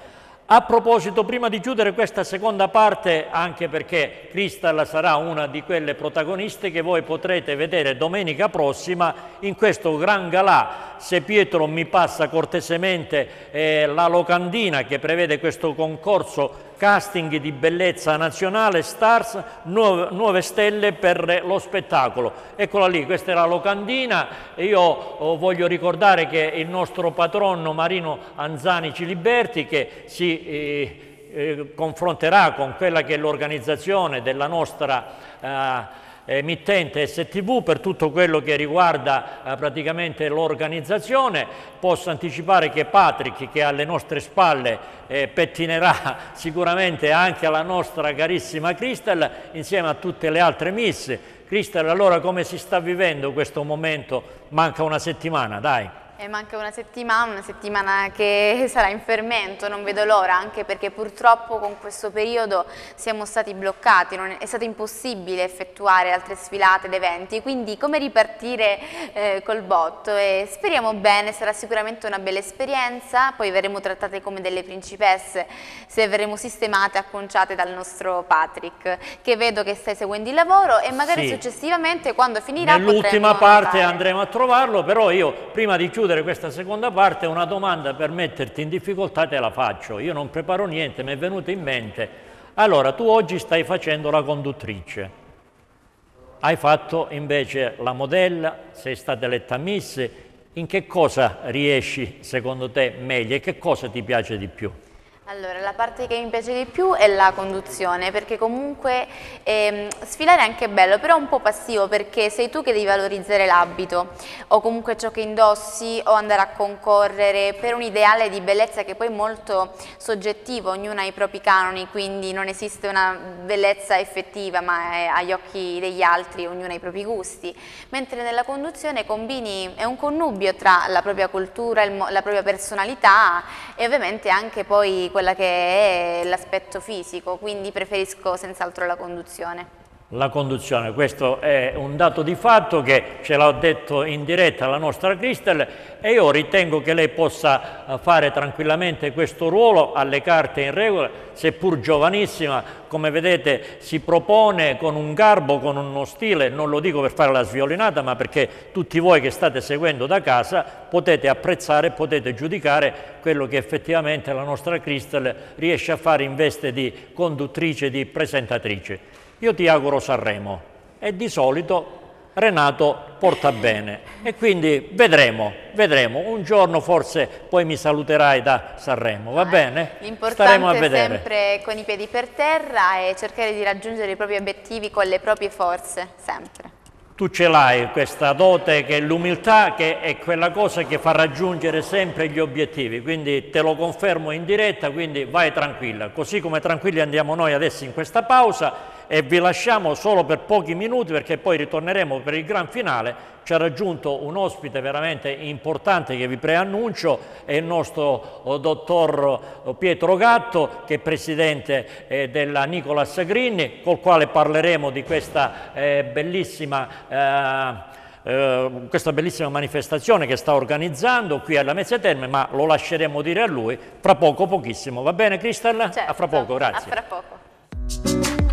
A proposito, prima di chiudere questa seconda parte, anche perché Crystal sarà una di quelle protagoniste che voi potrete vedere domenica prossima in questo gran galà, se Pietro mi passa cortesemente eh, la locandina che prevede questo concorso casting di bellezza nazionale, Stars, nuove, nuove stelle per lo spettacolo. Eccola lì, questa è la locandina io oh, voglio ricordare che il nostro patrono Marino Anzani Ciliberti che si eh, eh, confronterà con quella che è l'organizzazione della nostra eh, emittente STV per tutto quello che riguarda eh, praticamente l'organizzazione. Posso anticipare che Patrick, che alle nostre spalle eh, pettinerà [LAUGHS] sicuramente anche alla nostra carissima Crystal, insieme a tutte le altre miss. Crystal, allora come si sta vivendo questo momento? Manca una settimana, dai. E manca una settimana, una settimana che [LAUGHS] sarà in fermento, non vedo l'ora, anche perché purtroppo con questo periodo siamo stati bloccati, non è, è stato impossibile effettuare altre sfilate ed eventi, quindi come ripartire eh, col botto? E speriamo bene, sarà sicuramente una bella esperienza, poi verremo trattate come delle principesse se verremo sistemate, acconciate dal nostro Patrick, che vedo che stai seguendo il lavoro e magari Sì. successivamente quando finirà Nell'ultima parte andremo a trovarlo, però io prima di chiudere questa seconda parte una domanda per metterti in difficoltà te la faccio. Io non preparo niente, mi è venuta in mente. Allora, tu oggi stai facendo la conduttrice. Hai fatto invece la modella, sei stata eletta Miss. In che cosa riesci secondo te meglio e che cosa ti piace di più? Allora, la parte che mi piace di più è la conduzione, perché comunque ehm, sfilare è anche bello, però è un po' passivo perché sei tu che devi valorizzare l'abito o comunque ciò che indossi o andare a concorrere per un ideale di bellezza che poi è molto soggettivo, ognuno ha i propri canoni, quindi non esiste una bellezza effettiva, ma è agli occhi degli altri ognuno ha i propri gusti. Mentre nella conduzione combini, è un connubio tra la propria cultura, il la propria personalità e ovviamente anche poi quella che è l'aspetto fisico, quindi preferisco senz'altro la conduzione. La conduzione, questo è un dato di fatto che ce l'ha detto in diretta la nostra Crystal e io ritengo che lei possa eh, fare tranquillamente questo ruolo alle carte in regola, seppur giovanissima, come vedete si propone con un garbo, con uno stile, non lo dico per fare la sviolinata, ma perché tutti voi che state seguendo da casa potete apprezzare, potete giudicare quello che effettivamente la nostra Crystal riesce a fare in veste di conduttrice, di presentatrice. Io ti auguro Sanremo e di solito Renato porta bene e quindi vedremo, vedremo. Un giorno forse poi mi saluterai da Sanremo, va bene? Staremo a L'importante è sempre con i piedi per terra e cercare di raggiungere i propri obiettivi con le proprie forze, sempre. Tu ce l'hai questa dote che è l'umiltà, che è quella cosa che fa raggiungere sempre gli obiettivi, quindi te lo confermo in diretta, quindi vai tranquilla, così come tranquilli andiamo noi adesso in questa pausa e vi lasciamo solo per pochi minuti perché poi ritorneremo per il gran finale. Ci ha raggiunto un ospite veramente importante che vi preannuncio, è il nostro oh, dottor oh, Pietro Gatto, che è presidente eh, della Nicolas Grini, col quale parleremo di questa eh, bellissima eh, questa bellissima manifestazione che sta organizzando qui alla Mezzia Terme, ma lo lasceremo dire a lui fra poco, pochissimo. Va bene, Cristal? A fra poco, grazie. A fra poco.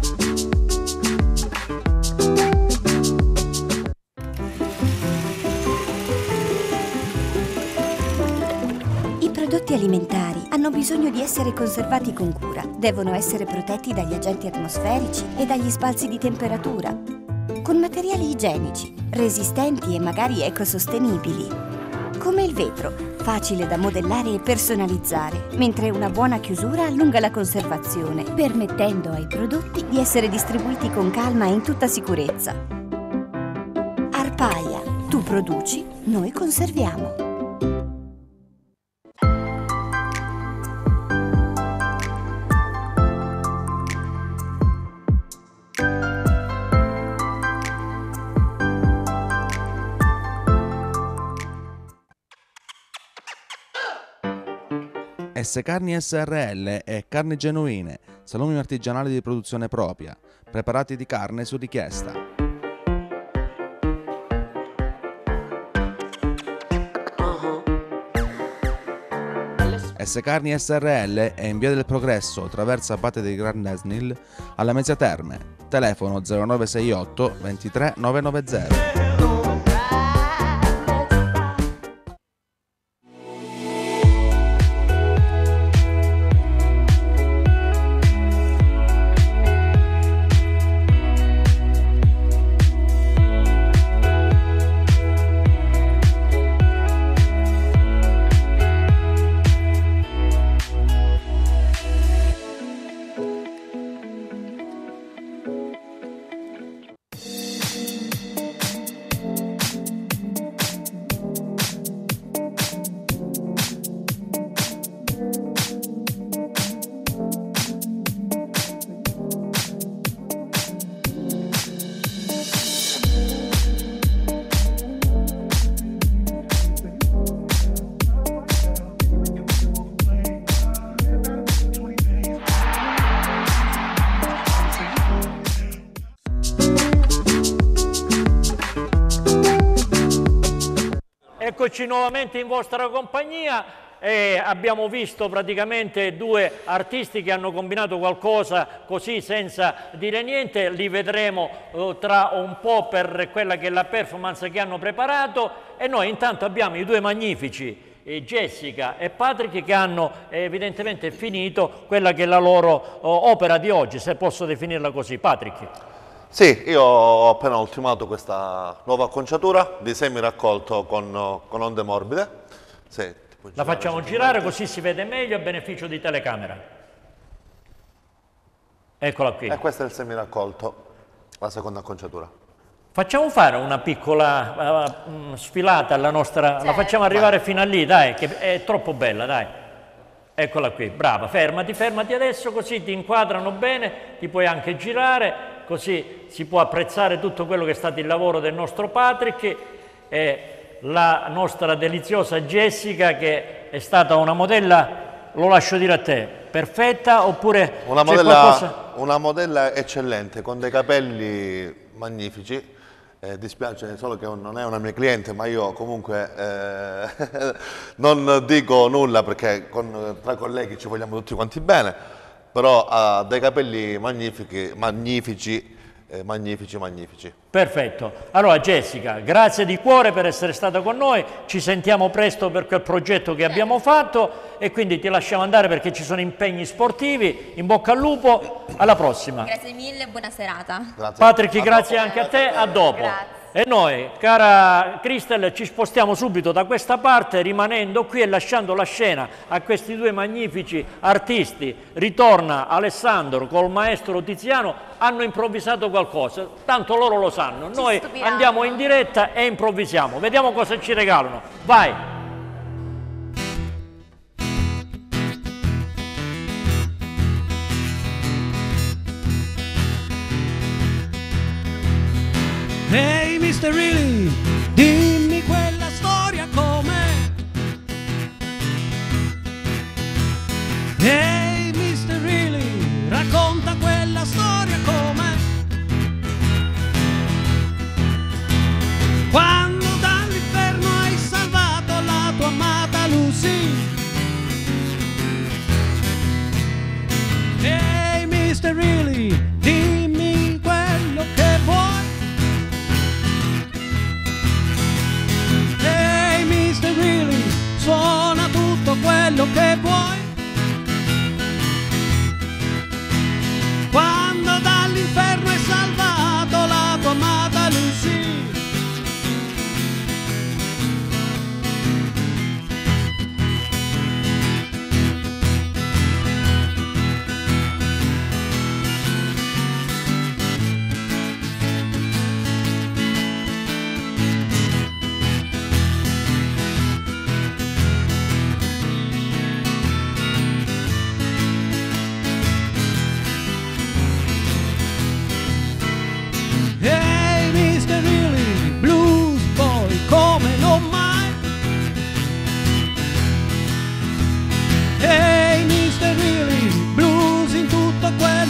Prodotti alimentari hanno bisogno di essere conservati con cura. Devono essere protetti dagli agenti atmosferici e dagli sbalzi di temperatura. Con materiali igienici, resistenti e magari ecosostenibili. Come il vetro, facile da modellare e personalizzare, mentre una buona chiusura allunga la conservazione, permettendo ai prodotti di essere distribuiti con calma e in tutta sicurezza. Arpaia, tu produci, noi conserviamo. S Carni SRL e Carni Genuine, salumi artigianali di produzione propria, preparati di carne su richiesta. S Carni SRL è in via del Progresso, traversa Abate di Grandesnil, alla Mezzia Terme. Telefono 0968 23 990. Nuovamente in vostra compagnia e abbiamo visto praticamente due artisti che hanno combinato qualcosa così senza dire niente, li vedremo eh, tra un po' per quella che è la performance che hanno preparato e noi intanto abbiamo i due magnifici eh, Jessica e Patrick che hanno eh, evidentemente finito quella che è la loro opera di oggi, se posso definirla così. Patrick. Sì, io ho appena ultimato questa nuova acconciatura di semi raccolto con, con onde morbide. Sì, La facciamo girare così si vede meglio a beneficio di telecamera. Eccola qui. E questo è il semi raccolto, la seconda acconciatura. Facciamo fare una piccola mm, sfilata alla nostra, la facciamo arrivare fino a lì, dai, che è troppo bella, dai. Eccola qui, brava, fermati, fermati adesso così ti inquadrano bene, ti puoi anche girare, così si può apprezzare tutto quello che è stato il lavoro del nostro Patrick. E la nostra deliziosa Jessica che è stata una modella, lo lascio dire a te, perfetta oppure Una modella, qualcosa... una modella eccellente, con dei capelli magnifici. Eh, dispiace solo che non è una mia cliente, ma io comunque eh, [LAUGHS] non dico nulla perché con, tra colleghi ci vogliamo tutti quanti bene, però ha dei capelli magnifici, magnifici, eh, magnifici, magnifici. Perfetto. Allora Jessica, grazie di cuore per essere stata con noi, ci sentiamo presto per quel progetto che abbiamo fatto e quindi ti lasciamo andare perché ci sono impegni sportivi, in bocca al lupo, alla prossima. Grazie mille, buona serata. Patrick, grazie anche a te, a dopo. Grazie. E noi, cara Cristel, ci spostiamo subito da questa parte rimanendo qui e lasciando la scena a questi due magnifici artisti. Ritorna Alessandro col maestro Tiziano, hanno improvvisato qualcosa, tanto loro lo sanno. Noi andiamo in diretta e improvvisiamo, vediamo cosa ci regalano. Vai! Ehi Mr. Really, dimmi quella storia com'è. Ehi Mr. Really, racconta quella storia com'è. Quando dall'inferno hai salvato la tua amata Lucy. Ehi Mr. Really, tutto quello che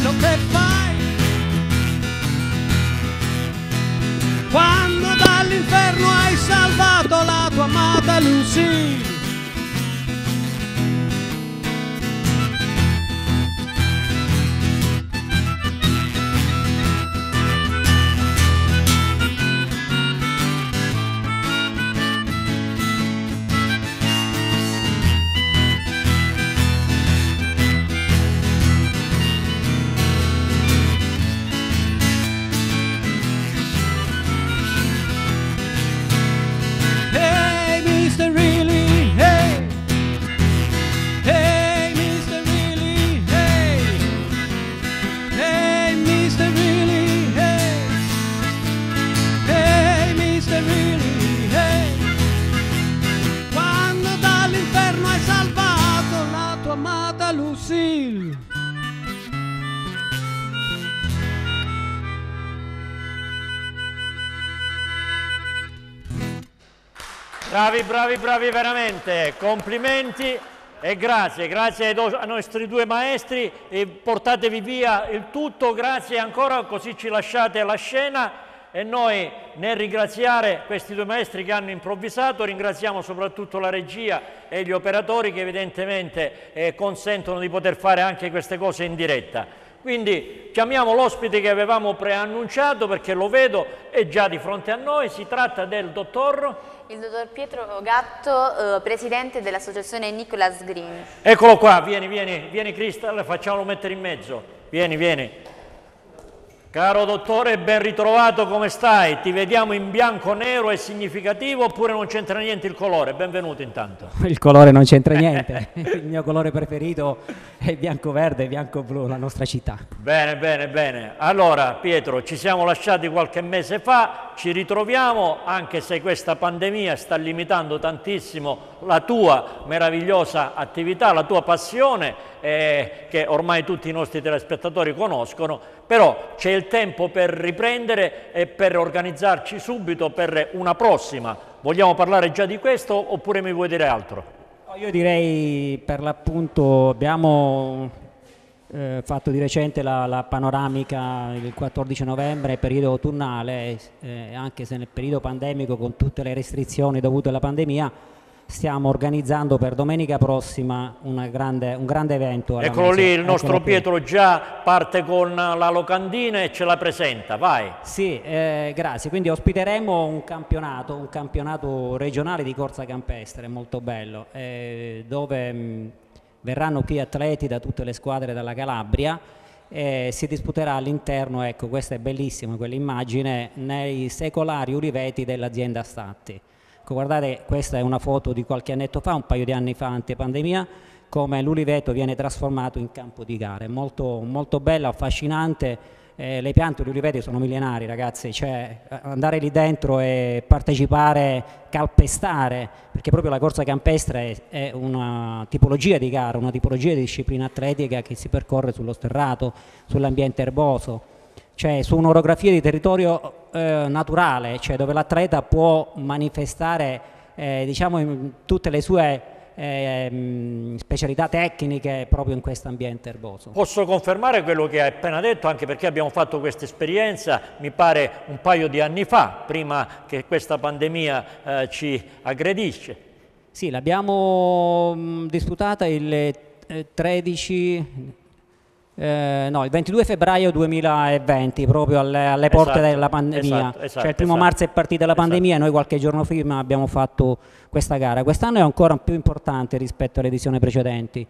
quello che fai. Quando dall'inferno hai salvato la tua amata Lucy. Lucille. Bravi, bravi, bravi veramente, complimenti e grazie, grazie ai, nostri due maestri portatevi via il tutto, grazie ancora, così ci lasciate la scena e noi nel ringraziare questi due maestri che hanno improvvisato ringraziamo soprattutto la regia e gli operatori che evidentemente eh, consentono di poter fare anche queste cose in diretta. Quindi chiamiamo l'ospite che avevamo preannunciato perché lo vedo, è già di fronte a noi, si tratta del dottor... Il dottor Pietro Gatto, eh, presidente dell'associazione Nicholas Green. Eccolo qua, vieni, vieni, vieni Cristal, facciamolo mettere in mezzo. Vieni, vieni. Caro dottore, ben ritrovato, come stai? Ti vediamo in bianco, nero e significativo oppure non c'entra niente il colore? Benvenuto intanto. [LAUGHS] Il colore non c'entra niente, [LAUGHS] il mio colore preferito è il bianco-verde e bianco-blu, la nostra città. Bene, bene, bene. Allora, Pietro, ci siamo lasciati qualche mese fa, ci ritroviamo, anche se questa pandemia sta limitando tantissimo la tua meravigliosa attività, la tua passione, eh, che ormai tutti i nostri telespettatori conoscono, però c'è il tempo per riprendere e per organizzarci subito per una prossima. Vogliamo parlare già di questo oppure mi vuoi dire altro? Io direi per l'appunto abbiamo eh, fatto di recente la, la panoramica il 14 novembre, periodo autunnale, eh, anche se nel periodo pandemico con tutte le restrizioni dovute alla pandemia, stiamo organizzando per domenica prossima grande- un grande evento. Eccolo lì, il nostro. Pietro già parte con la locandina e ce la presenta, vai. Sì, eh, grazie. Quindi ospiteremo un campionato, un campionato regionale di corsa campestre molto bello, eh, dove mh, verranno qui atleti da tutte le squadre della Calabria e si disputerà all'interno, ecco questa è bellissima quell'immagine, nei secolari uliveti dell'azienda Statti. Ecco, guardate, questa è una foto di qualche annetto fa, un paio di anni fa, ante pandemia, come l'uliveto viene trasformato in campo di gare. Molto, molto bella, affascinante. Eh, le piante di uliveti sono millenari, ragazzi, cioè eh, andare lì dentro e partecipare, calpestare, perché proprio la corsa campestre è, è una tipologia di gara, una tipologia di disciplina atletica che si percorre sullo sterrato, sull'ambiente erboso, cioè su un'orografia di territorio eh, naturale, cioè dove l'atleta può manifestare eh, diciamo, tutte le sue ehm, specialità tecniche proprio in questo ambiente erboso. Posso confermare quello che hai appena detto, anche perché abbiamo fatto questa esperienza, mi pare un paio di anni fa, prima che questa pandemia eh, ci aggredisce. Sì, l'abbiamo mh, disputata il eh, 13, eh, no, il 22 febbraio 2020, proprio alle, alle porte Esatto, della pandemia. esatto, esatto, cioè il primo esatto. marzo è partita la pandemia e noi qualche giorno prima abbiamo fatto questa gara. Quest'anno è ancora più importante rispetto alle edizioni precedenti.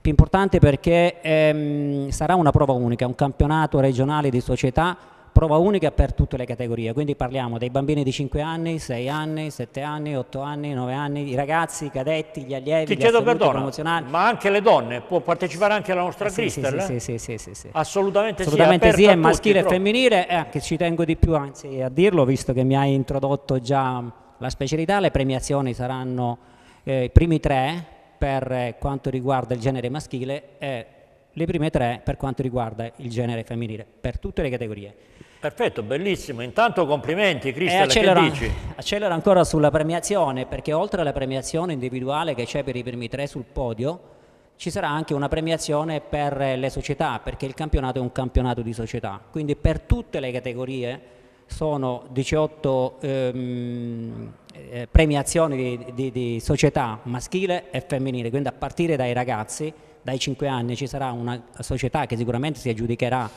Più importante perché ehm, sarà una prova unica, un campionato regionale di società, prova unica per tutte le categorie. Quindi parliamo dei bambini di 5 anni, 6 anni, 7 anni, 8 anni, 9 anni, i ragazzi, i cadetti, gli allievi, Ti gli chiedo perdono, ma anche le donne, può partecipare anche la nostra Eh, sì, sì, Crystal? sì, eh? sì, sì, sì, sì. Assolutamente, Assolutamente sì, sì, è maschile e femminile anche ci tengo di più anzi a dirlo visto che mi hai introdotto già la specialità, le premiazioni saranno eh, i primi tre per eh, quanto riguarda il genere maschile e le prime tre per quanto riguarda il genere femminile, per tutte le categorie. Perfetto, bellissimo. Intanto complimenti, E Crystal, che accelera, dici? accelera ancora sulla premiazione perché oltre alla premiazione individuale che c'è per i primi tre sul podio, ci sarà anche una premiazione per le società perché il campionato è un campionato di società. Quindi per tutte le categorie sono 18 ehm, eh, premiazioni di, di- di società maschile e femminile, quindi a partire dai ragazzi, dai 5 anni ci sarà una società che sicuramente si aggiudicherà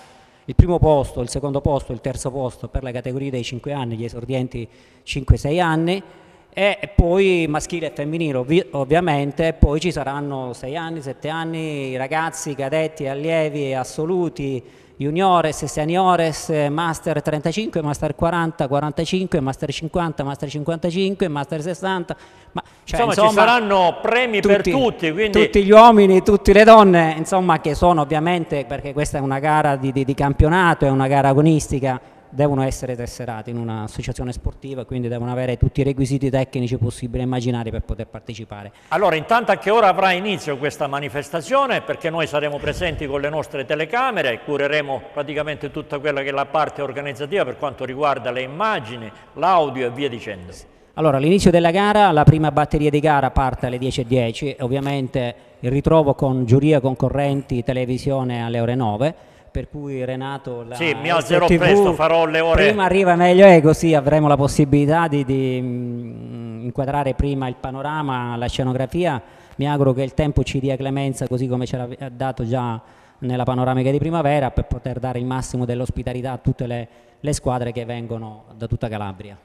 il primo posto, il secondo posto, il terzo posto per le categorie dei 5 anni, gli esordienti 5-6 anni e poi maschile e femminile ovvi- ovviamente, poi ci saranno 6 anni, 7 anni, ragazzi, cadetti, allievi, assoluti, juniores, seniores, master 35, master 40, 45, master 50, master 55, master 60, ma, cioè, insomma, ci saranno premi per tutti, quindi tutti gli uomini, tutte le donne, insomma, che sono ovviamente, perché questa è una gara di, di- di campionato, è una gara agonistica, devono essere tesserati in un'associazione sportiva, quindi devono avere tutti i requisiti tecnici possibili e immaginari per poter partecipare. Allora, intanto a che ora avrà inizio questa manifestazione? Perché noi saremo presenti con le nostre telecamere e cureremo praticamente tutta quella che è la parte organizzativa per quanto riguarda le immagini, l'audio e via dicendo. Allora, all'inizio della gara, la prima batteria di gara parte alle 10.10, e ovviamente il ritrovo con giuria concorrenti, televisione alle ore 9, per cui Renato... La Sì, mi alzerò STV presto, farò le ore... Prima arriva meglio e così avremo la possibilità di, di, mm, inquadrare prima il panorama, la scenografia. Mi auguro che il tempo ci dia clemenza così come ce l'ha dato già nella panoramica di primavera per poter dare il massimo dell'ospitalità a tutte le, le squadre che vengono da tutta Calabria.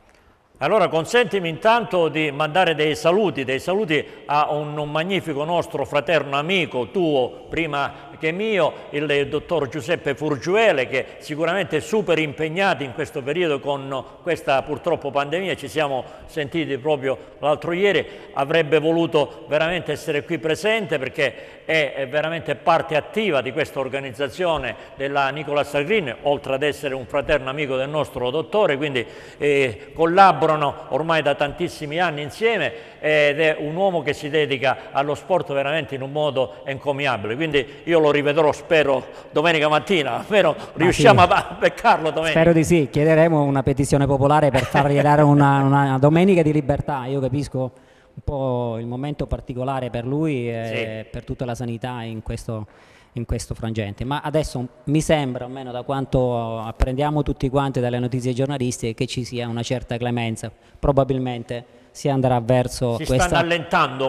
Allora consentimi intanto di mandare dei saluti, dei saluti a un, un magnifico nostro fraterno amico tuo prima che mio, il dottor Giuseppe Furgiuele che sicuramente è super impegnato in questo periodo con questa purtroppo pandemia, ci siamo sentiti proprio l'altro ieri, avrebbe voluto veramente essere qui presente perché è, veramente parte attiva di questa organizzazione della Nicola Sagrin, oltre ad essere un fraterno amico del nostro dottore, quindi eh, collaborano ormai da tantissimi anni insieme ed è un uomo che si dedica allo sport veramente in un modo encomiabile, quindi io lo rivedrò spero domenica mattina, almeno riusciamo sì. a beccarlo domenica. Spero di sì, chiederemo una petizione popolare per fargli [LAUGHS] dare una, una domenica di libertà. Io capisco un po' il momento particolare per lui e per tutta la sanità in questo, in questo frangente. Ma adesso mi sembra, almeno da quanto apprendiamo tutti quanti dalle notizie giornalistiche, che ci sia una certa clemenza. Probabilmente si andrà verso Si questa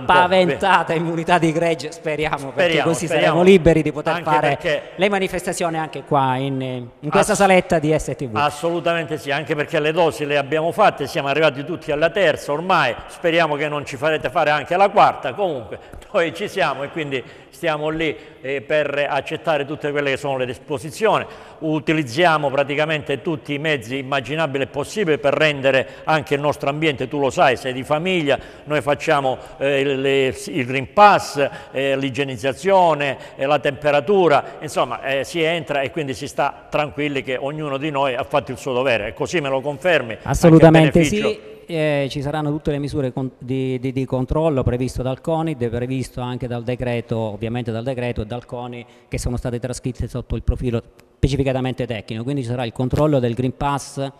paventata immunità di gregge, speriamo, perché Speriamo, così speriamo. saremo liberi di poter Anche fare perché- le manifestazioni anche qua in, in questa saletta di STV. Assolutamente sì, anche perché le dosi le abbiamo fatte, siamo arrivati tutti alla terza, ormai speriamo che non ci farete fare anche la quarta, comunque noi ci siamo e quindi stiamo lì eh, per accettare tutte quelle che sono le disposizioni, utilizziamo praticamente tutti i mezzi immaginabili e possibili per rendere anche il nostro ambiente, tu lo sai, sei di famiglia, noi facciamo eh, il, le- il Green Pass, eh, l'igienizzazione, eh, la temperatura, insomma eh, si entra e quindi si sta tranquilli che ognuno di noi ha fatto il suo dovere. E così me lo confermi. Assolutamente sì, eh, ci saranno tutte le misure con- di, di- di controllo previsto dal CONID, previsto anche dal decreto, ovviamente dal decreto e dal CONI che sono state trascritte sotto il profilo specificatamente tecnico, quindi ci sarà il controllo del Green Pass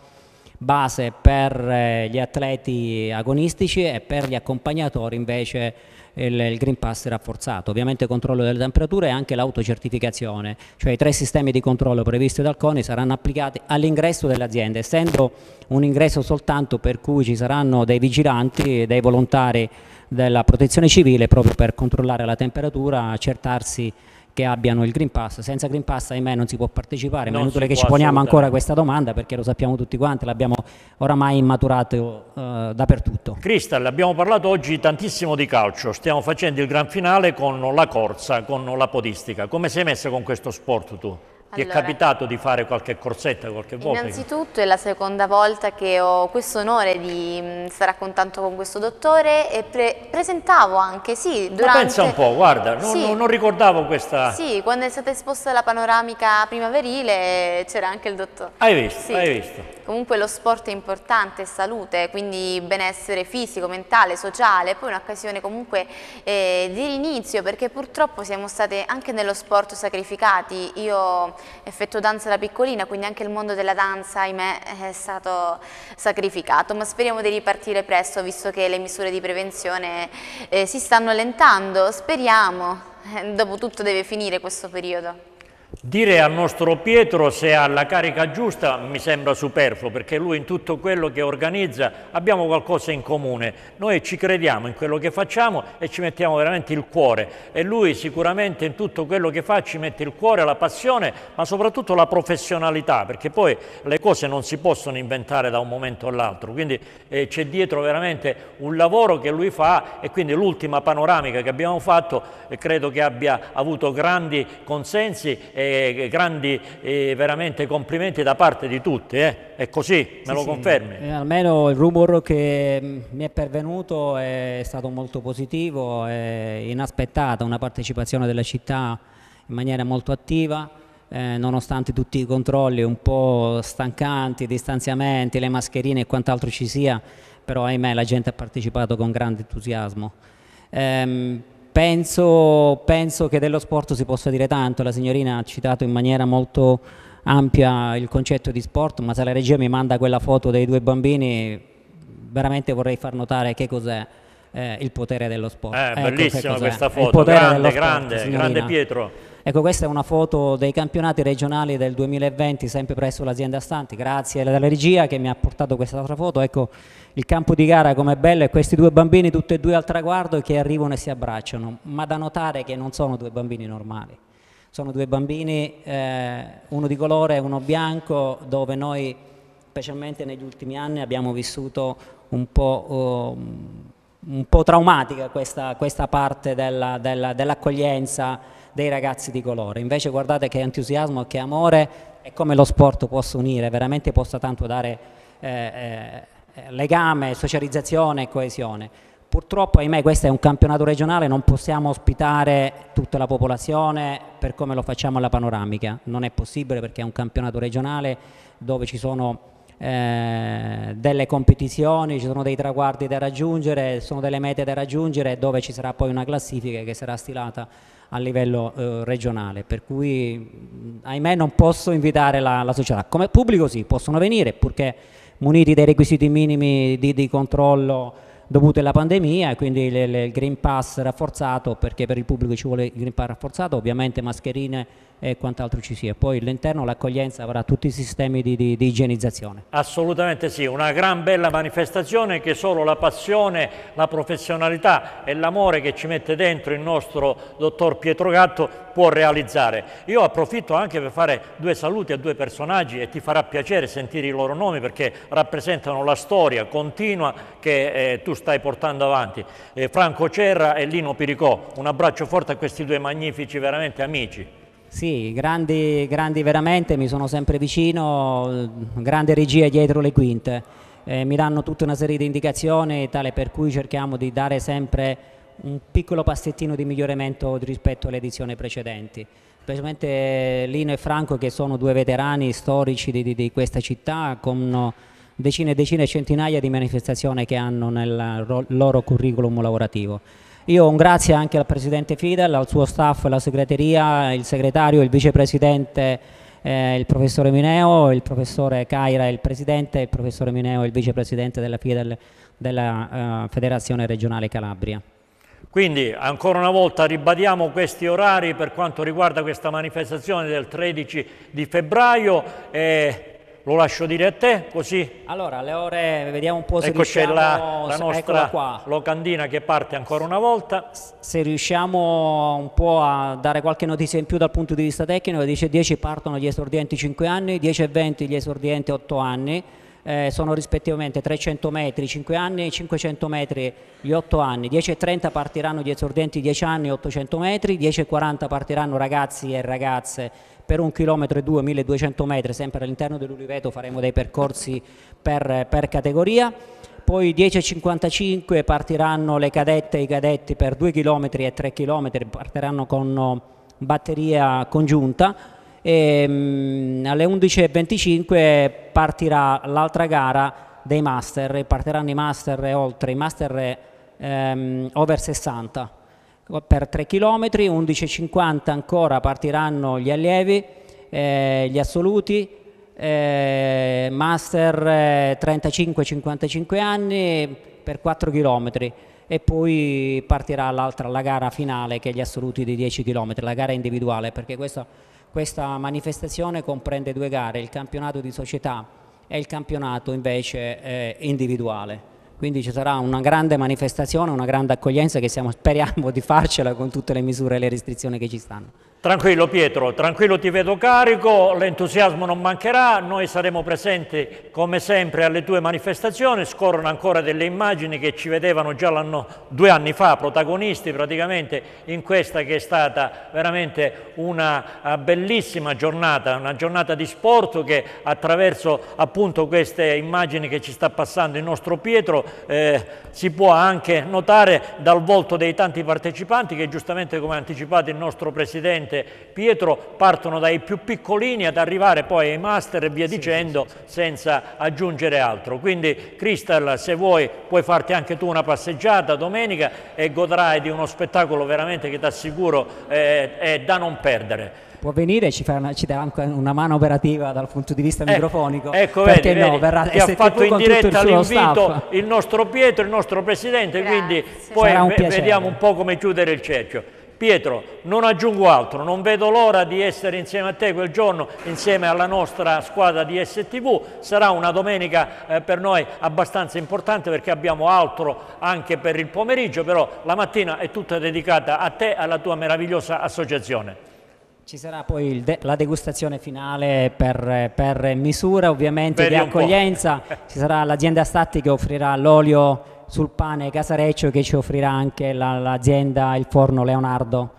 base per eh, gli atleti agonistici e per gli accompagnatori invece il, Green Pass rafforzato, ovviamente controllo delle temperature e anche l'autocertificazione, cioè i tre sistemi di controllo previsti dal CONI saranno applicati all'ingresso delle aziende, essendo un ingresso soltanto per cui ci saranno dei vigilanti, dei volontari della protezione civile proprio per controllare la temperatura, accertarsi che abbiano il Green Pass. Senza Green Pass, ahimè, non si può partecipare, ma è inutile che ci poniamo ancora questa domanda perché lo sappiamo tutti quanti, l'abbiamo oramai maturato eh, dappertutto. Crystal, abbiamo parlato oggi tantissimo di calcio, stiamo facendo il gran finale con la corsa, con la podistica. Come sei messa con questo sport tu? Ti è Allora- capitato di fare qualche corsetta qualche volta? Innanzitutto è la seconda volta che ho questo onore di mh, stare a contatto con questo dottore e pre- presentavo anche, sì, Ma durante... pensa un po', guarda, non, Sì. non ricordavo questa... Sì, quando è stata esposta la panoramica primaverile c'era anche il dottore. Hai visto, Sì. hai visto. Comunque lo sport è importante, salute, quindi benessere fisico, mentale, sociale, poi un'occasione comunque eh, di rinizio perché purtroppo siamo state anche nello sport sacrificati. Io effettuo danza da piccolina, quindi anche il mondo della danza, ahimè, è stato sacrificato, ma speriamo di ripartire presto visto che le misure di prevenzione eh, si stanno allentando, speriamo, Eh, dopo tutto deve finire questo periodo. Dire al nostro Pietro se ha la carica giusta mi sembra superfluo perché lui in tutto quello che organizza abbiamo qualcosa in comune. Noi ci crediamo in quello che facciamo e ci mettiamo veramente il cuore e lui sicuramente in tutto quello che fa ci mette il cuore, la passione ma soprattutto la professionalità perché poi le cose non si possono inventare da un momento all'altro. Quindi eh, c'è dietro veramente un lavoro che lui fa e quindi l'ultima panoramica che abbiamo fatto eh, credo che abbia avuto grandi consensi e grandi eh, veramente complimenti da parte di tutti. eh. È così, me Sì, lo sì. confermi? Eh, almeno il rumor che mh, mi è pervenuto è stato molto positivo, è inaspettata una partecipazione della città in maniera molto attiva, eh, nonostante tutti i controlli un po' stancanti, i distanziamenti, le mascherine e quant'altro ci sia, però ahimè la gente ha partecipato con grande entusiasmo. Ehm, penso, penso che dello sport si possa dire tanto, la signorina ha citato in maniera molto ampia il concetto di sport, ma se la regia mi manda quella foto dei due bambini, veramente vorrei far notare che cos'è eh, il potere dello sport. Eh, Ecco bellissima questa foto, grande, grande, grande Pietro. Ecco, questa è una foto dei campionati regionali del 2020, sempre presso l'azienda Stanti. Grazie alla regia che mi ha portato questa altra foto. Ecco il campo di gara com'è bello e questi due bambini tutti e due al traguardo che arrivano e si abbracciano. Ma da notare che non sono due bambini normali. Sono due bambini, eh, uno di colore e uno bianco, dove noi, specialmente negli ultimi anni, abbiamo vissuto un po', um, un po' traumatica questa, questa parte della- della- dell'accoglienza dei ragazzi di colore. Invece guardate che entusiasmo, che amore e come lo sport possa unire, veramente possa tanto dare eh, eh, legame, socializzazione e coesione. Purtroppo, ahimè, questo è un campionato regionale, non possiamo ospitare tutta la popolazione per come lo facciamo alla panoramica. Non è possibile perché è un campionato regionale dove ci sono eh, delle competizioni, ci sono dei traguardi da raggiungere, sono delle mete da raggiungere dove ci sarà poi una classifica che sarà stilata a livello eh, regionale, per cui ahimè non posso invitare la, la società. Come pubblico sì, possono venire purché muniti dei requisiti minimi di, di controllo dovuti alla pandemia quindi le- le- il Green Pass rafforzato, perché per il pubblico ci vuole il Green Pass rafforzato, ovviamente mascherine e quant'altro ci sia. Poi all'interno l'accoglienza avrà tutti i sistemi di, di- di igienizzazione. Assolutamente sì, una gran bella manifestazione che solo la passione, la professionalità e l'amore che ci mette dentro il nostro dottor Pietro Gatto può realizzare. Io approfitto anche per fare due saluti a due personaggi e ti farà piacere sentire i loro nomi perché rappresentano la storia continua che eh, tu stai portando avanti. Eh, Franco Cerra e Lino Piricò, un abbraccio forte a questi due magnifici veramente amici. Sì, grandi, grandi veramente, mi sono sempre vicino, eh, grande regia dietro le quinte. Eh, mi danno tutta una serie di indicazioni tale per cui cerchiamo di dare sempre un piccolo passettino di miglioramento rispetto alle edizioni precedenti. Specialmente Lino e Franco che sono due veterani storici di, di- di questa città con decine e decine e centinaia di manifestazioni che hanno nel ro- loro curriculum lavorativo. Io un grazie anche al Presidente Fidel, al suo staff, alla segreteria, il segretario, il vicepresidente, eh, il professore Mineo, il professore Caira, il Presidente, il professore Mineo, il vicepresidente della Fidel della eh, Federazione Regionale Calabria. Quindi ancora una volta ribadiamo questi orari per quanto riguarda questa manifestazione del 13 di febbraio e lo lascio dire a te così. Allora, alle ore, vediamo un po' se ecco c'è riusciamo, la, la se- eccola nostra locandina che parte ancora una volta. Se riusciamo un po' a dare qualche notizia in più dal punto di vista tecnico, 10 e 10 partono gli esordienti 5 anni, 10 e 20 gli esordienti 8 anni, eh, sono rispettivamente 300 metri 5 anni, 500 metri gli 8 anni, 10 e 30 partiranno gli esordienti 10 anni 800 metri, 10 e 40 partiranno ragazzi e ragazze per un chilometro e due, 1200 metri, sempre all'interno dell'Uliveto faremo dei percorsi per, per categoria. Poi 10.55 partiranno le cadette e i cadetti per 2 km e 3 km, partiranno con oh, batteria congiunta e mm, alle 11.25 partirà l'altra gara dei master, partiranno i master oltre, i master ehm, over 60 per 3 km, 11.50 ancora partiranno gli allievi, eh, gli assoluti, eh, master eh, 35-55 anni per 4 km e poi partirà l'altra, la gara finale che è gli assoluti di 10 km, la gara individuale perché questa, questa manifestazione comprende due gare, il campionato di società e il campionato invece eh, individuale. Quindi ci sarà una grande manifestazione, una grande accoglienza che siamo, speriamo di farcela con tutte le misure e le restrizioni che ci stanno. Tranquillo Pietro, tranquillo ti vedo carico, l'entusiasmo non mancherà, noi saremo presenti come sempre alle tue manifestazioni, scorrono ancora delle immagini che ci vedevano già due anni fa, protagonisti praticamente in questa che è stata veramente una eh, bellissima giornata, una giornata di sport che attraverso appunto queste immagini che ci sta passando il nostro Pietro eh, si può anche notare dal volto dei tanti partecipanti che giustamente come ha anticipato il nostro Presidente Pietro partono dai più piccolini ad arrivare poi ai master e via dicendo senza aggiungere altro. Quindi Crystal se vuoi puoi farti anche tu una passeggiata domenica e godrai di uno spettacolo veramente che ti assicuro eh, è da non perdere. Può venire e ci, una- ci dà anche una mano operativa dal punto di vista microfonico. Ecco, perché vedi, no? vedi, Verrà ti ha fatto in diretta l'invito il nostro Pietro, il nostro Presidente, quindi poi un vediamo un po' come chiudere il cerchio. Pietro, non aggiungo altro, non vedo l'ora di essere insieme a te quel giorno, insieme alla nostra squadra di STV. Sarà una domenica eh, per noi abbastanza importante perché abbiamo altro anche per il pomeriggio, però la mattina è tutta dedicata a te e alla tua meravigliosa associazione. Ci sarà poi de- la degustazione finale per, per misura ovviamente Vedi di accoglienza, ci sarà l'azienda Statti che offrirà l'olio sul pane Casareccio che ci offrirà anche la- l'azienda, il forno Leonardo.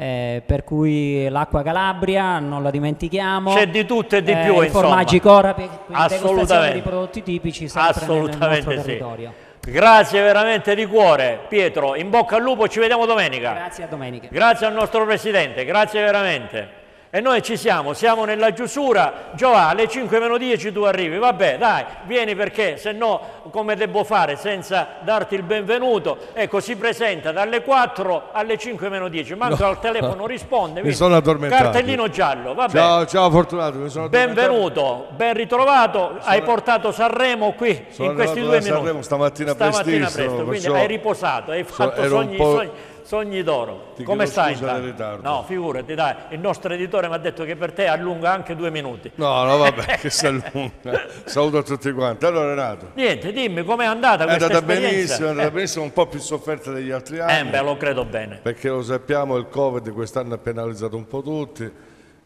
Eh, per cui l'acqua Calabria non la dimentichiamo C'è di tutto e di Eh, più, i insomma. formaggi Corapi quindi degustazione Assolutamente. di prodotti tipici sempre nel- nel, Assolutamente sì. territorio Grazie veramente di cuore, Pietro. In bocca al lupo, ci vediamo domenica. grazie a domenica Grazie al nostro Presidente, grazie veramente. E noi ci siamo, siamo nella chiusura. Giova, alle 5 meno 10 tu arrivi. Vabbè, dai, vieni perché se no come devo fare senza darti il benvenuto? Ecco, si presenta dalle 4 alle 5 meno 10. Manco No. al telefono [LAUGHS] risponde. Mi sono addormentato. Cartellino giallo, vabbè. Ciao, ciao Fortunato, mi sono. Benvenuto, ben ritrovato. Hai portato Sanremo qui Sono in questi due minuti. Sanremo stamattina Stamattina prestissimo, presto, quindi perciò hai riposato, hai so- fatto un sogni, sogni, Sogni d'oro. Come stai? scusa intanto? ritardo. No, figurati, dai, il nostro editore mi ha detto che per te allunga anche due minuti. No, no, vabbè, [LAUGHS] che si allunga. Saluto a tutti quanti. Allora Renato, Niente, dimmi com'è andata è questa andata esperienza? benissimo, è andata Eh, benissimo, un po' più sofferta degli altri Eh, anni. beh, lo credo bene. Perché lo sappiamo, il Covid quest'anno ha penalizzato un po' tutti.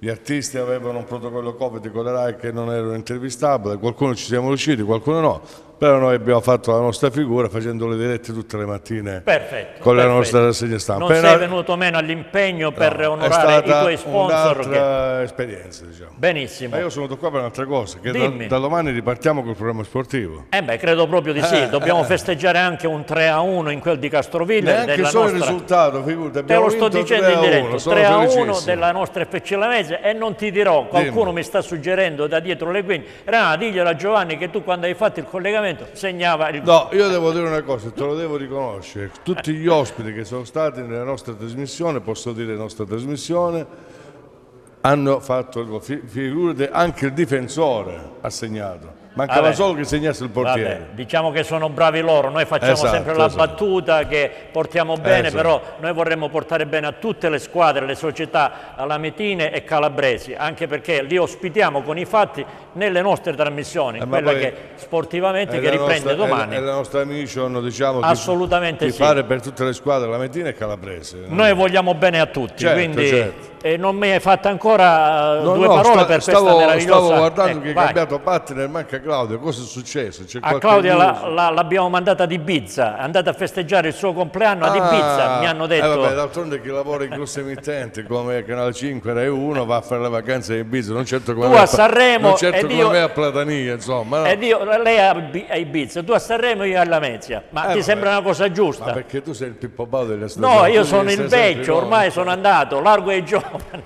Gli artisti avevano un protocollo Covid con la RAI che non erano intervistabili, qualcuno ci siamo riusciti, qualcuno no. Però noi abbiamo fatto la nostra figura facendo le dirette tutte le mattine Perfetto. con la perfetto. nostra rassegna stampa. Non È sei venuto meno all'impegno per è onorare i stata tuoi sponsor. che- un'altra esperienza, diciamo. Benissimo. Ma io sono venuto qua per un'altra cosa, che da, da domani ripartiamo col programma sportivo. Eh beh, credo proprio di sì. Eh, Dobbiamo eh. festeggiare anche un 3 a 1 in quel di Castroville. Neanche della solo il nostra... risultato, figurati, Te lo sto dicendo 3 in a diretto, 1, sono 3 a 1 felicissimo. della nostra FC Lamese e non ti dirò, qualcuno Dimmi. mi sta suggerendo da dietro le quinte, Renato, diglielo a Giovanni che tu quando hai fatto il collegamento segnava il No, io devo dire una cosa, te lo devo riconoscere. Tutti gli ospiti che sono stati nella nostra trasmissione, posso dire nostra trasmissione, hanno fatto il gol. Anche il difensore ha segnato. Mancava Vabbè. solo che segnasse il portiere. Vabbè, diciamo che sono bravi loro, noi facciamo Esatto, sempre la esatto. battuta che portiamo bene, Esatto. però noi vorremmo portare bene a tutte le squadre, le società alametine e calabresi, anche perché li ospitiamo con i fatti nelle nostre trasmissioni, Eh, quella che sportivamente che riprende nostra- domani. È, la- nostra mission, diciamo, di- Assolutamente di sì. fare per tutte le squadre, la Metina e Calabrese. Noi vogliamo bene a tutti, Certo, quindi certo. eh, non mi hai fatto ancora eh, No, due no, parole sta- per stavo, questa meravigliosa... Stavo guardando Ecco, che è vai. cambiato partner, manca Claudio. Cosa è successo? A Claudia news? la- la- l'abbiamo mandata ad Ibiza, è andata a festeggiare il suo compleanno ad Ah, Ibiza, mi hanno detto... Eh vabbè, d'altronde chi lavora in grosse emittenti come Canale 5 Rai 1 va a fare le vacanze in Ibiza, non certo come Tu a Sanremo non certo come io- me a Platania, insomma. Ed io, lei a Bi- a Ibiza, tu a Sanremo, io alla Mezia. Ma Eh, ti vabbè. sembra una cosa Ma giusta? perché tu sei il Pippo Bau delle stagioni. No, io sono il vecchio, ormai sono andato, largo ai giovani.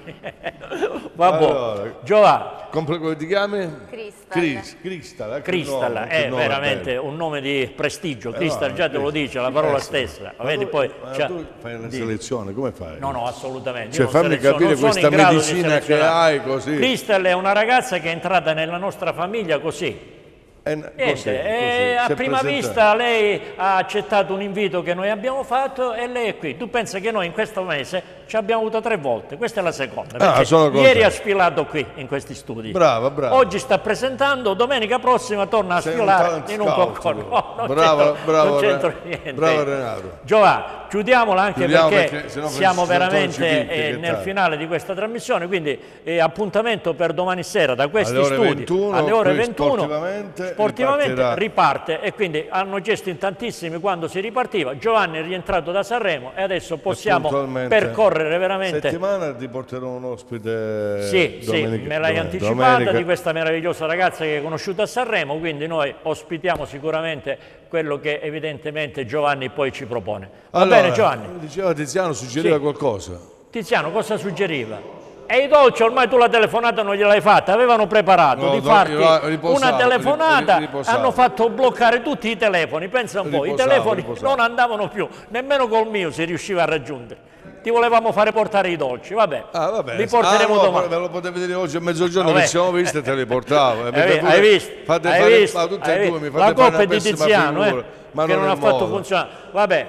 [LAUGHS] Vabbè, Allora, Giovanni, compl- come ti chiami? Crystal. Cris- Crystal, il Crystal nome, è il nome veramente bello. un nome di prestigio, Eh, Crystal no, già te lo dice, la parola Eh, stessa. Ma Vedi tu- poi... ma c'ha- tu fai una di- selezione, come fai? No, no, assolutamente. Cioè, io non fammi seleziono- capire questa in grado di medicina che hai così. Crystal è una ragazza che è entrata nella nostra famiglia così. Eh, Niente, così, eh, così, a è prima presentata. vista lei ha accettato un invito che noi abbiamo fatto e lei è qui. Tu pensi che noi in questo mese ci abbiamo avuto tre volte, questa è la seconda. Ah, ieri ha sfilato qui in questi studi. Brava, brava. Oggi sta presentando, domenica prossima torna a Sei sfilare in un concorso. [LAUGHS] No, non bravo, non c'entro niente. bravo Renato. Giovanni, chiudiamola anche Chiudiamo perché, perché siamo veramente 12 chicche, eh, nel finale di questa trasmissione, quindi eh, appuntamento per domani sera da questi Alle studi 21, alle ore poi 21 sportivamente sportivamente riparte e quindi hanno chiesto in tantissimi quando si ripartiva. Giovanni è rientrato da Sanremo e adesso possiamo puntualmente. Percorrere veramente Settimana ti porterò un ospite sì, sì, me l'hai anticipata domenica. di questa meravigliosa ragazza che hai conosciuto a Sanremo, quindi noi ospitiamo sicuramente quello che evidentemente Giovanni poi ci propone. Va Allora, bene Giovanni? Diceva Tiziano, suggeriva Sì. qualcosa. Tiziano, cosa suggeriva? E i dolci ormai tu la telefonata non gliel'hai fatta, avevano preparato No, di farti riposato, una telefonata, ri- riposato. hanno fatto bloccare tutti i telefoni, pensa un po', i Riposato, telefoni riposato. non andavano più, nemmeno col mio si riusciva a raggiungere. Ti volevamo fare portare i dolci, vabbè, Ah, vabbè. li porteremo Ah, no, domani. Me lo potevi dire oggi a mezzogiorno Vabbè. che siamo visti e te li portavo. [LAUGHS] E Hai, visto? Fate Hai fare, visto? ma tutte Hai e due mi fate La una è di Tiziano, eh, ma che non, è ha fatto funzionare. Vabbè,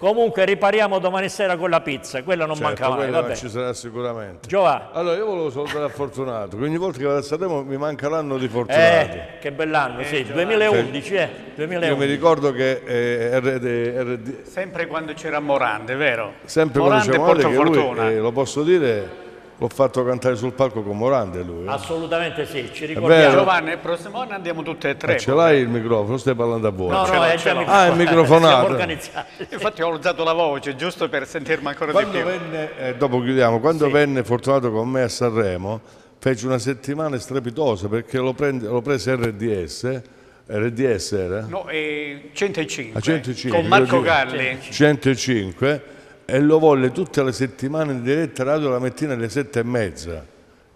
comunque ripariamo domani sera con la pizza, quella non Certo, manca mai. quella Vabbè. ci sarà sicuramente. Giovanni. Allora, io volevo salutare a Fortunato, che ogni volta che vado a Sanremo mi manca l'anno di Fortunato. Eh, che bell'anno, sì, 2011, eh, 2011. Io mi ricordo che eh, RD, RD Sempre quando c'era Morande, vero? sempre quando Morande c'è Morande, porta che lui, eh, lo posso dire, l'ho fatto cantare sul palco con Morande lui. eh. Assolutamente sì, ci ricordiamo. Giovanni, il prossimo anno andiamo tutte e tre. Eh, ce l'hai il microfono, stai parlando a voi. No, no, è già Ah, il Siamo microfonato. Infatti ho alzato la voce giusto per sentirmi ancora Quando di più. venne, eh, dopo chiudiamo, quando venne Fortunato con me a Sanremo, fece una settimana strepitosa perché lo, prende- lo prese RDS, RDS era? No, eh, 105, a 105 con Marco Galli. 105 e lo volle tutte le settimane in diretta radio la mattina alle sette e mezza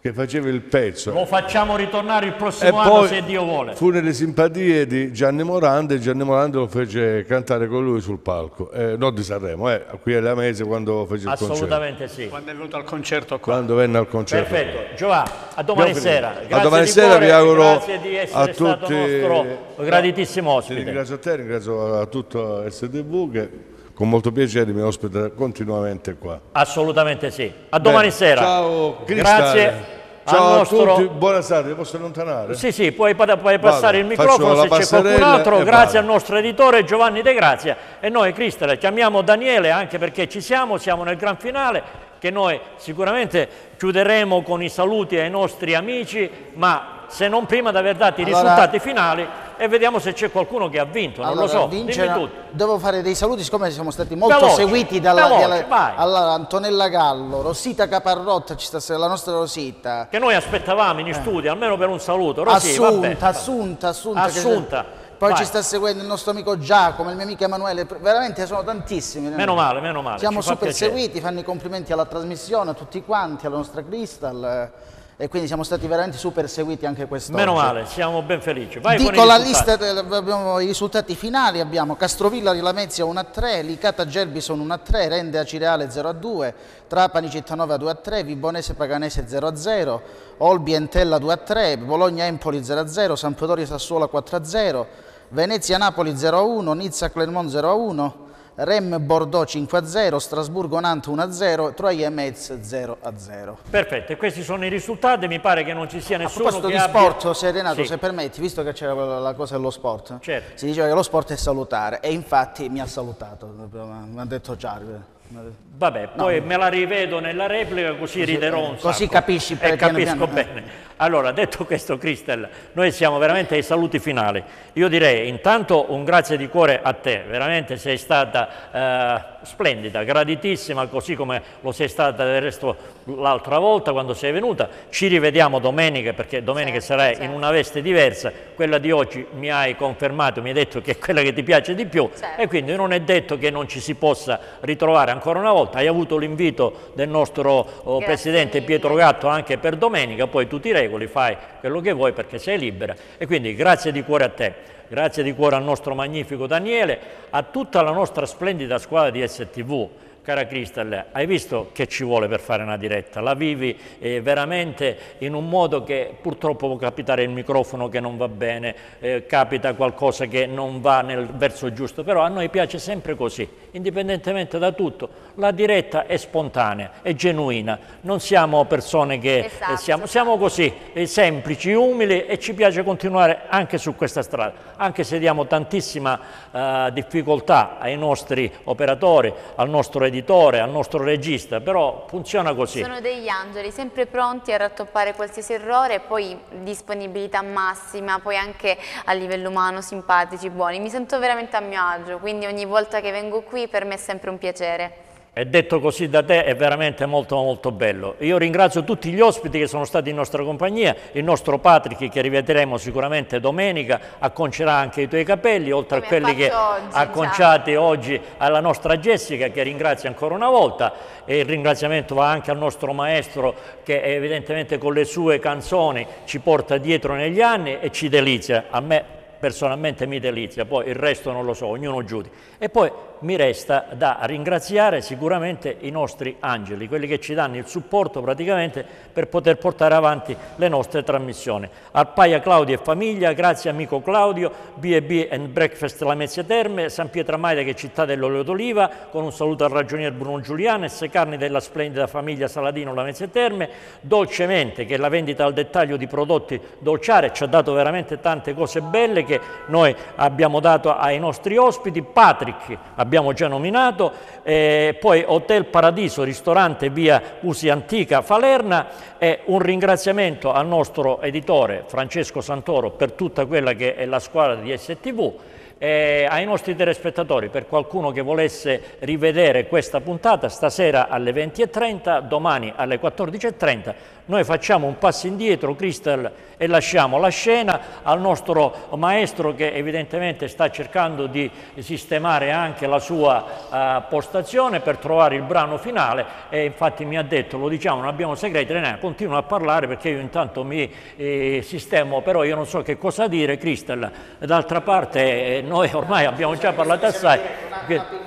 che faceva il pezzo Lo facciamo ritornare il e prossimo anno poi se Dio vuole. fu nelle simpatie di Gianni Morande e Gianni Morande lo fece cantare con lui sul palco eh, non di Sanremo, eh, qui alla Mese quando fece il concerto Assolutamente sì. Quando è venuto al concerto qua. quando venne al concerto Perfetto, Giovanni, a domani Abbiamo sera. A Grazie domani di sera cuore, vi auguro grazie di essere a stato tutti nostro graditissimo Ti ospite. ringrazio a te, ringrazio a tutto STV che con molto piacere mi ospita continuamente qua. Assolutamente sì. A domani Bene, sera. Ciao Cristale. Grazie. Ciao al a nostro... tutti, buona serata, mi posso allontanare? Sì, sì, puoi, puoi passare il faccio microfono se c'è qualcun altro, grazie vado. al nostro editore Giovanni De Grazia e noi Cristale chiamiamo Daniele anche perché ci siamo, siamo nel gran finale che noi sicuramente chiuderemo con i saluti ai nostri amici, ma se non prima di aver dato i Allora- risultati finali e vediamo se c'è qualcuno che ha vinto, non Allora, lo so, vincere- dimmi tu. Devo fare dei saluti, siccome siamo stati molto Veloce, seguiti dalla, veloce, dalla- allora, Antonella Gallo, Rosita Caparrotta, ci sta la nostra Rosita. Che noi aspettavamo in studio, almeno per un saluto. Rosì, vabbè. Assunta, assunta, assunta, Assunta, Poi vai. ci sta seguendo il nostro amico Giacomo, il mio amico Emanuele, veramente sono tantissimi. Meno male, meno male. Siamo super seguiti, fanno i complimenti alla trasmissione, a tutti quanti, alla nostra Crystal. E quindi siamo stati veramente super seguiti anche quest'oggi. Meno male, siamo ben felici. Vai Dico la lista, abbiamo i risultati finali, abbiamo Castrovilla Rilamezia 1 a 3, Licata Gerbison 1 a 3, Rende Acireale 0 a 2, Trapani Cittanova 2 a 3, Vibonese Paganese 0 a 0, Olbi Entella 2 a 3, Bologna Empoli 0 a 0, Sampdoria Sassuolo 4 a 0, Venezia Napoli 0 a 1, Nizza Clermont 0 a 1, Rem Bordeaux 5 a 0, Strasburgo Nantes 1 a 0, Troia Metz 0 a 0. Perfetto, e questi sono i risultati, mi pare che non ci sia A nessuno proposito che di abbia... sport, se Renato, Sì. se permetti, visto che c'era la cosa dello sport, Certo. si diceva che lo sport è salutare e infatti mi ha salutato, mi ha detto Giarve. Vabbè, No. poi me la rivedo nella replica così, Così- riderò un così sacco. capisci E per- piano capisco piano, eh. bene. Allora, detto questo, Cristel, noi siamo veramente ai saluti finali. Io direi intanto un grazie di cuore a te, veramente sei stata eh, splendida, graditissima, così come lo sei stata del resto l'altra volta quando sei venuta. Ci rivediamo domenica, perché domenica sarai in una veste diversa. Quella di oggi mi hai confermato, mi hai detto che è quella che ti piace di più e quindi non è detto che non ci si possa ritrovare ancora una volta. Hai avuto l'invito del nostro oh, Presidente Pietro Gatto anche per domenica, poi tu ti regoli, fai quello che vuoi perché sei libera e quindi grazie di cuore a te. Grazie di cuore al nostro magnifico Daniele, a tutta la nostra splendida squadra di STV. Cara Crystal, hai visto che ci vuole per fare una diretta? La vivi eh, veramente in un modo che purtroppo può capitare il microfono che non va bene, eh, capita qualcosa che non va nel verso giusto, però a noi piace sempre così, indipendentemente da tutto. La diretta è spontanea, è genuina, non siamo persone che eh, Esatto, siamo, siamo così, eh, semplici, umili e ci piace continuare anche su questa strada, anche se diamo tantissima eh, difficoltà ai nostri operatori, al nostro editore, al nostro regista, però funziona così. Sono degli angeli, sempre pronti a rattoppare qualsiasi errore poi disponibilità massima, poi anche a livello umano, simpatici, buoni. Mi sento veramente a mio agio, quindi ogni volta che vengo qui per me è sempre un piacere. E detto così da te è veramente molto molto bello. Io ringrazio tutti gli ospiti che sono stati in nostra compagnia, il nostro Patrick che rivedremo sicuramente domenica, acconcerà anche i tuoi capelli, oltre Come a quelli che oggi, acconciati oggi alla nostra Jessica che ringrazio ancora una volta e il ringraziamento va anche al nostro maestro che evidentemente con le sue canzoni ci porta dietro negli anni e ci delizia. A me personalmente mi delizia, poi il resto non lo so, ognuno giudica. E poi mi resta da ringraziare sicuramente i nostri angeli, quelli che ci danno il supporto praticamente per poter portare avanti le nostre trasmissioni. Arpaia Claudio e famiglia, grazie amico Claudio, B&B and Breakfast Lamezia Terme, San Pietramaida che è città dell'olio d'oliva, con un saluto al ragionier Bruno Giulianes, carni della splendida famiglia Saladino Lamezia Terme, Dolcemente che è la vendita al dettaglio di prodotti dolciare, ci ha dato veramente tante cose belle che noi abbiamo dato ai nostri ospiti, Patrick abbiamo già nominato, eh, poi Hotel Paradiso, ristorante via Usi Antica Falerna e un ringraziamento al nostro editore Francesco Santoro per tutta quella che è la squadra di STV e ai nostri telespettatori, per qualcuno che volesse rivedere questa puntata, stasera alle 20.30, domani alle 14.30, noi facciamo un passo indietro, Crystal, e lasciamo la scena al nostro maestro che evidentemente sta cercando di sistemare anche la sua eh, postazione per trovare il brano finale e infatti mi ha detto, lo diciamo, non abbiamo segreti, Renata, continua a parlare perché io intanto mi eh, sistemo, però io non so che cosa dire, Crystal, d'altra parte eh, noi ormai abbiamo già parlato assai. Che-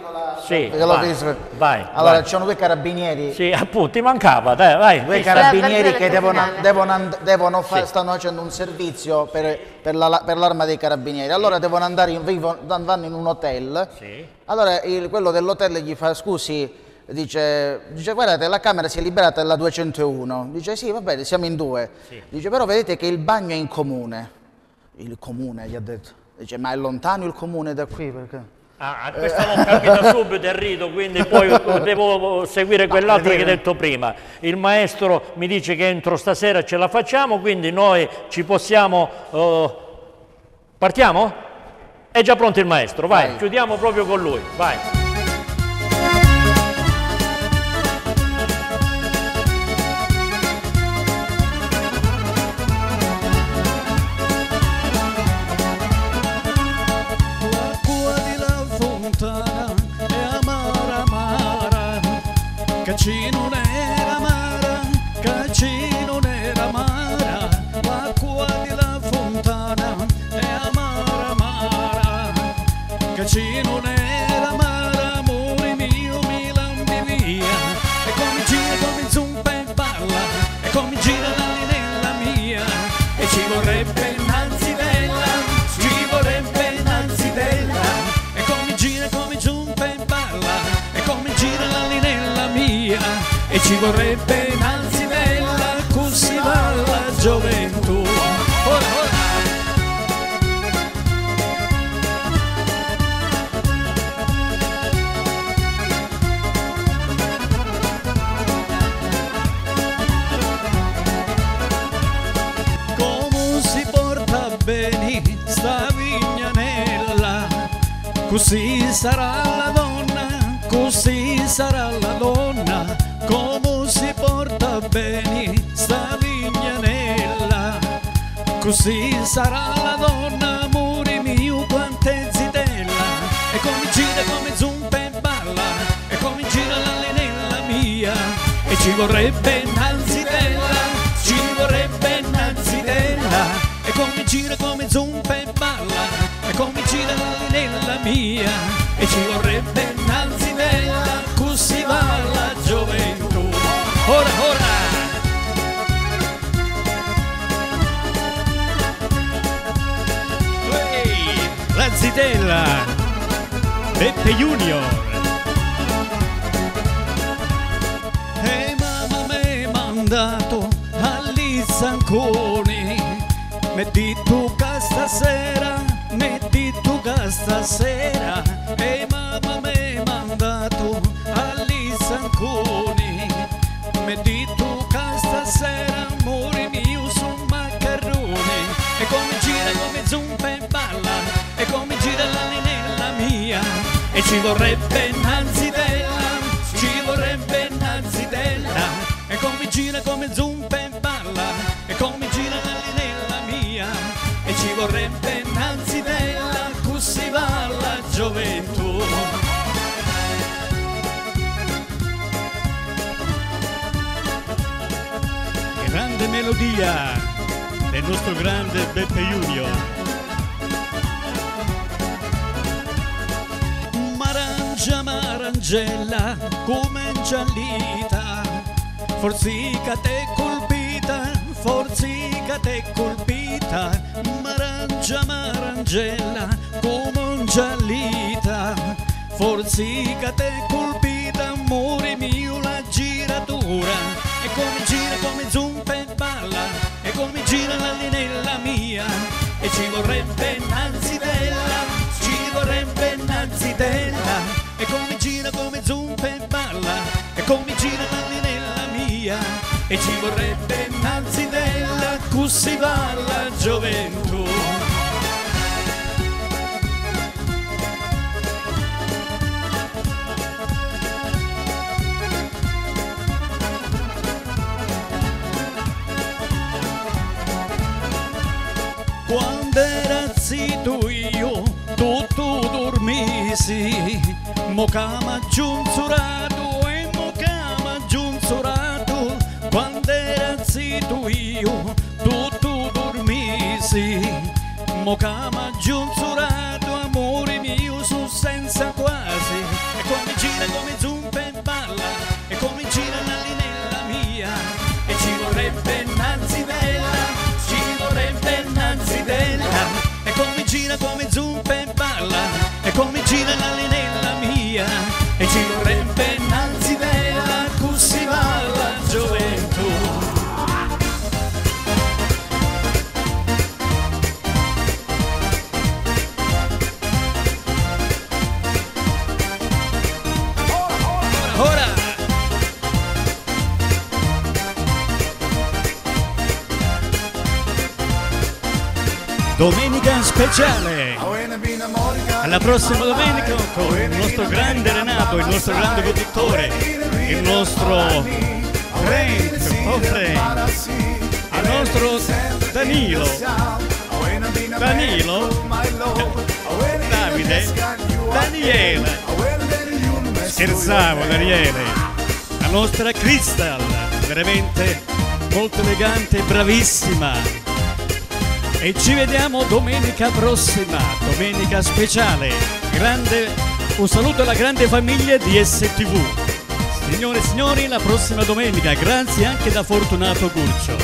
Sì, vai, vai, Allora, sono due carabinieri. Sì, appunto, ti mancava, dai, vai. Due Chi carabinieri che devono, devono devono fa- Sì. stanno facendo un servizio per, per la- per l'arma dei carabinieri. Allora devono andare in, vanno in un hotel. Allora il- quello dell'hotel gli fa scusi, dice, dice guardate la camera si è liberata dalla 201. Dice sì va bene siamo in due. Dice però vedete che il bagno è in comune. Il comune gli ha detto. Dice ma è lontano il comune da qui perché... Ah, questa l'ho capita [LAUGHS] subito e rido, quindi poi devo seguire quell'altro che hai detto prima. Il maestro mi dice che entro stasera ce la facciamo, quindi noi ci possiamo... eh, partiamo? È già pronto il maestro, vai, Vai. chiudiamo proprio con lui, vai. Che non era amara, che non era amara. L'acqua di la fontana è amara amara, che non era e ci vorrebbe innanzi della, così la gioventù. Ora, ora. come si porta bene sta vignanella così sarà la donna così sarà la donna porta bene sta vignanella così sarà la donna amore mio quante zitella. E come gira come zumba e balla e come gira la lenella mia. E ci vorrebbe innanzi della ci vorrebbe innanzi della e come gira come zumba e balla e come gira la lenella mia. E ci vorrebbe innanzi della così va la gioventù. Ora zitella Beppe Junior. E mamma mi ha mandato agli zanconi Metti tu che stasera, metti tu che stasera. E mamma mi ha mandato agli zanconi Metti tu che stasera, ci vorrebbe innanzi della Ci vorrebbe innanzi della E come gira, come zumba e balla E come gira la linella mia. E ci vorrebbe innanzi della Così va la gioventù. Grande melodia del nostro grande Beppe Junior. Marangella, come forzica te colpita, forzica te colpita, marangia, marangella, come giallita, forzica te colpita, amore mio la giratura, e come gira come zumba e balla, e come gira la linella mia, e ci vorrebbe innanzi come gira come zumba e balla, e come gira la linella mia, e ci vorrebbe innanzi della, così va la gioventù. Quando era zitto io, tutto dormisi, mocama giunzurato e mocama giunzurato quando era zitto io tutto dormisi. Mocama giunzurato amore mio su senza quasi. E come gira come zumpa e balla e come gira la linella mia. E ci vorrebbe innanzi bella ci vorrebbe innanzi bella e come gira come zumpa e balla e come gira speciale. Alla prossima domenica con il nostro grande Renato, il nostro grande conduttore, il nostro oh Frank, il nostro Danilo. Danilo? Davide? Daniele. Scherzavo Daniele. La nostra Crystal, veramente molto elegante e bravissima. E ci vediamo domenica prossima, domenica speciale. Grande, un saluto alla grande famiglia di STV. Signore e signori, la prossima domenica, grazie anche da Fortunato Curcio.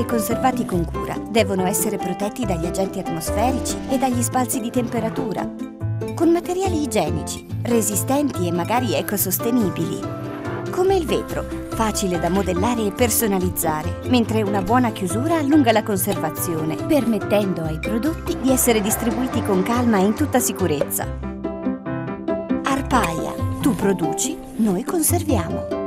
Essere conservati con cura. Devono essere protetti dagli agenti atmosferici e dagli sbalzi di temperatura. Con materiali igienici, resistenti e magari ecosostenibili. Come il vetro, facile da modellare e personalizzare, mentre una buona chiusura allunga la conservazione, permettendo ai prodotti di essere distribuiti con calma e in tutta sicurezza. Arpaia, tu produci, noi conserviamo.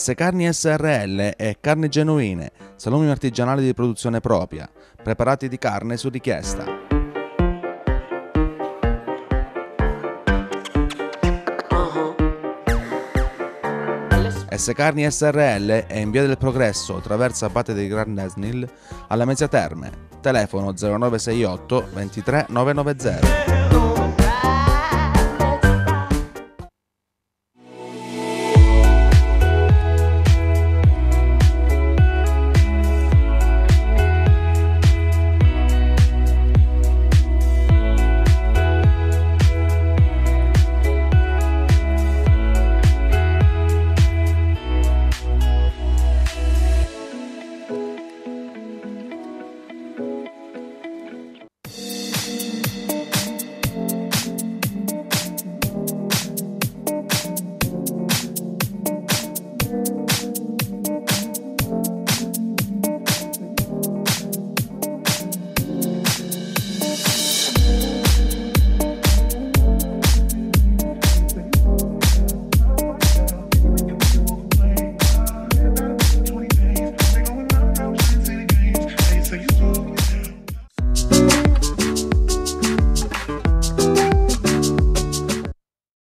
S Carni SRL è carne genuine, salumi artigianali di produzione propria, preparati di carne su richiesta. S Carni SRL è in via del Progresso, traversa Abate di Grand Nesnil, alla Mezzia Terme. Telefono 0968 23 990.